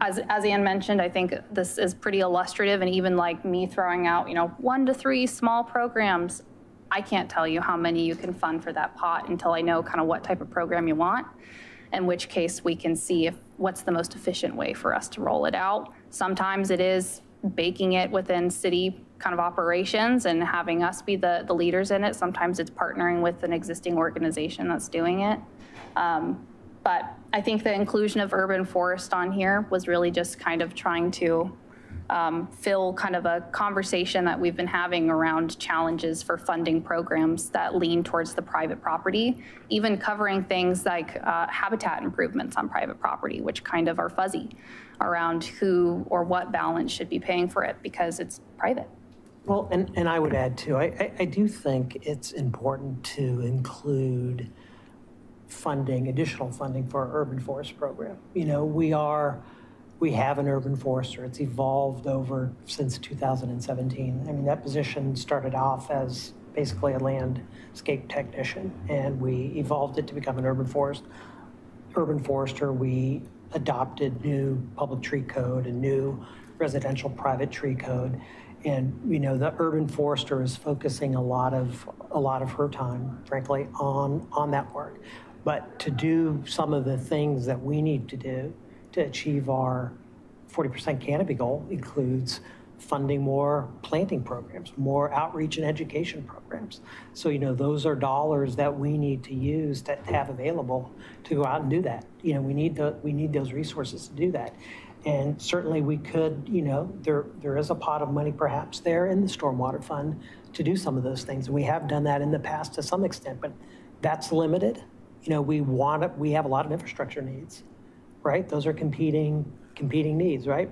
as, as Ann mentioned, I think this is pretty illustrative and even like me throwing out, you know, one to three small programs, I can't tell you how many you can fund for that pot until I know kind of what type of program you want. In which case we can see if, what's the most efficient way for us to roll it out. Sometimes it is baking it within city kind of operations and having us be the, the leaders in it. Sometimes it's partnering with an existing organization that's doing it. Um, But I think the inclusion of urban forest on here was really just kind of trying to um, fill kind of a conversation that we've been having around challenges for funding programs that lean towards the private property, even covering things like uh, habitat improvements on private property, which kind of are fuzzy around who or what balance should be paying for it because it's private. Well, and, and I would add too, I, I, I do think it's important to include funding, additional funding for our urban forest program. You know, we are, we have an urban forester. It's evolved over since 2017. I mean, that position started off as basically a landscape technician, and we evolved it to become an urban forest, urban forester. We adopted new public tree code and new residential private tree code. And, you know, the urban forester is focusing a lot of, a lot of her time, frankly, on, on that work. But to do some of the things that we need to do to achieve our 40% canopy goal includes funding more planting programs, more outreach and education programs. So, you know, those are dollars that we need to use to have available to go out and do that. You know, we need the, we need those resources to do that. And certainly we could, you know, there, there is a pot of money perhaps there in the stormwater fund to do some of those things. And we have done that in the past to some extent, but that's limited. You know, we want it, we have a lot of infrastructure needs, right? Those are competing, competing needs, right?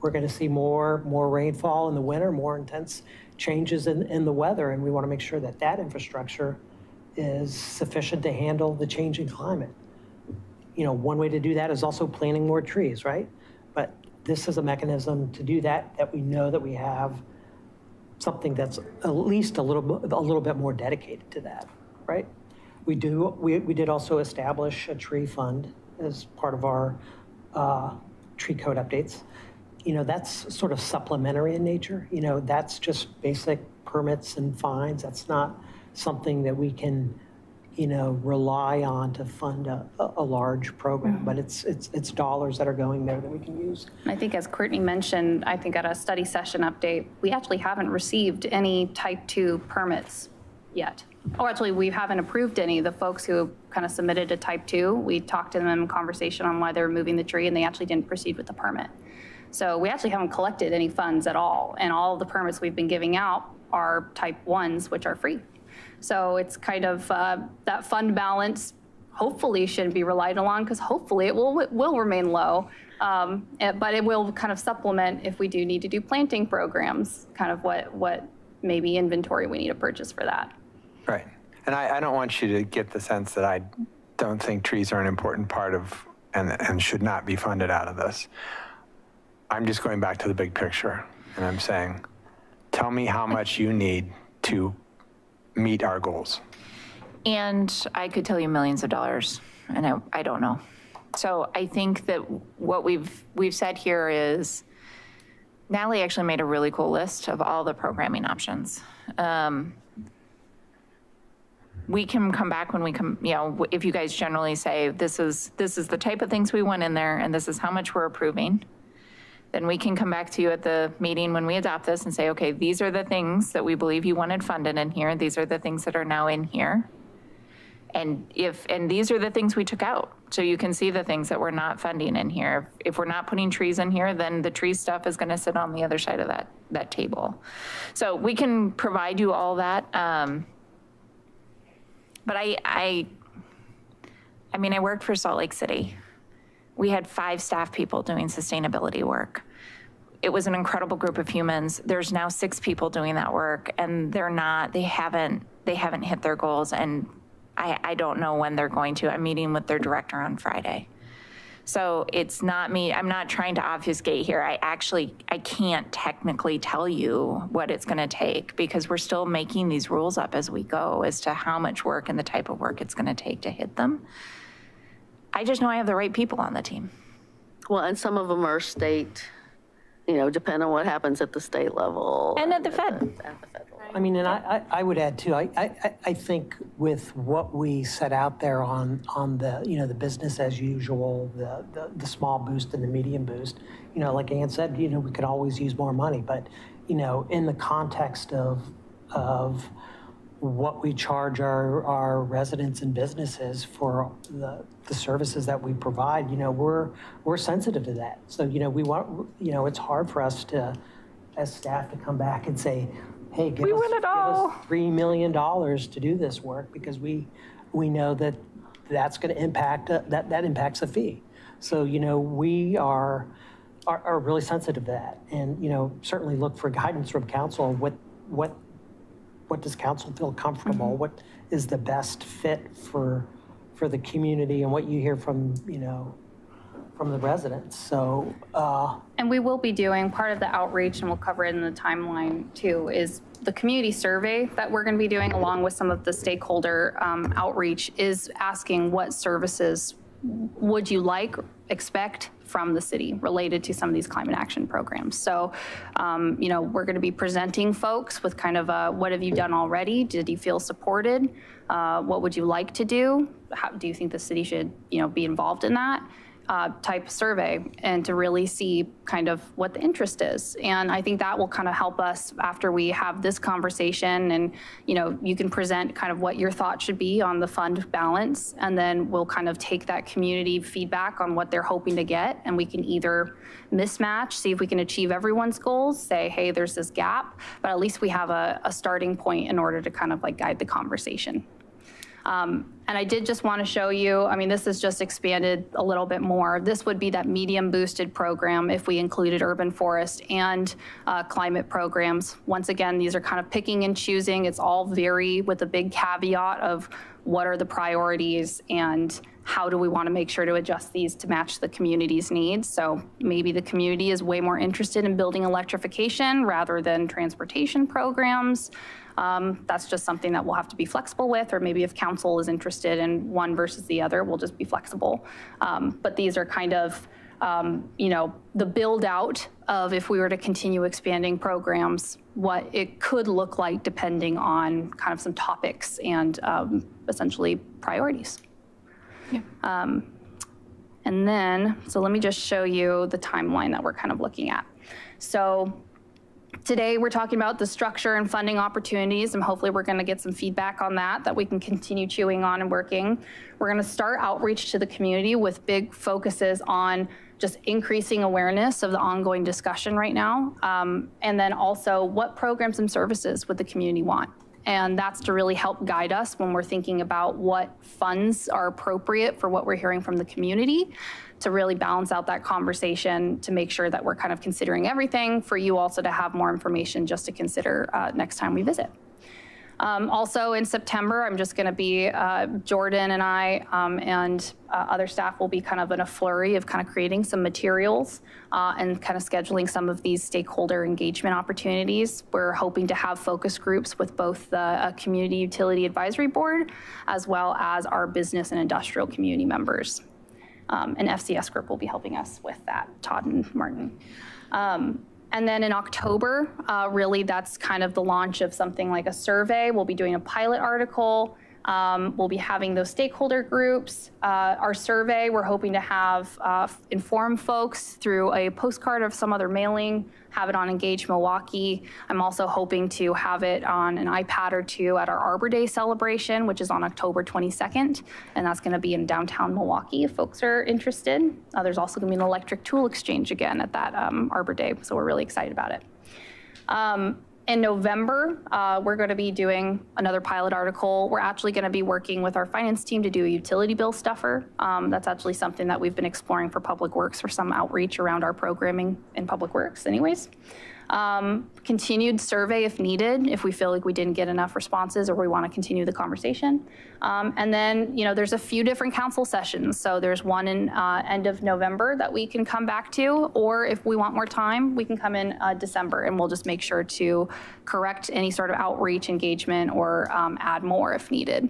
We're going to see more, more rainfall in the winter, more intense changes in, in the weather, and we want to make sure that that infrastructure is sufficient to handle the changing climate. You know, one way to do that is also planting more trees, right? But this is a mechanism to do that, that we know that we have something that's at least a little, bit- a little bit more dedicated to that, right? We do, we, we did also establish a tree fund as part of our uh, tree code updates. You know, that's sort of supplementary in nature. You know, that's just basic permits and fines. That's not something that we can, you know, rely on to fund a, a large program. But it's, it's, it's dollars that are going there that we can use. I think as Courtney mentioned, I think at a study session update, we actually haven't received any type 2 permits yet. Or actually, we haven't approved any. The folks who kind of submitted a type 2, we talked to them in conversation on why they were moving the tree, and they actually didn't proceed with the permit. So we actually haven't collected any funds at all, and all the permits we've been giving out are type 1s, which are free. So it's kind of, uh, that fund balance hopefully shouldn't be relied on, because hopefully it will, it will remain low. Um, eh, But it will kind of supplement if we do need to do planting programs, kind of what, what maybe inventory we need to purchase for that. Right. And I, I don't want you to get the sense that I don't think trees are an important part of and, and should not be funded out of this. I'm just going back to the big picture and I'm saying, tell me how much you need to meet our goals. And I could tell you millions of dollars, and I, I don't know. So I think that what we've, we've said here is, Natalie actually made a really cool list of all the programming options. Um, We can come back when we come, you know, if you guys generally say, this is, this is the type of things we want in there, and this is how much we're approving, then we can come back to you at the meeting when we adopt this and say, okay, these are the things that we believe you wanted funded in here, these are the things that are now in here. And if, and these are the things we took out, so you can see the things that we're not funding in here. If we're not putting trees in here, then the tree stuff is gonna sit on the other side of that, that table. So we can provide you all that. um, But I, I, I mean, I worked for Salt Lake City. We had five staff people doing sustainability work. It was an incredible group of humans. There's now six people doing that work, and they're not, they haven't, they haven't hit their goals, and I, I don't know when they're going to. I'm meeting with their director on Friday. So it's not me, I'm not trying to obfuscate here. I actually, I can't technically tell you what it's gonna take because we're still making these rules up as we go as to how much work and the type of work it's gonna take to hit them. I just know I have the right people on the team. Well, and some of them are state, you know, depend on what happens at the state level. And at the Fed. At the federal. I mean, and I, I I would add too, I, I, I- think with what we set out there on, on the, you know, the business as usual, the, the, the small boost and the medium boost, you know, like Ann said, you know, we could always use more money, but, you know, in the context of, of what we charge our, our residents and businesses for the, the services that we provide, you know, we're, we're sensitive to that. So, you know, we want, you know, it's hard for us to, as staff to come back and say, hey, give We us, want it give us all. $3 million to do this work because we, we know that that's going to impact, uh, that, that impacts a fee. So, you know, we are, are, are really sensitive to that. And, you know, certainly look for guidance from council on what, what, what does council feel comfortable? What is the best fit for, for the community and what you hear from, you know, from the residents? So, uh, And we will be doing, part of the outreach, and we'll cover it in the timeline too, is the community survey that we're going to be doing along with some of the stakeholder um, outreach is asking what services would you like, expect from the city related to some of these climate action programs. So, um, you know, we're going to be presenting folks with kind of a, what have you done already? Did you feel supported? Uh, What would you like to do? How, do you think the city should, you know, be involved in that? Uh, type survey and to really see kind of what the interest is. And I think that will kind of help us after we have this conversation and, you know, you can present kind of what your thought should be on the fund balance. And then we'll kind of take that community feedback on what they're hoping to get. And we can either mismatch, see if we can achieve everyone's goals, say, hey, there's this gap, but at least we have a, a starting point in order to kind of like guide the conversation. Um, And I did just want to show you, I mean, this is just expanded a little bit more. This would be that medium boosted program if we included urban forest and uh, climate programs. Once again, these are kind of picking and choosing. It's all very with a big caveat of what are the priorities and how do we want to make sure to adjust these to match the community's needs? So maybe the community is way more interested in building electrification rather than transportation programs. Um, That's just something that we'll have to be flexible with, or maybe if council is interested in one versus the other, we'll just be flexible. Um, But these are kind of, um, you know, the build out of if we were to continue expanding programs, what it could look like depending on kind of some topics and um, essentially priorities. Um, And then, so let me just show you the timeline that we're kind of looking at. So today, we're talking about the structure and funding opportunities, and hopefully we're going to get some feedback on that, that we can continue chewing on and working. We're going to start outreach to the community with big focuses on just increasing awareness of the ongoing discussion right now. Um, And then also, what programs and services would the community want? And that's to really help guide us when we're thinking about what funds are appropriate for what we're hearing from the community, to really balance out that conversation, to make sure that we're kind of considering everything, for you also to have more information just to consider uh, next time we visit. Um, Also in September, I'm just going to be, uh, Jordan and I um, and uh, other staff will be kind of in a flurry of kind of creating some materials uh, and kind of scheduling some of these stakeholder engagement opportunities. We're hoping to have focus groups with both the uh, Community Utility Advisory Board as well as our business and industrial community members. Um, And FCS Group will be helping us with that, Todd and Martin. Um, And then in October, uh, really, that's kind of the launch of something like a survey. We'll be doing a pilot article. Um, We'll be having those stakeholder groups. Uh, Our survey, we're hoping to have uh, inform folks through a postcard of some other mailing, have it on Engage Milwaukie. I'm also hoping to have it on an iPad or two at our Arbor Day celebration, which is on October 22nd. And that's going to be in downtown Milwaukie if folks are interested. Uh, There's also going to be an electric tool exchange again at that um, Arbor Day, so we're really excited about it. Um, In November, uh, we're going to be doing another pilot article. We're actually going to be working with our finance team to do a utility bill stuffer. Um, That's actually something that we've been exploring for Public Works for some outreach around our programming in Public Works anyways. Um, Continued survey if needed, if we feel like we didn't get enough responses or we want to continue the conversation. Um, And then, you know, there's a few different council sessions. So there's one in uh, end of November that we can come back to, or if we want more time, we can come in uh, December and we'll just make sure to correct any sort of outreach engagement or um, add more if needed.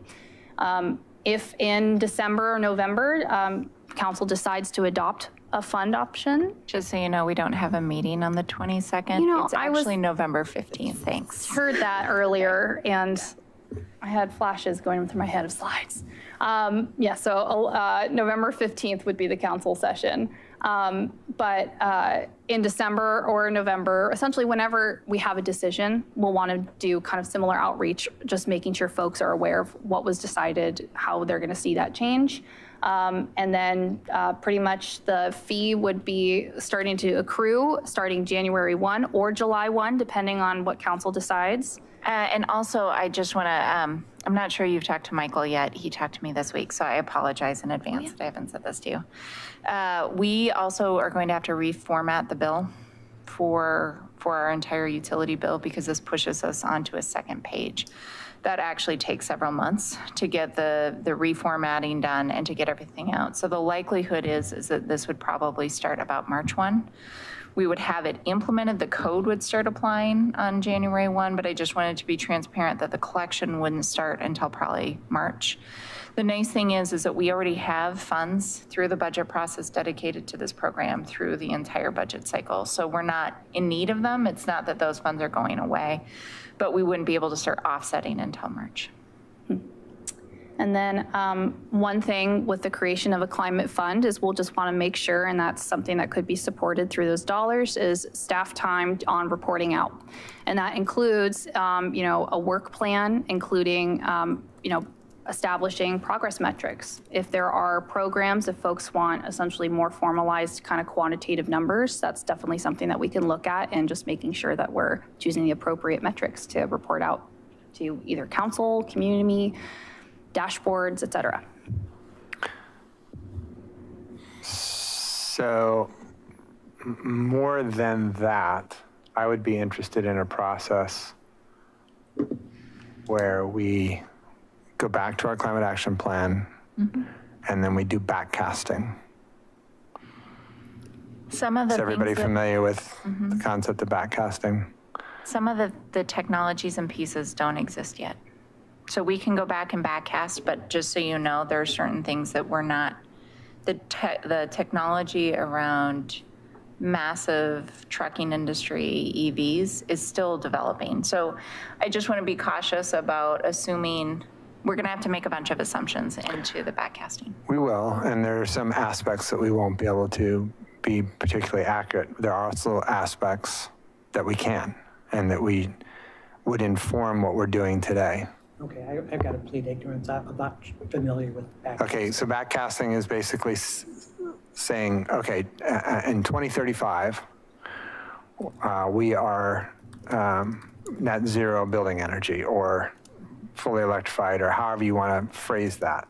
Um, If in December or November, um, council decides to adopt a fund option, Just so you know, we don't have a meeting on the 22nd. You know, It's I was- actually November 15th. Thanks. heard that earlier, and I had flashes going through my head of slides. Um, Yeah, so uh, November 15th would be the council session. Um, But uh, in December or November, essentially whenever we have a decision, we'll want to do kind of similar outreach, just making sure folks are aware of what was decided, how they're going to see that change. Um, And then uh, pretty much the fee would be starting to accrue starting January 1 or July 1, depending on what council decides. Uh, And also, I just want to, I'm not sure you've talked to Michael yet. He talked to me this week, so I apologize in advance that I haven't said this to you. Uh, We also are going to have to reformat the bill for, for our entire utility bill because this pushes us onto a second page. That actually takes several months to get the, the reformatting done and to get everything out. So the likelihood is, is that this would probably start about March 1 we would have it implemented, the code would start applying on January 1, but I just wanted to be transparent that the collection wouldn't start until probably March. The nice thing is, is that we already have funds through the budget process dedicated to this program through the entire budget cycle. So we're not in need of them. It's not that those funds are going away, but we wouldn't be able to start offsetting until March. And then um, one thing with the creation of a climate fund is we'll just want to make sure, and that's something that could be supported through those dollars, is staff time on reporting out. And that includes, um, you know, a work plan, including, um, you know, establishing progress metrics. If there are programs, if folks want essentially more formalized kind of quantitative numbers, that's definitely something that we can look at and just making sure that we're choosing the appropriate metrics to report out to either council, community, dashboards, et cetera. So more than that, I would be interested in a process where we go back to our climate action plan mm-hmm. and then we do backcasting. Some of the Is everybody that- familiar with the mm-hmm. concept of backcasting? Some of the, the technologies and pieces don't exist yet. So we can go back and backcast, but just so you know, there are certain things that we're not, the te, the technology around massive trucking industry EVs is still developing. So I just want to be cautious about assuming, we're going to have to make a bunch of assumptions into the backcasting. We will, and there are some aspects that we won't be able to be particularly accurate. There are also aspects that we can and that we would inform what we're doing today. Okay, I- I've got to plead ignorance. I- I'm not familiar with back. Okay, so backcasting is basically saying, okay, uh, in 2035, uh, we are um, net zero building energy or fully electrified, or however you want to phrase that.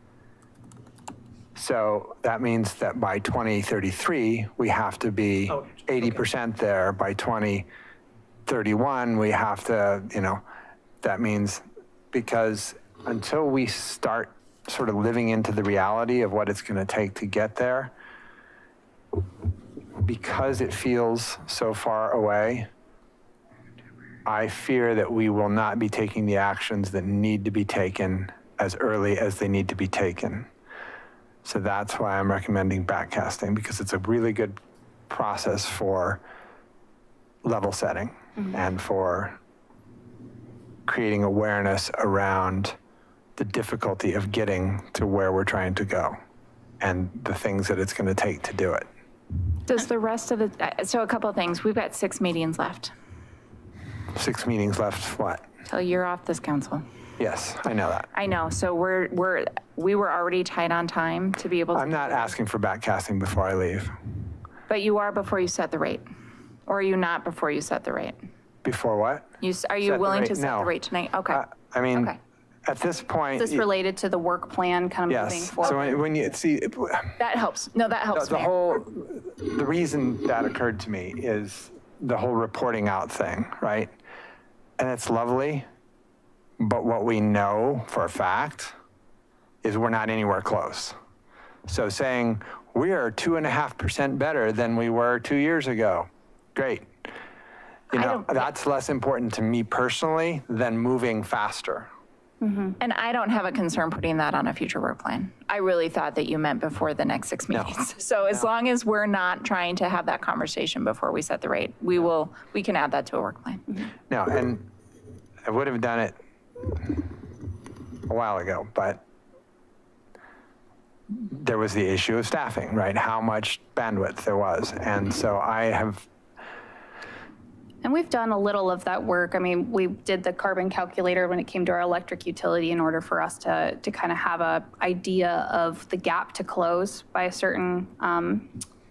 So that means that by 2033, we have to be 80% there. By 2031, we have to, you know, that means because until we start sort of living into the reality of what it's going to take to get there, because it feels so far away, I fear that we will not be taking the actions that need to be taken as early as they need to be taken. So that's why I'm recommending backcasting because it's a really good process for level setting and for creating awareness around the difficulty of getting to where we're trying to go and the things that it's going to take to do it. Does the rest of the, uh, so a couple of things, we've got six meetings left Six meetings left, what? till you're off this council. Yes, I know that. I know, so we're, we're, we were already tight on time to be able to. I'm not asking for backcasting before I leave. But you are before you set the rate? Or are you not before you set the rate? Before what? You, s- are Set you the willing to rate? set the rate tonight? Okay. Uh, I mean, Okay. at this point. Is this related to the work plan kind of moving Yes, forward? so when when you, see, it- That helps. No, that the helps the me. whole, the reason that occurred to me is the whole reporting out thing, right? And it's lovely, but what we know for a fact is we're not anywhere close. So saying we are two and a half percent better than we were two years ago, great. You know, that's less important to me personally than moving faster. Mm-hmm. And I don't have a concern putting that on a future work plan. I really thought that you meant before the next six meetings. So as long as we're not trying to have that conversation before we set the rate, we will, we can add that to a work plan. Mm-hmm. No, and I would have done it a while ago, but there was the issue of staffing, right? How much bandwidth there was. And so I have And we've done a little of that work. I mean, we did the carbon calculator when it came to our electric utility in order for us to, to kind of have a idea of the gap to close by a certain, um,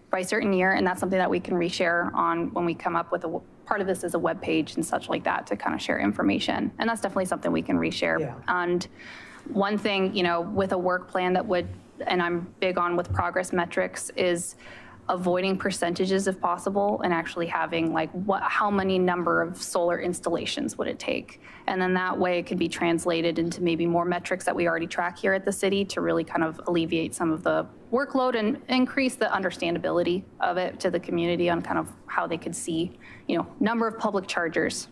by a certain year. And that's something that we can reshare on when we come up with a, part of this is a web page and such like that to kind of share information. And that's definitely something we can reshare. Yeah. And one thing, you know, with a work plan that would, and I'm big on with progress metrics, is avoiding percentages if possible and actually having like what, how many number of solar installations would it take? And then that way it could be translated into maybe more metrics that we already track here at the city to really kind of alleviate some of the workload and increase the understandability of it to the community on kind of how they could see, you know, number of public chargers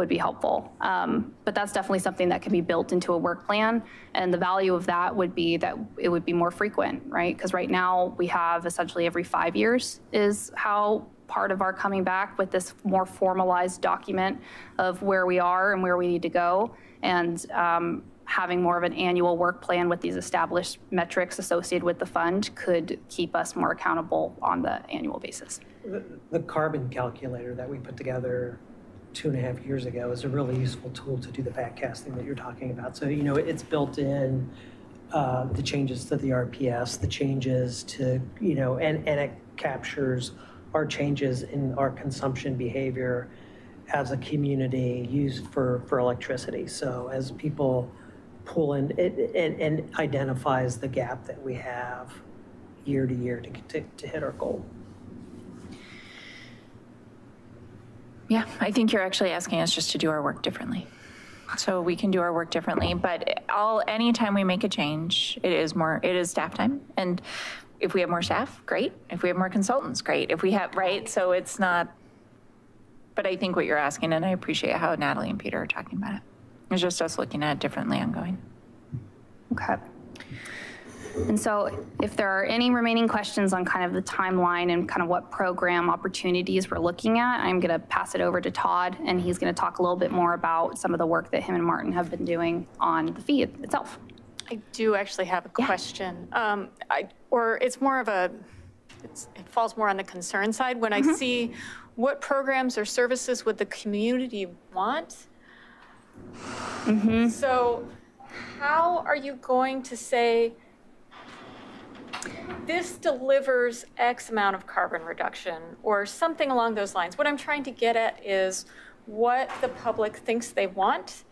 would be helpful. Um, But that's definitely something that can be built into a work plan. And the value of that would be that it would be more frequent, right? Because right now, we have essentially every five years is how part of our coming back with this more formalized document of where we are and where we need to go. And um, having more of an annual work plan with these established metrics associated with the fund could keep us more accountable on the annual basis. The- The carbon calculator that we put together two and a half years ago is a really useful tool to do the backcasting that you're talking about. So, you know, it's built in uh, the changes to the RPS, the changes to, you know, and, and it captures our changes in our consumption behavior as a community used for, for electricity. So as people pull in, it, and identifies the gap that we have year to year to, to, to hit our goal. Yeah, I think you're actually asking us just to do our work differently. So we can do our work differently, but all, anytime we make a change, it is more, it is staff time. And if we have more staff, great. If we have more consultants, great. If we have, right? So it's not, but I think what you're asking, and I appreciate how Natalie and Peter are talking about it. It's just us looking at it differently ongoing. Okay. And so if there are any remaining questions on kind of the timeline and kind of what program opportunities we're looking at, I'm going to pass it over to Todd, and he's going to talk a little bit more about some of the work that him and Martin have been doing on the fee itself. I do actually have a question. Um, I, or it's more of a, it's, it falls more on the concern side. When I see what programs or services would the community want? So how are you going to say, this delivers X amount of carbon reduction or something along those lines? What I'm trying to get at is what the public thinks they want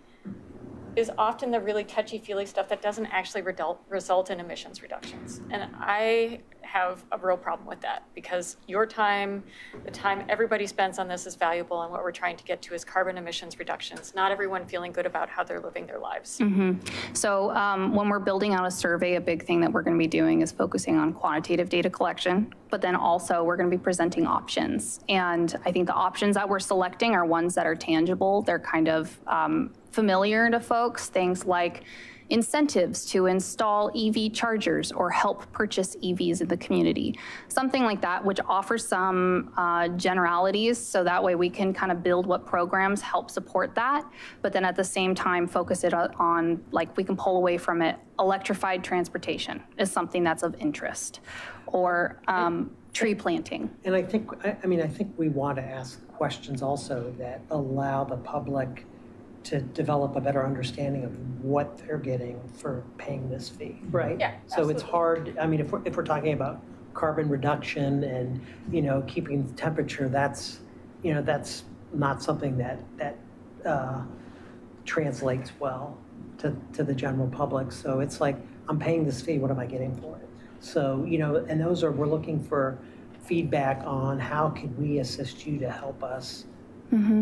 is often the really touchy-feely stuff that doesn't actually result, result in emissions reductions. And I have a real problem with that because your time, the time everybody spends on this is valuable and what we're trying to get to is carbon emissions reductions, not everyone feeling good about how they're living their lives. So um, when we're building out a survey, a big thing that we're going to be doing is focusing on quantitative data collection, but then also we're going to be presenting options. And I think the options that we're selecting are ones that are tangible. They're kind of um, familiar to folks, things like incentives to install EV chargers or help purchase EVs in the community. Something like that, which offers some uh, generalities, so that way we can kind of build what programs help support that, but then at the same time, focus it on- like, we can pull away from it, electrified transportation is something that's of interest, or um, tree planting. And I think, I, I mean, I think we want to ask questions also that allow the public to develop a better understanding of what they're getting for paying this fee, right? Yeah, So it's hard, I mean, if we're, if we're talking about carbon reduction and, you know, keeping the temperature, that's, you know, that's not something that, that uh, translates well to, to the general public. So it's like, I'm paying this fee, what am I getting for it? So, you know, and those are, we're looking for feedback on how could we assist you to help us,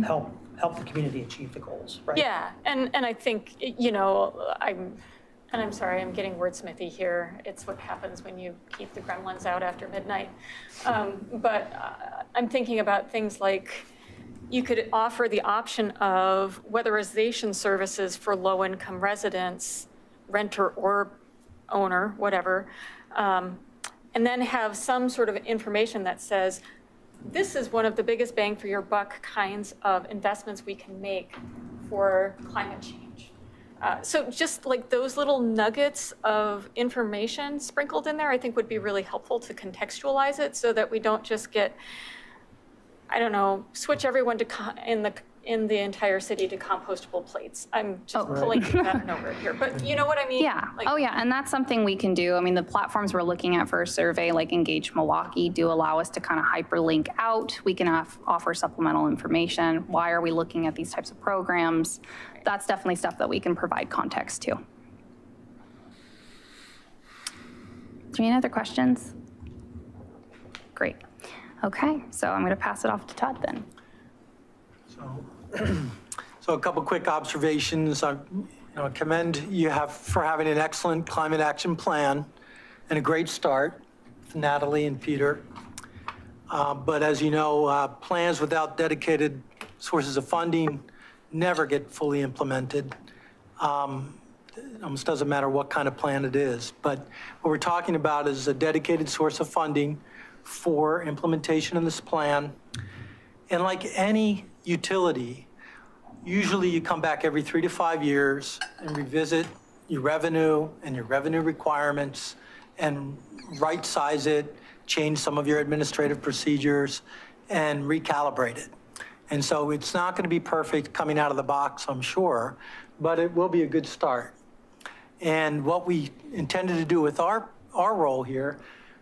help, help the community achieve the goals, right? Yeah, and, and I think, you know, I'm, and I'm sorry, I'm getting wordsmithy here. It's what happens when you keep the gremlins out after midnight. Um, But uh, I'm thinking about things like, you could offer the option of weatherization services for low-income residents, renter or owner, whatever, um, and then have some sort of information that says, this is one of the biggest bang for your buck kinds of investments we can make for climate change. Uh, So just like those little nuggets of information sprinkled in there, I think would be really helpful to contextualize it so that we don't just get, I don't know, switch everyone to, in the, in the entire city to compostable plates. I'm just oh. pulling that over here, but you know what I mean? Yeah. Like- Oh, yeah. And that's something we can do. I mean, the platforms we're looking at for a survey, like Engage Milwaukie, do allow us to kind of hyperlink out. We can off- offer supplemental information. Why are we looking at these types of programs? That's definitely stuff that we can provide context to. Is there any other questions? Great. Okay, so I'm going to pass it off to Todd then. So a couple quick observations. I you know, commend you have for having an excellent climate action plan and a great start, with Natalie and Peter. Uh, But as you know, uh, plans without dedicated sources of funding never get fully implemented. Um, It almost doesn't matter what kind of plan it is. But what we're talking about is a dedicated source of funding for implementation of this plan. And like any utility, usually you come back every three to five years and revisit your revenue and your revenue requirements and right-size it, change some of your administrative procedures, and recalibrate it. And so it's not going to be perfect coming out of the box, I'm sure, but it will be a good start. And what we intended to do with our, our role here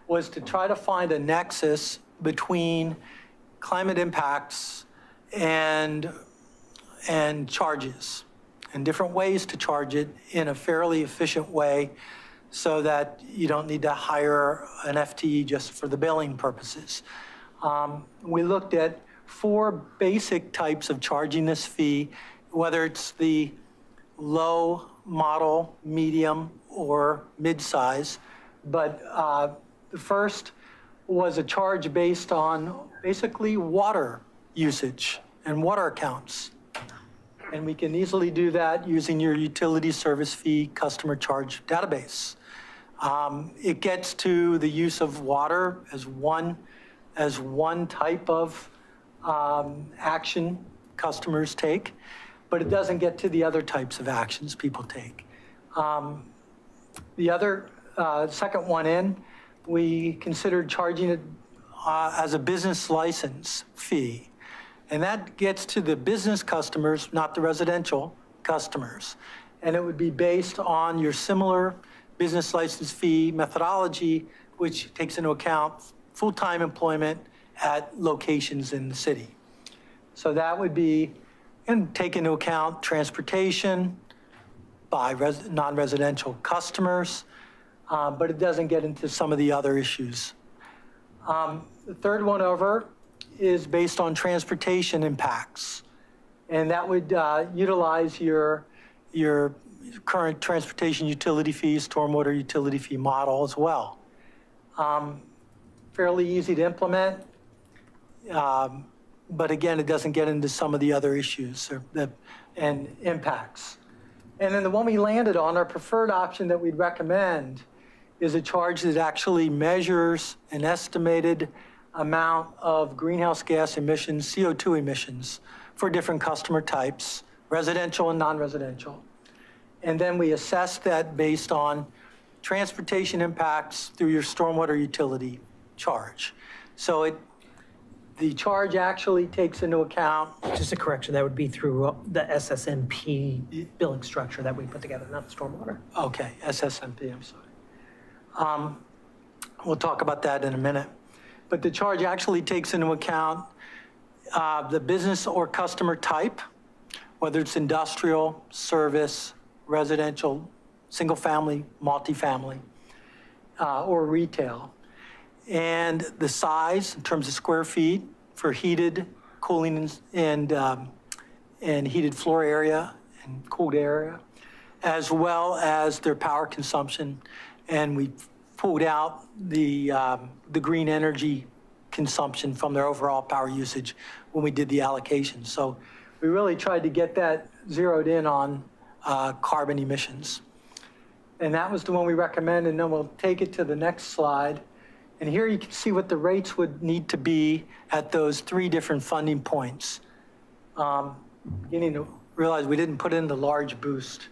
was to try to find a nexus between climate impacts and, and charges, and different ways to charge it in a fairly efficient way so that you don't need to hire an FTE just for the billing purposes. Um, We looked at four basic types of charging this fee, whether it's the low model, medium, or mid-size. But uh, the first was a charge based on basically water usage and water accounts. And we can easily do that using your utility service fee customer charge database. Um, It gets to the use of water as one, as one type of um, action customers take, but it doesn't get to the other types of actions people take. Um, The other, uh, second one in, we considered charging it uh, as a business license fee. And that gets to the business customers, not the residential customers. And it would be based on your similar business license fee methodology, which takes into account full-time employment at locations in the city. So that would be, and take into account transportation by res- non-residential customers, uh, but it doesn't get into some of the other issues. Um, The third one over is based on transportation impacts. And that would uh, utilize your, your current transportation utility fee, stormwater utility fee model as well. Um, Fairly easy to implement. um, But again, it doesn't get into some of the other issues or the, and impacts. And then the one we landed on, our preferred option that we'd recommend is a charge that actually measures an estimated amount of greenhouse gas emissions, CO2 emissions for different customer types, residential and non-residential. And then we assess that based on transportation impacts through your stormwater utility charge. So it, the charge actually takes into account Just a correction, that would be through uh, the SSMP billing structure that we put together, not the stormwater. Okay, SSMP, I'm sorry. Um, We'll talk about that in a minute. But the charge actually takes into account uh, the business or customer type, whether it's industrial, service, residential, single-family, multifamily, uh, or retail. And the size in terms of square feet for heated, cooling, and- and, um, and heated floor area and cooled area, as well as their power consumption. And we pulled out the, um, the green energy consumption from their overall power usage when we did the allocation. So we really tried to get that zeroed in on uh, carbon emissions. And that was the one we recommend, and then we'll take it to the next slide. And here you can see what the rates would need to be at those three different funding points. Um, Beginning to realize we didn't put in the large boost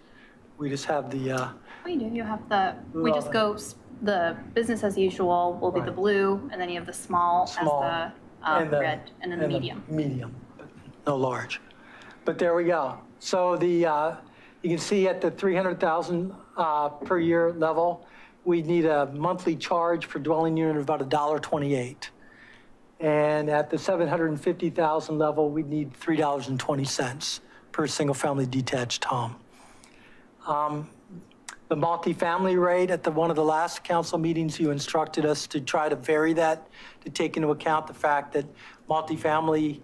We just have the, uh, Oh, you do, you have the, we just go, the business as usual will be the Right. blue, and then you have the small as Small. the uh, And the- red, and then the medium. Medium, but no large. But there we go. So the, uh, you can see at the 300,000 uh, per year level, we need a monthly charge for dwelling unit of about $1.28. And at the 750,000 level, we'd need $3.20 per single-family detached home. Um, The multifamily rate at the, one of the last council meetings, you instructed us to try to vary that, to take into account the fact that multifamily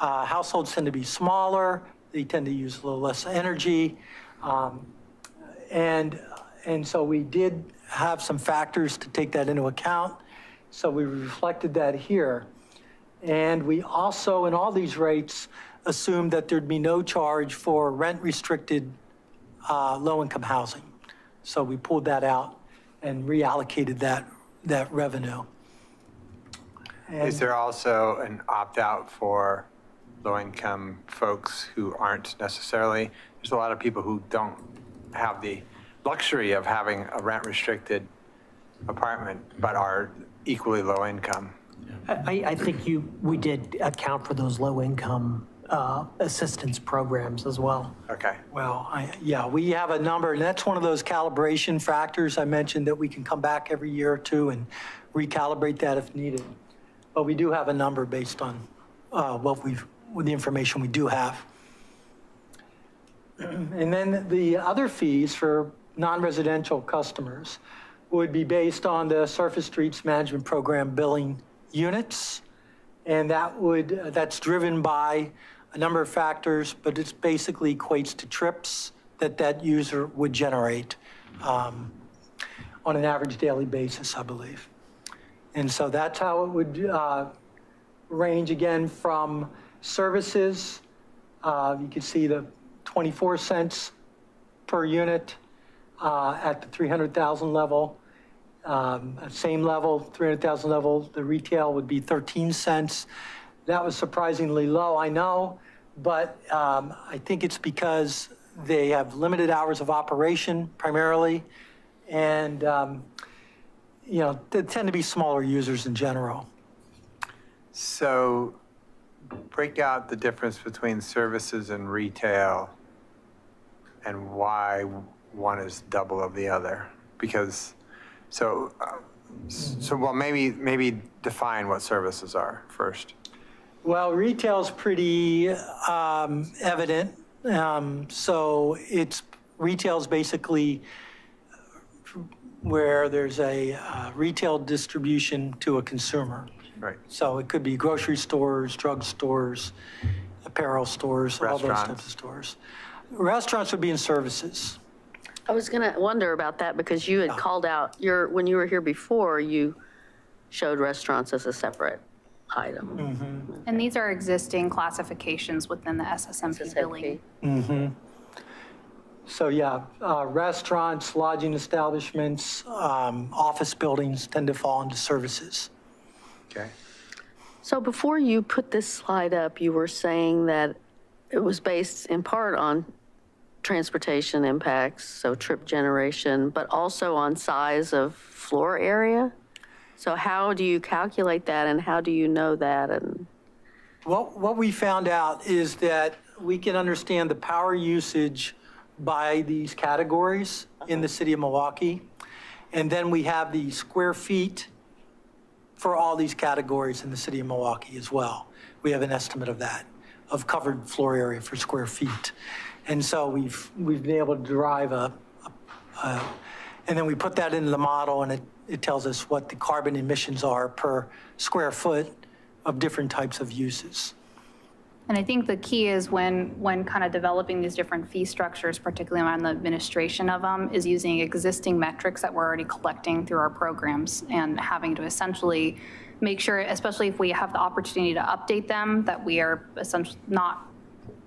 uh, households tend to be smaller, they tend to use a little less energy. um, And, and so we did have some factors to take that into account. So we reflected that here. And we also, in all these rates, assumed that there'd be no charge for rent-restricted uh, low-income housing. So we pulled that out and reallocated that, that revenue. Is there also an opt-out for low-income folks who aren't necessarily, there's a lot of people who don't have the luxury of having a rent-restricted apartment, but are equally low income. I, I think you, we did account for those low-income uh, assistance programs as well. Okay. Well, I, yeah, we have a number, and that's one of those calibration factors I mentioned that we can come back every year or two and recalibrate that if needed. But we do have a number based on uh, what we've, with the information we do have. And then the other fees for non-residential customers would be based on the Surface Streets Management Program billing units. And that would, that's driven by a number of factors, but it's basically equates to trips that that user would generate um, on an average daily basis, I believe. And so that's how it would uh, range again from services. uh, You can see the 24 cents per unit uh, at the 300,000 level. Um, Same level, 300,000 level, the retail would be 13 cents. That was surprisingly low, I know, but um, I think it's because they have limited hours of operation primarily, and, um, you know, they tend to be smaller users in general. So break out the difference between services and retail and why one is double of the other. Because, so, uh, so well, maybe, maybe define what services are first. Well, retail's pretty um, evident. Um, So it's, retail's basically where there's a uh, retail distribution to a consumer. Right. So it could be grocery stores, drug stores, apparel stores, all those types of stores. Restaurants would be in services. I was going to wonder about that because you had called out, your, when you were here before, you showed restaurants as a separate item. And these are existing classifications within the SSMP billing. Mhm. So yeah, uh, restaurants, lodging establishments, um, office buildings tend to fall into services. Okay. So before you put this slide up, you were saying that it was based in part on transportation impacts, so trip generation, but also on size of floor area? So how do you calculate that and how do you know that? And What, what we found out is that we can understand the power usage by these categories in the city of Milwaukie. And then we have the square feet for all these categories in the city of Milwaukie as well. We have an estimate of that, of covered floor area for square feet. And so we've, we've been able to derive a, a- a- and then we put that into the model and it, it tells us what the carbon emissions are per square foot of different types of uses. And I think the key is when, when kind of developing these different fee structures, particularly around the administration of them, is using existing metrics that we're already collecting through our programs and having to essentially make sure, especially if we have the opportunity to update them, that we are essentially not,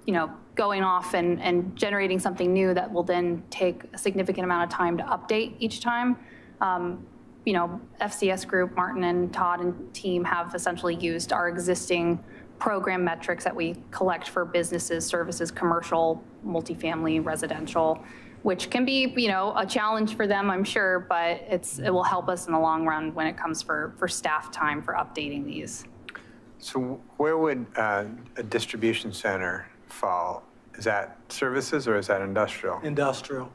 you know, going off and, and generating something new that will then take a significant amount of time to update each time. Um, you know, FCS Group, Martin and Todd and team have essentially used our existing program metrics that we collect for businesses, services, commercial, multifamily, residential, which can be, you know, a challenge for them, I'm sure, but it's, it will help us in the long run when it comes for, for staff time for updating these. So where would uh, a distribution center fall? Is that services or is that industrial? Industrial.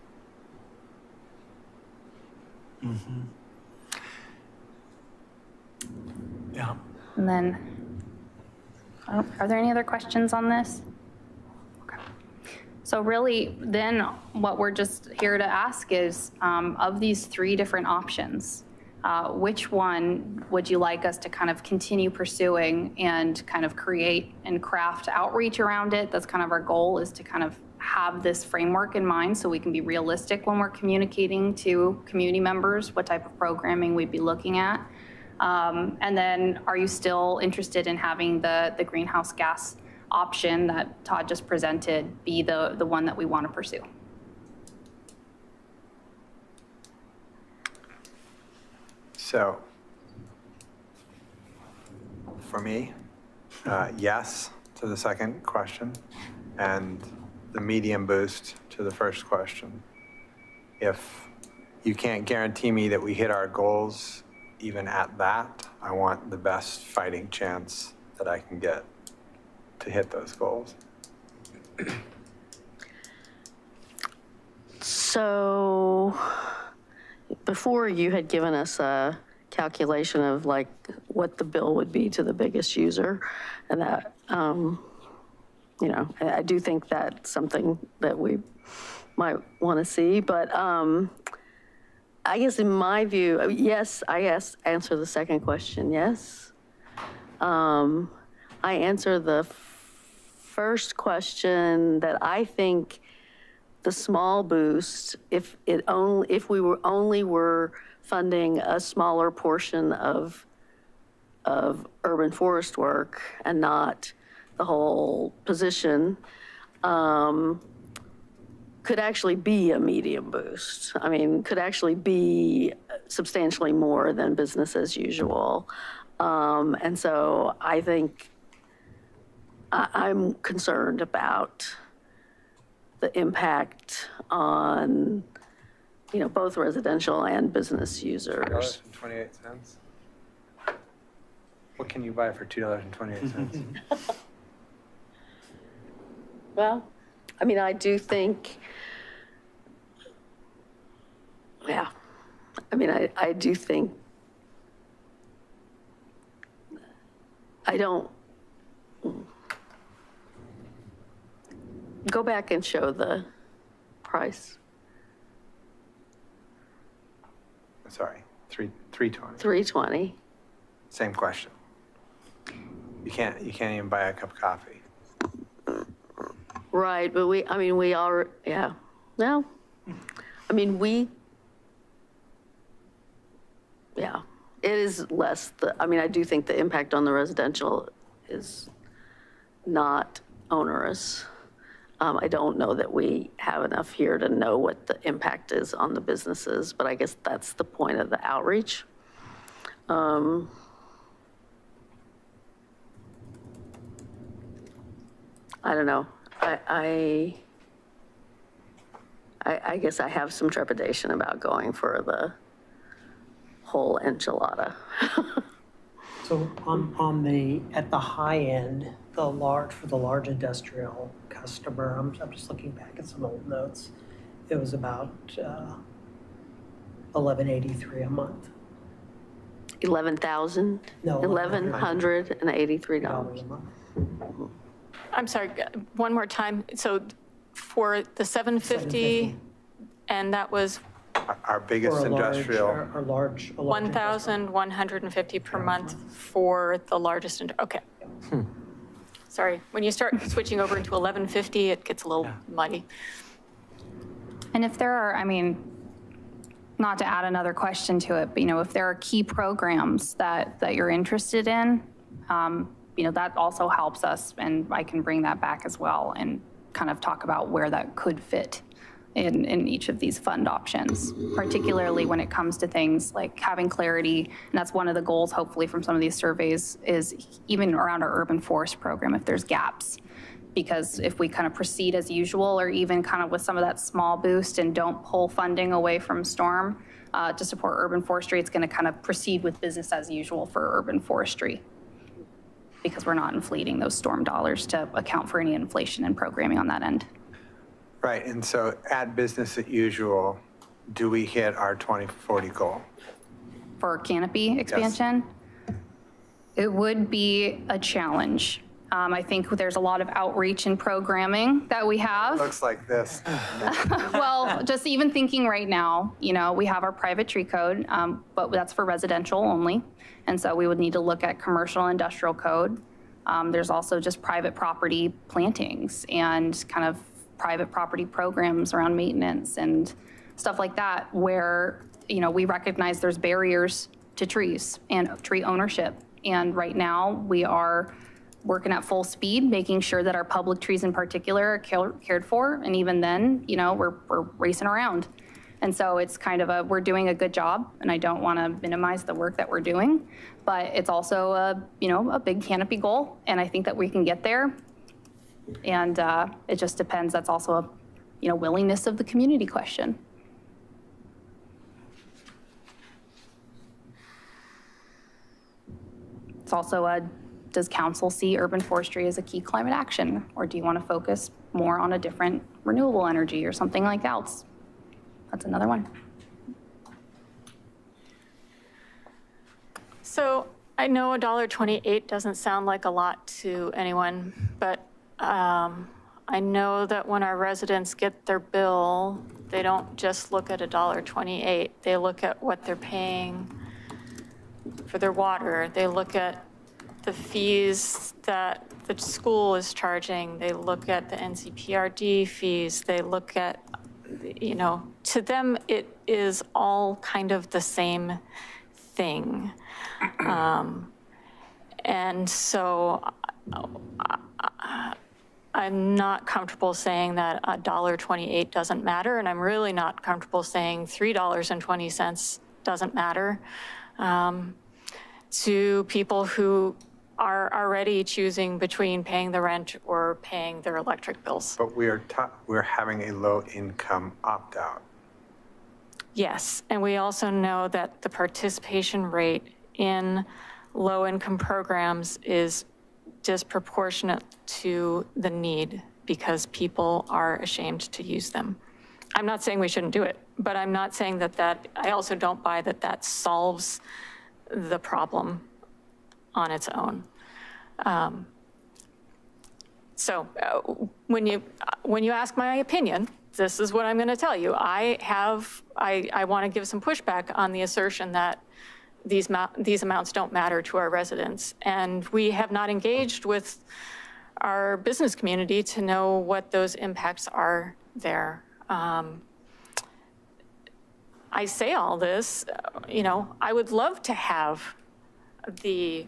Yeah. And then, oh, are there any other questions on this? Okay. So really, then what we're just here to ask is, um, of these three different options, uh, which one would you like us to kind of continue pursuing and kind of create and craft outreach around it? That's kind of our goal is to kind of have this framework in mind so we can be realistic when we're communicating to community members what type of programming we'd be looking at. Um, And then, are you still interested in having the, the greenhouse gas option that Todd just presented be the, the one that we want to pursue? So for me, uh, yes to the second question and the medium boost to the first question. If you can't guarantee me that we hit our goals even at that, I want the best fighting chance that I can get to hit those goals. So before you had given us a calculation of like what the bill would be to the biggest user and that, um, you know, I I do think that's something that we might want to see, but um, I guess in my view, yes, I guess, answer the second question, yes. Um, I answer the first question that I think the small boost, if it only, if we were only were funding a smaller portion of, of urban forest work and not the whole position, um, could actually be a medium boost. I mean, could actually be substantially more than business as usual. Um, and so I think I, I'm concerned about the impact on, you know, both residential and business users. $2.28. What can you buy for $2.28? Well, I mean, I do think, yeah, I mean, I, I do think, I don't, go back and show the price, Sorry, three, 320. 320. Same question. You can't, you can't even buy a cup of coffee. Right, but we, I mean, we are, yeah, no, I mean, we, yeah, it is less, the, I mean, I do think the impact on the residential is not onerous. Um, I don't know that we have enough here to know what the impact is on the businesses, but I guess that's the point of the outreach. Um, I don't know. I, I, I, I guess I have some trepidation about going for the whole enchilada. So on, on the, at the high end, the large, for the large industrial customer, I'm, I'm just looking back at some old notes. It was about uh, 1183 a month. 11,000? No, $1,183. a month. I'm sorry, one more time. So for the 750, and that was Our- Our biggest For a large- industrial, Or or large. a large 1,150 per month for the largest, ind- okay. Sorry, when you start switching over into 1150, it gets a little muddy. And if there are, I mean, not to add another question to it, but you know, if there are key programs that, that you're interested in, um, you know, that also helps us and I can bring that back as well and kind of talk about where that could fit in, in each of these fund options, particularly when it comes to things like having clarity. And that's one of the goals, hopefully, from some of these surveys is even around our urban forest program, if there's gaps, because if we kind of proceed as usual, or even kind of with some of that small boost and don't pull funding away from storm uh, to support urban forestry, it's going to kind of proceed with business as usual for urban forestry because we're not inflating those storm dollars to account for any inflation and programming on that end. Right, and so at business as usual, do we hit our 2040 goal? For canopy expansion, it would be a challenge. Um, I think there's a lot of outreach and programming that we have. Looks like this. well, just even thinking right now, you know, we have our private tree code, um, but that's for residential only. And so we would need to look at commercial industrial code. Um, there's also just private property plantings and kind of private property programs around maintenance and stuff like that, where, you know, we recognize there's barriers to trees and tree ownership. And right now, we are working at full speed, making sure that our public trees in particular are cared for. And even then, you know, we're, we're racing around. And so it's kind of a, we're doing a good job, and I don't want to minimize the work that we're doing, but it's also a, you know, a big canopy goal, and I think that we can get there. And uh, it just depends, that's also a, you know, willingness of the community question. It's also a, does council see urban forestry as a key climate action? Or do you want to focus more on a different renewable energy or something like else? That's another one. So I know $1.28 doesn't sound like a lot to anyone, but um, I know that when our residents get their bill, they don't just look at $1.28. They look at what they're paying for their water. They look at the fees that the school is charging. They look at the NCPRD fees. They look at, you know, to them, it is all kind of the same thing. Um, and so I, I'm not comfortable saying that a dollar 28 doesn't matter, and I'm really not comfortable saying $3.20 doesn't matter um, to people who are already choosing between paying the rent or paying their electric bills. But we are, ta- we're having a low-income opt-out. Yes, and we also know that the participation rate in low-income programs is disproportionate to the need because people are ashamed to use them. I'm not saying we shouldn't do it, but I'm not saying that that, I also don't buy that that solves the problem on its own. Um, So uh, when you, when you ask my opinion, this is what I'm going to tell you. I have, I, I want to give some pushback on the assertion that these, these amounts don't matter to our residents. And we have not engaged with our business community to know what those impacts are there. Um, I say all this, uh, you know, I would love to have the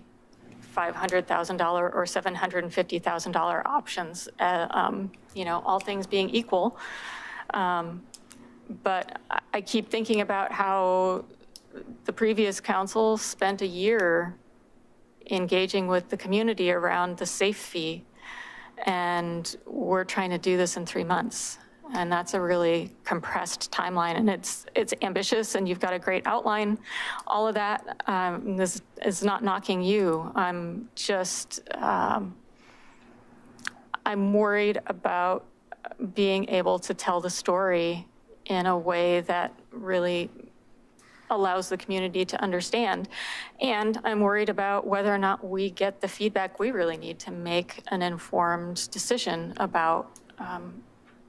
$500,000 or $750,000 options, uh, um, you know, all things being equal. Um, But I- I keep thinking about how the previous council spent a year engaging with the community around the safe fee. And we're trying to do this in three months. And that's a really compressed timeline and it's, it's ambitious and you've got a great outline, all of that. Um, this is not knocking you. I'm just, um, I'm worried about being able to tell the story in a way that really allows the community to understand. And I'm worried about whether or not we get the feedback we really need to make an informed decision about um,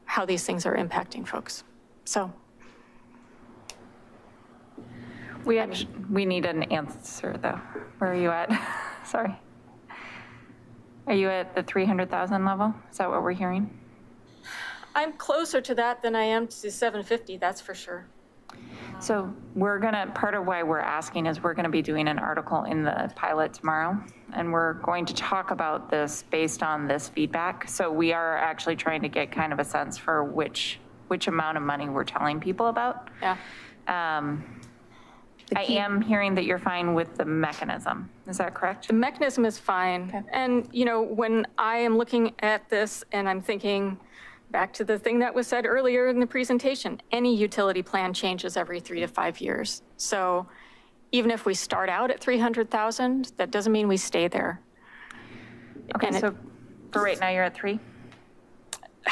how these things are impacting folks. So We, act- we need an answer, though. Where are you at? Sorry. Are you at the 300,000 level? Is that what we're hearing? I'm closer to that than I am to 750, that's for sure. So we're gonna, part of why we're asking is we're gonna be doing an article in the pilot tomorrow, and we're going to talk about this based on this feedback. So we are actually trying to get kind of a sense for which, which amount of money we're telling people about. Yeah. Um, I am hearing that you're fine with the mechanism. Is that correct? The mechanism is fine. Okay. And, you know, when I am looking at this and I'm thinking back to the thing that was said earlier in the presentation, any utility plan changes every three to five years. So even if we start out at 300,000, that doesn't mean we stay there. Okay, And it- so for right now, you're at three?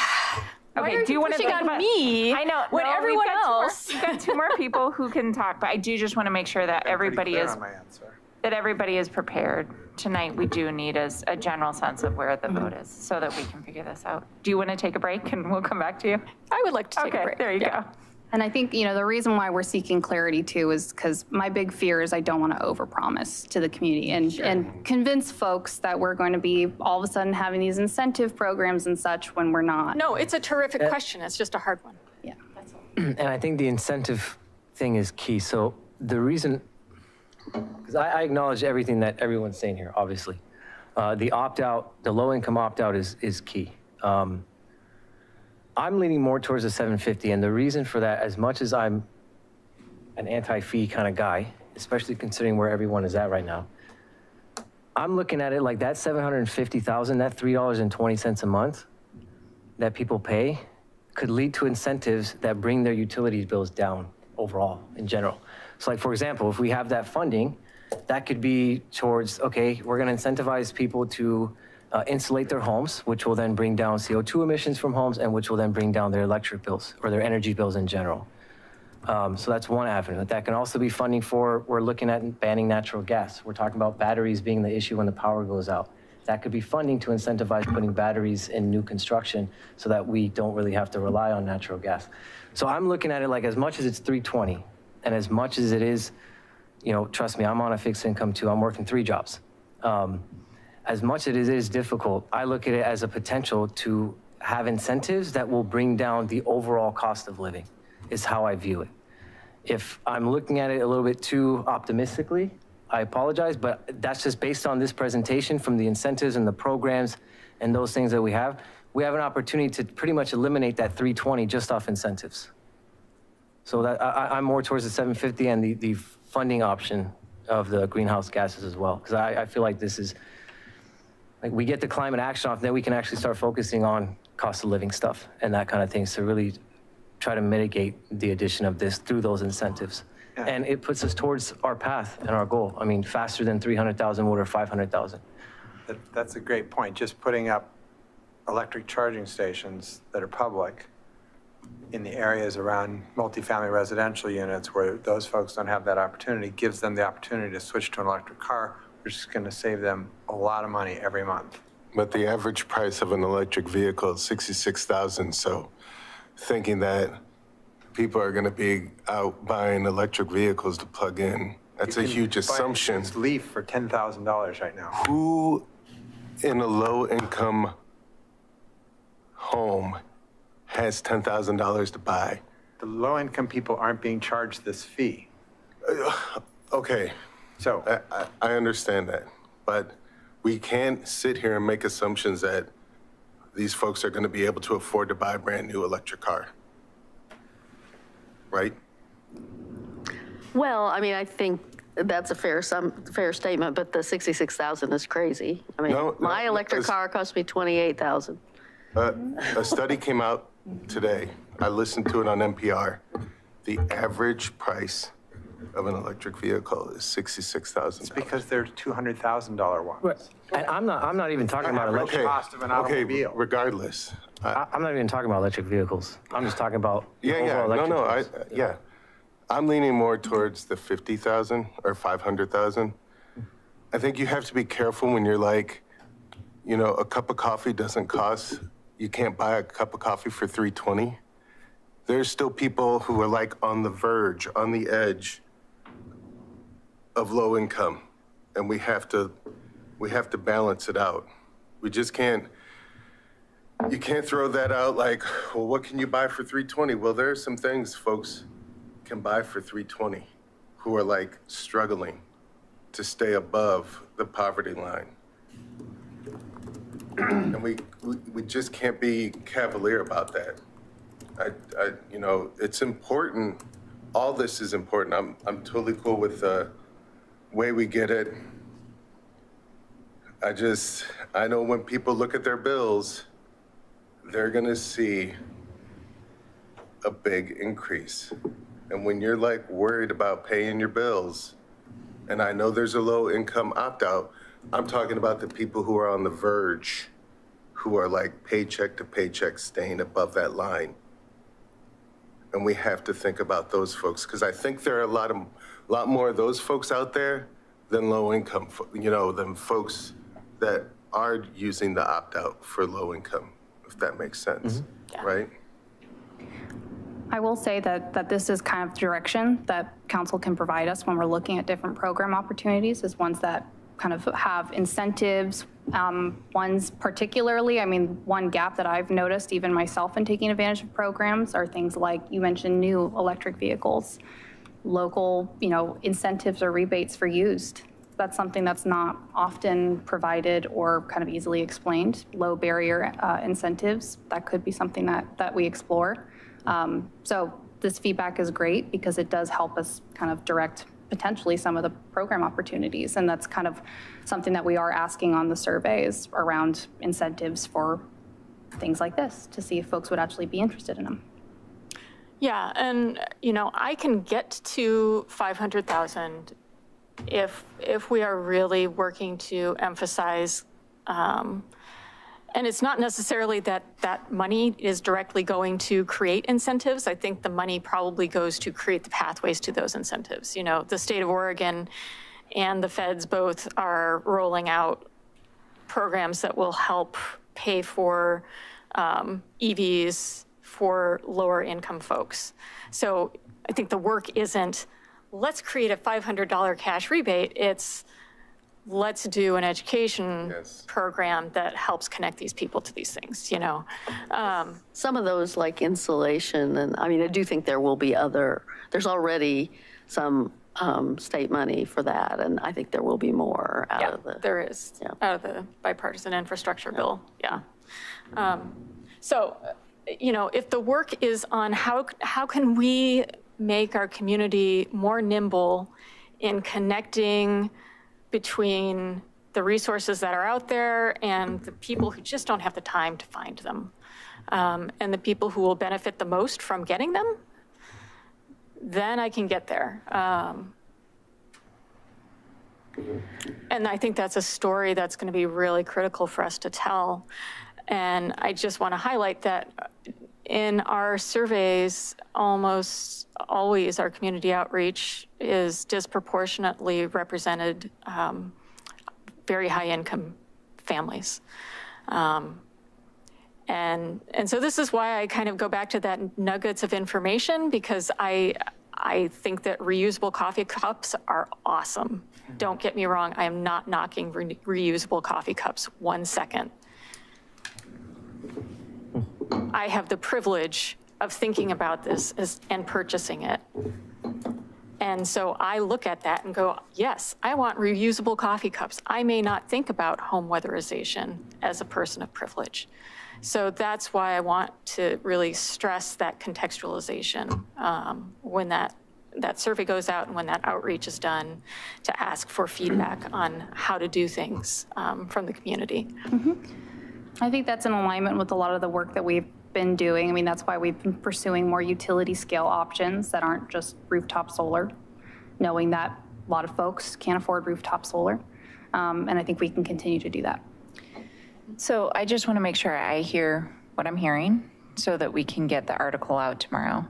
Why Okay, are do you you want to pushing think on about me I know. when no, we've everyone got two more- else- We've got two more people who can talk, but I do just want to make sure that everybody is, that everybody is prepared. Tonight, we do need a general sense of where the vote is so that we can figure this out. Do you want to take a break and we'll come back to you? I would like to take a Okay, break. there you Yeah. go. And I think, you know, the reason why we're seeking clarity too is because my big fear is I don't want to overpromise to the community and, and convince folks that we're going to be all of a sudden having these incentive programs and such when we're not. No, it's a terrific uh, question. It's just a hard one. Yeah. And I think the incentive thing is key. So the reason, because I, I acknowledge everything that everyone's saying here, obviously. Uh, the opt-out, the low-income opt-out is, is key. Um, I'm leaning more towards the 750, and the reason for that, as much as I'm an anti-fee kind of guy, especially considering where everyone is at right now, I'm looking at it like that 750,000, that $3.20 a month that people pay could lead to incentives that bring their utilities bills down overall in general. So like, for example, if we have that funding, that could be towards, okay, we're gonna incentivize people to uh, insulate their homes, which will then bring down CO2 emissions from homes and which will then bring down their electric bills or their energy bills in general. Um, so that's one avenue. That can also be funding for, we're looking at banning natural gas. We're talking about batteries being the issue when the power goes out. That could be funding to incentivize putting batteries in new construction so that we don't really have to rely on natural gas. So I'm looking at it like as much as it's 320 and as much as it is, you know, trust me, I'm on a fixed income too. I'm working three jobs. Um, as much as it is difficult, I look at it as a potential to have incentives that will bring down the overall cost of living, is how I view it. If I'm looking at it a little bit too optimistically, I apologize, but that's just based on this presentation from the incentives and the programs and those things that we have. We have an opportunity to pretty much eliminate that 320 just off incentives. So that, I, I'm more towards the 750 and the, the funding option of the greenhouse gases as well. Because I, I feel like this is, like, we get the climate action off, then we can actually start focusing on cost of living stuff and that kind of things to really try to mitigate the addition of this through those incentives. And it puts us towards our path and our goal. I mean, faster than 300,000 would or 500,000. That, that's a great point. Just putting up electric charging stations that are public in the areas around multifamily residential units where those folks don't have that opportunity gives them the opportunity to switch to an electric car, which is going to save them a lot of money every month. But the average price of an electric vehicle is 66,000, so thinking that people are going to be out buying electric vehicles to plug in, that's a huge assumption. this Leaf for $10,000 right now. Who in a low-income home has $10,000 to buy? The low-income people aren't being charged this fee. Okay. So. I, I, I understand that, but we can't sit here and make assumptions that these folks are going to be able to afford to buy a brand-new electric car. Right? Well, I mean, I think that's a fair, some, fair statement, but the 66,000 is crazy. I mean, No, no, my electric car cost me 28,000. Uh, a study came out today. I listened to it on NPR. The average price of an electric vehicle is $66,000. It's because they're $200,000 ones. And I'm not, I'm not even talking about Average electric. cost of an Okay, automobile. regardless. I- I'm not even talking about electric vehicles. I'm just talking about Yeah, yeah, no, no, I, bills. yeah. I'm leaning more towards the 50,000 or 500,000. I think you have to be careful when you're like, you know, a cup of coffee doesn't cost, you can't buy a cup of coffee for 320. There's still people who are like on the verge, on the edge of low income, and we have to, we have to balance it out. We just can't, you can't throw that out like, well, what can you buy for 320? Well, there are some things folks can buy for 320 who are like struggling to stay above the poverty line. And we, we, just can't be cavalier about that. I, I, you know, it's important all this is important. I'm, I'm totally cool with the way we get it. I just, I know when people look at their bills, they're gonna see a big increase. And when you're like worried about paying your bills, and I know there's a low income opt out, I'm talking about the people who are on the verge, who are like paycheck to paycheck staying above that line. And we have to think about those folks, because I think there are a lot of, lot more of those folks out there than low income, you know, than folks that are using the opt out for low income, if that makes sense, mm-hmm. right? I will say that, that this is kind of direction that council can provide us when we're looking at different program opportunities, is ones that kind of have incentives. Um, Ones particularly, I mean, one gap that I've noticed, even myself in taking advantage of programs, are things like, you mentioned new electric vehicles, local, you know, incentives or rebates for used. That's something that's not often provided or kind of easily explained. Low barrier uh, incentives, that could be something that, that we explore. Um, So this feedback is great because it does help us kind of direct potentially some of the program opportunities. And that's kind of something that we are asking on the surveys around incentives for things like this, to see if folks would actually be interested in them. Yeah, and, you know, I can get to 500,000 if, if we are really working to emphasize, um, and it's not necessarily that that money is directly going to create incentives. I think the money probably goes to create the pathways to those incentives. You know, the state of Oregon and the feds both are rolling out programs that will help pay for um, EVs for lower income folks. So I think the work isn't, let's create a $500 cash rebate. It's, let's do an education program that helps connect these people to these things, you know? Um, Some of those, like insulation, and I mean, I do think there will be other, there's already some um, state money for that, and I think there will be more out Yeah, of the. there is, out of the bipartisan infrastructure bill, yeah. Um, So, uh, you know, if the work is on how, how can we make our community more nimble in connecting between the resources that are out there and the people who just don't have the time to find them, um, and the people who will benefit the most from getting them, then I can get there. Um, and I think that's a story that's going to be really critical for us to tell. And I just want to highlight that in our surveys, almost always our community outreach is disproportionately represented um, very high income families. Um, and, and so this is why I kind of go back to that nuggets of information because I, I think that reusable coffee cups are awesome. Don't get me wrong, I am not knocking re- reusable coffee cups one second. I have the privilege of thinking about this as, and purchasing it. And so I look at that and go, yes, I want reusable coffee cups. I may not think about home weatherization as a person of privilege. So that's why I want to really stress that contextualization um, when that, that survey goes out and when that outreach is done to ask for feedback on how to do things um, from the community. I think that's in alignment with a lot of the work that we've been doing. I mean, that's why we've been pursuing more utility scale options that aren't just rooftop solar, knowing that a lot of folks can't afford rooftop solar. Um, And I think we can continue to do that. So I just want to make sure I hear what I'm hearing so that we can get the article out tomorrow.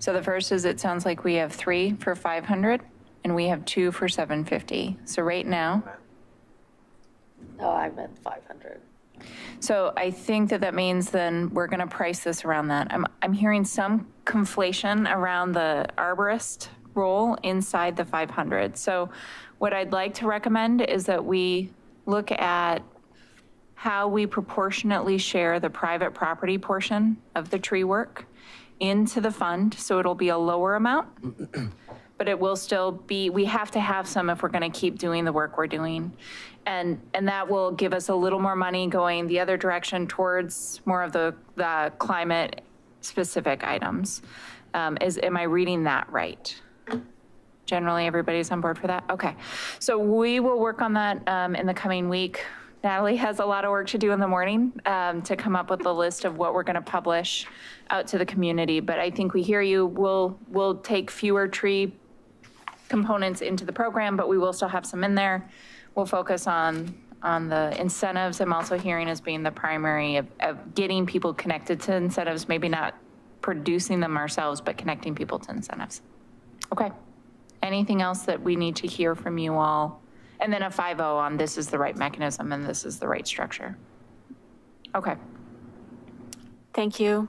So the first is, it sounds like we have three for 500 and we have two for 750. So right now, No, I meant 500. So I think that that means then we're going to price this around that. I'm, I'm hearing some conflation around the arborist role inside the 500. So what I'd like to recommend is that we look at how we proportionately share the private property portion of the tree work into the fund, so it'll be a lower amount. But it will still be, we have to have some if we're going to keep doing the work we're doing. And, and that will give us a little more money going the other direction towards more of the, the climate specific items. Um, Is, am I reading that right? Generally, everybody's on board for that? Okay. So we will work on that um, in the coming week. Natalie has a lot of work to do in the morning um, to come up with a list of what we're going to publish out to the community. But I think we hear you. We'll, we'll take fewer tree components into the program, but we will still have some in there. We'll focus on, on the incentives. I'm also hearing as being the primary of, of getting people connected to incentives, maybe not producing them ourselves, but connecting people to incentives. Okay. Anything else that we need to hear from you all? And then a 5-0 on this is the right mechanism and this is the right structure. Okay, Thank you.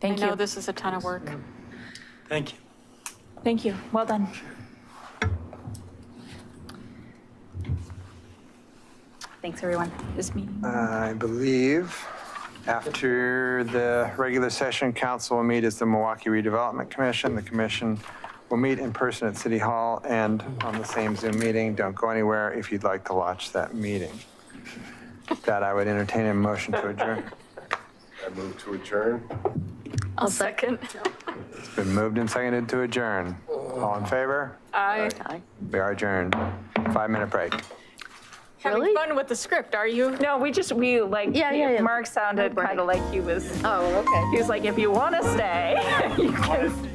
Thank you. I know you. this is a ton of work. Thank you. thank you. Well done. Thanks, everyone. This meeting. I believe after the regular session, council will meet as the Milwaukie Redevelopment Commission. The commission will meet in person at City Hall and on the same Zoom meeting. Don't go anywhere if you'd like to watch that meeting. With That I would entertain a motion to adjourn. I move to adjourn. I'll second. It's been moved and seconded to adjourn. All in favor? Aye. We are adjourned. Five-minute break. Having fun with the script, are you? No, we just, we like, Yeah, yeah, yeah. Mark sounded oh, kind of like he was, Oh, okay. he was like, if you want to stay, you can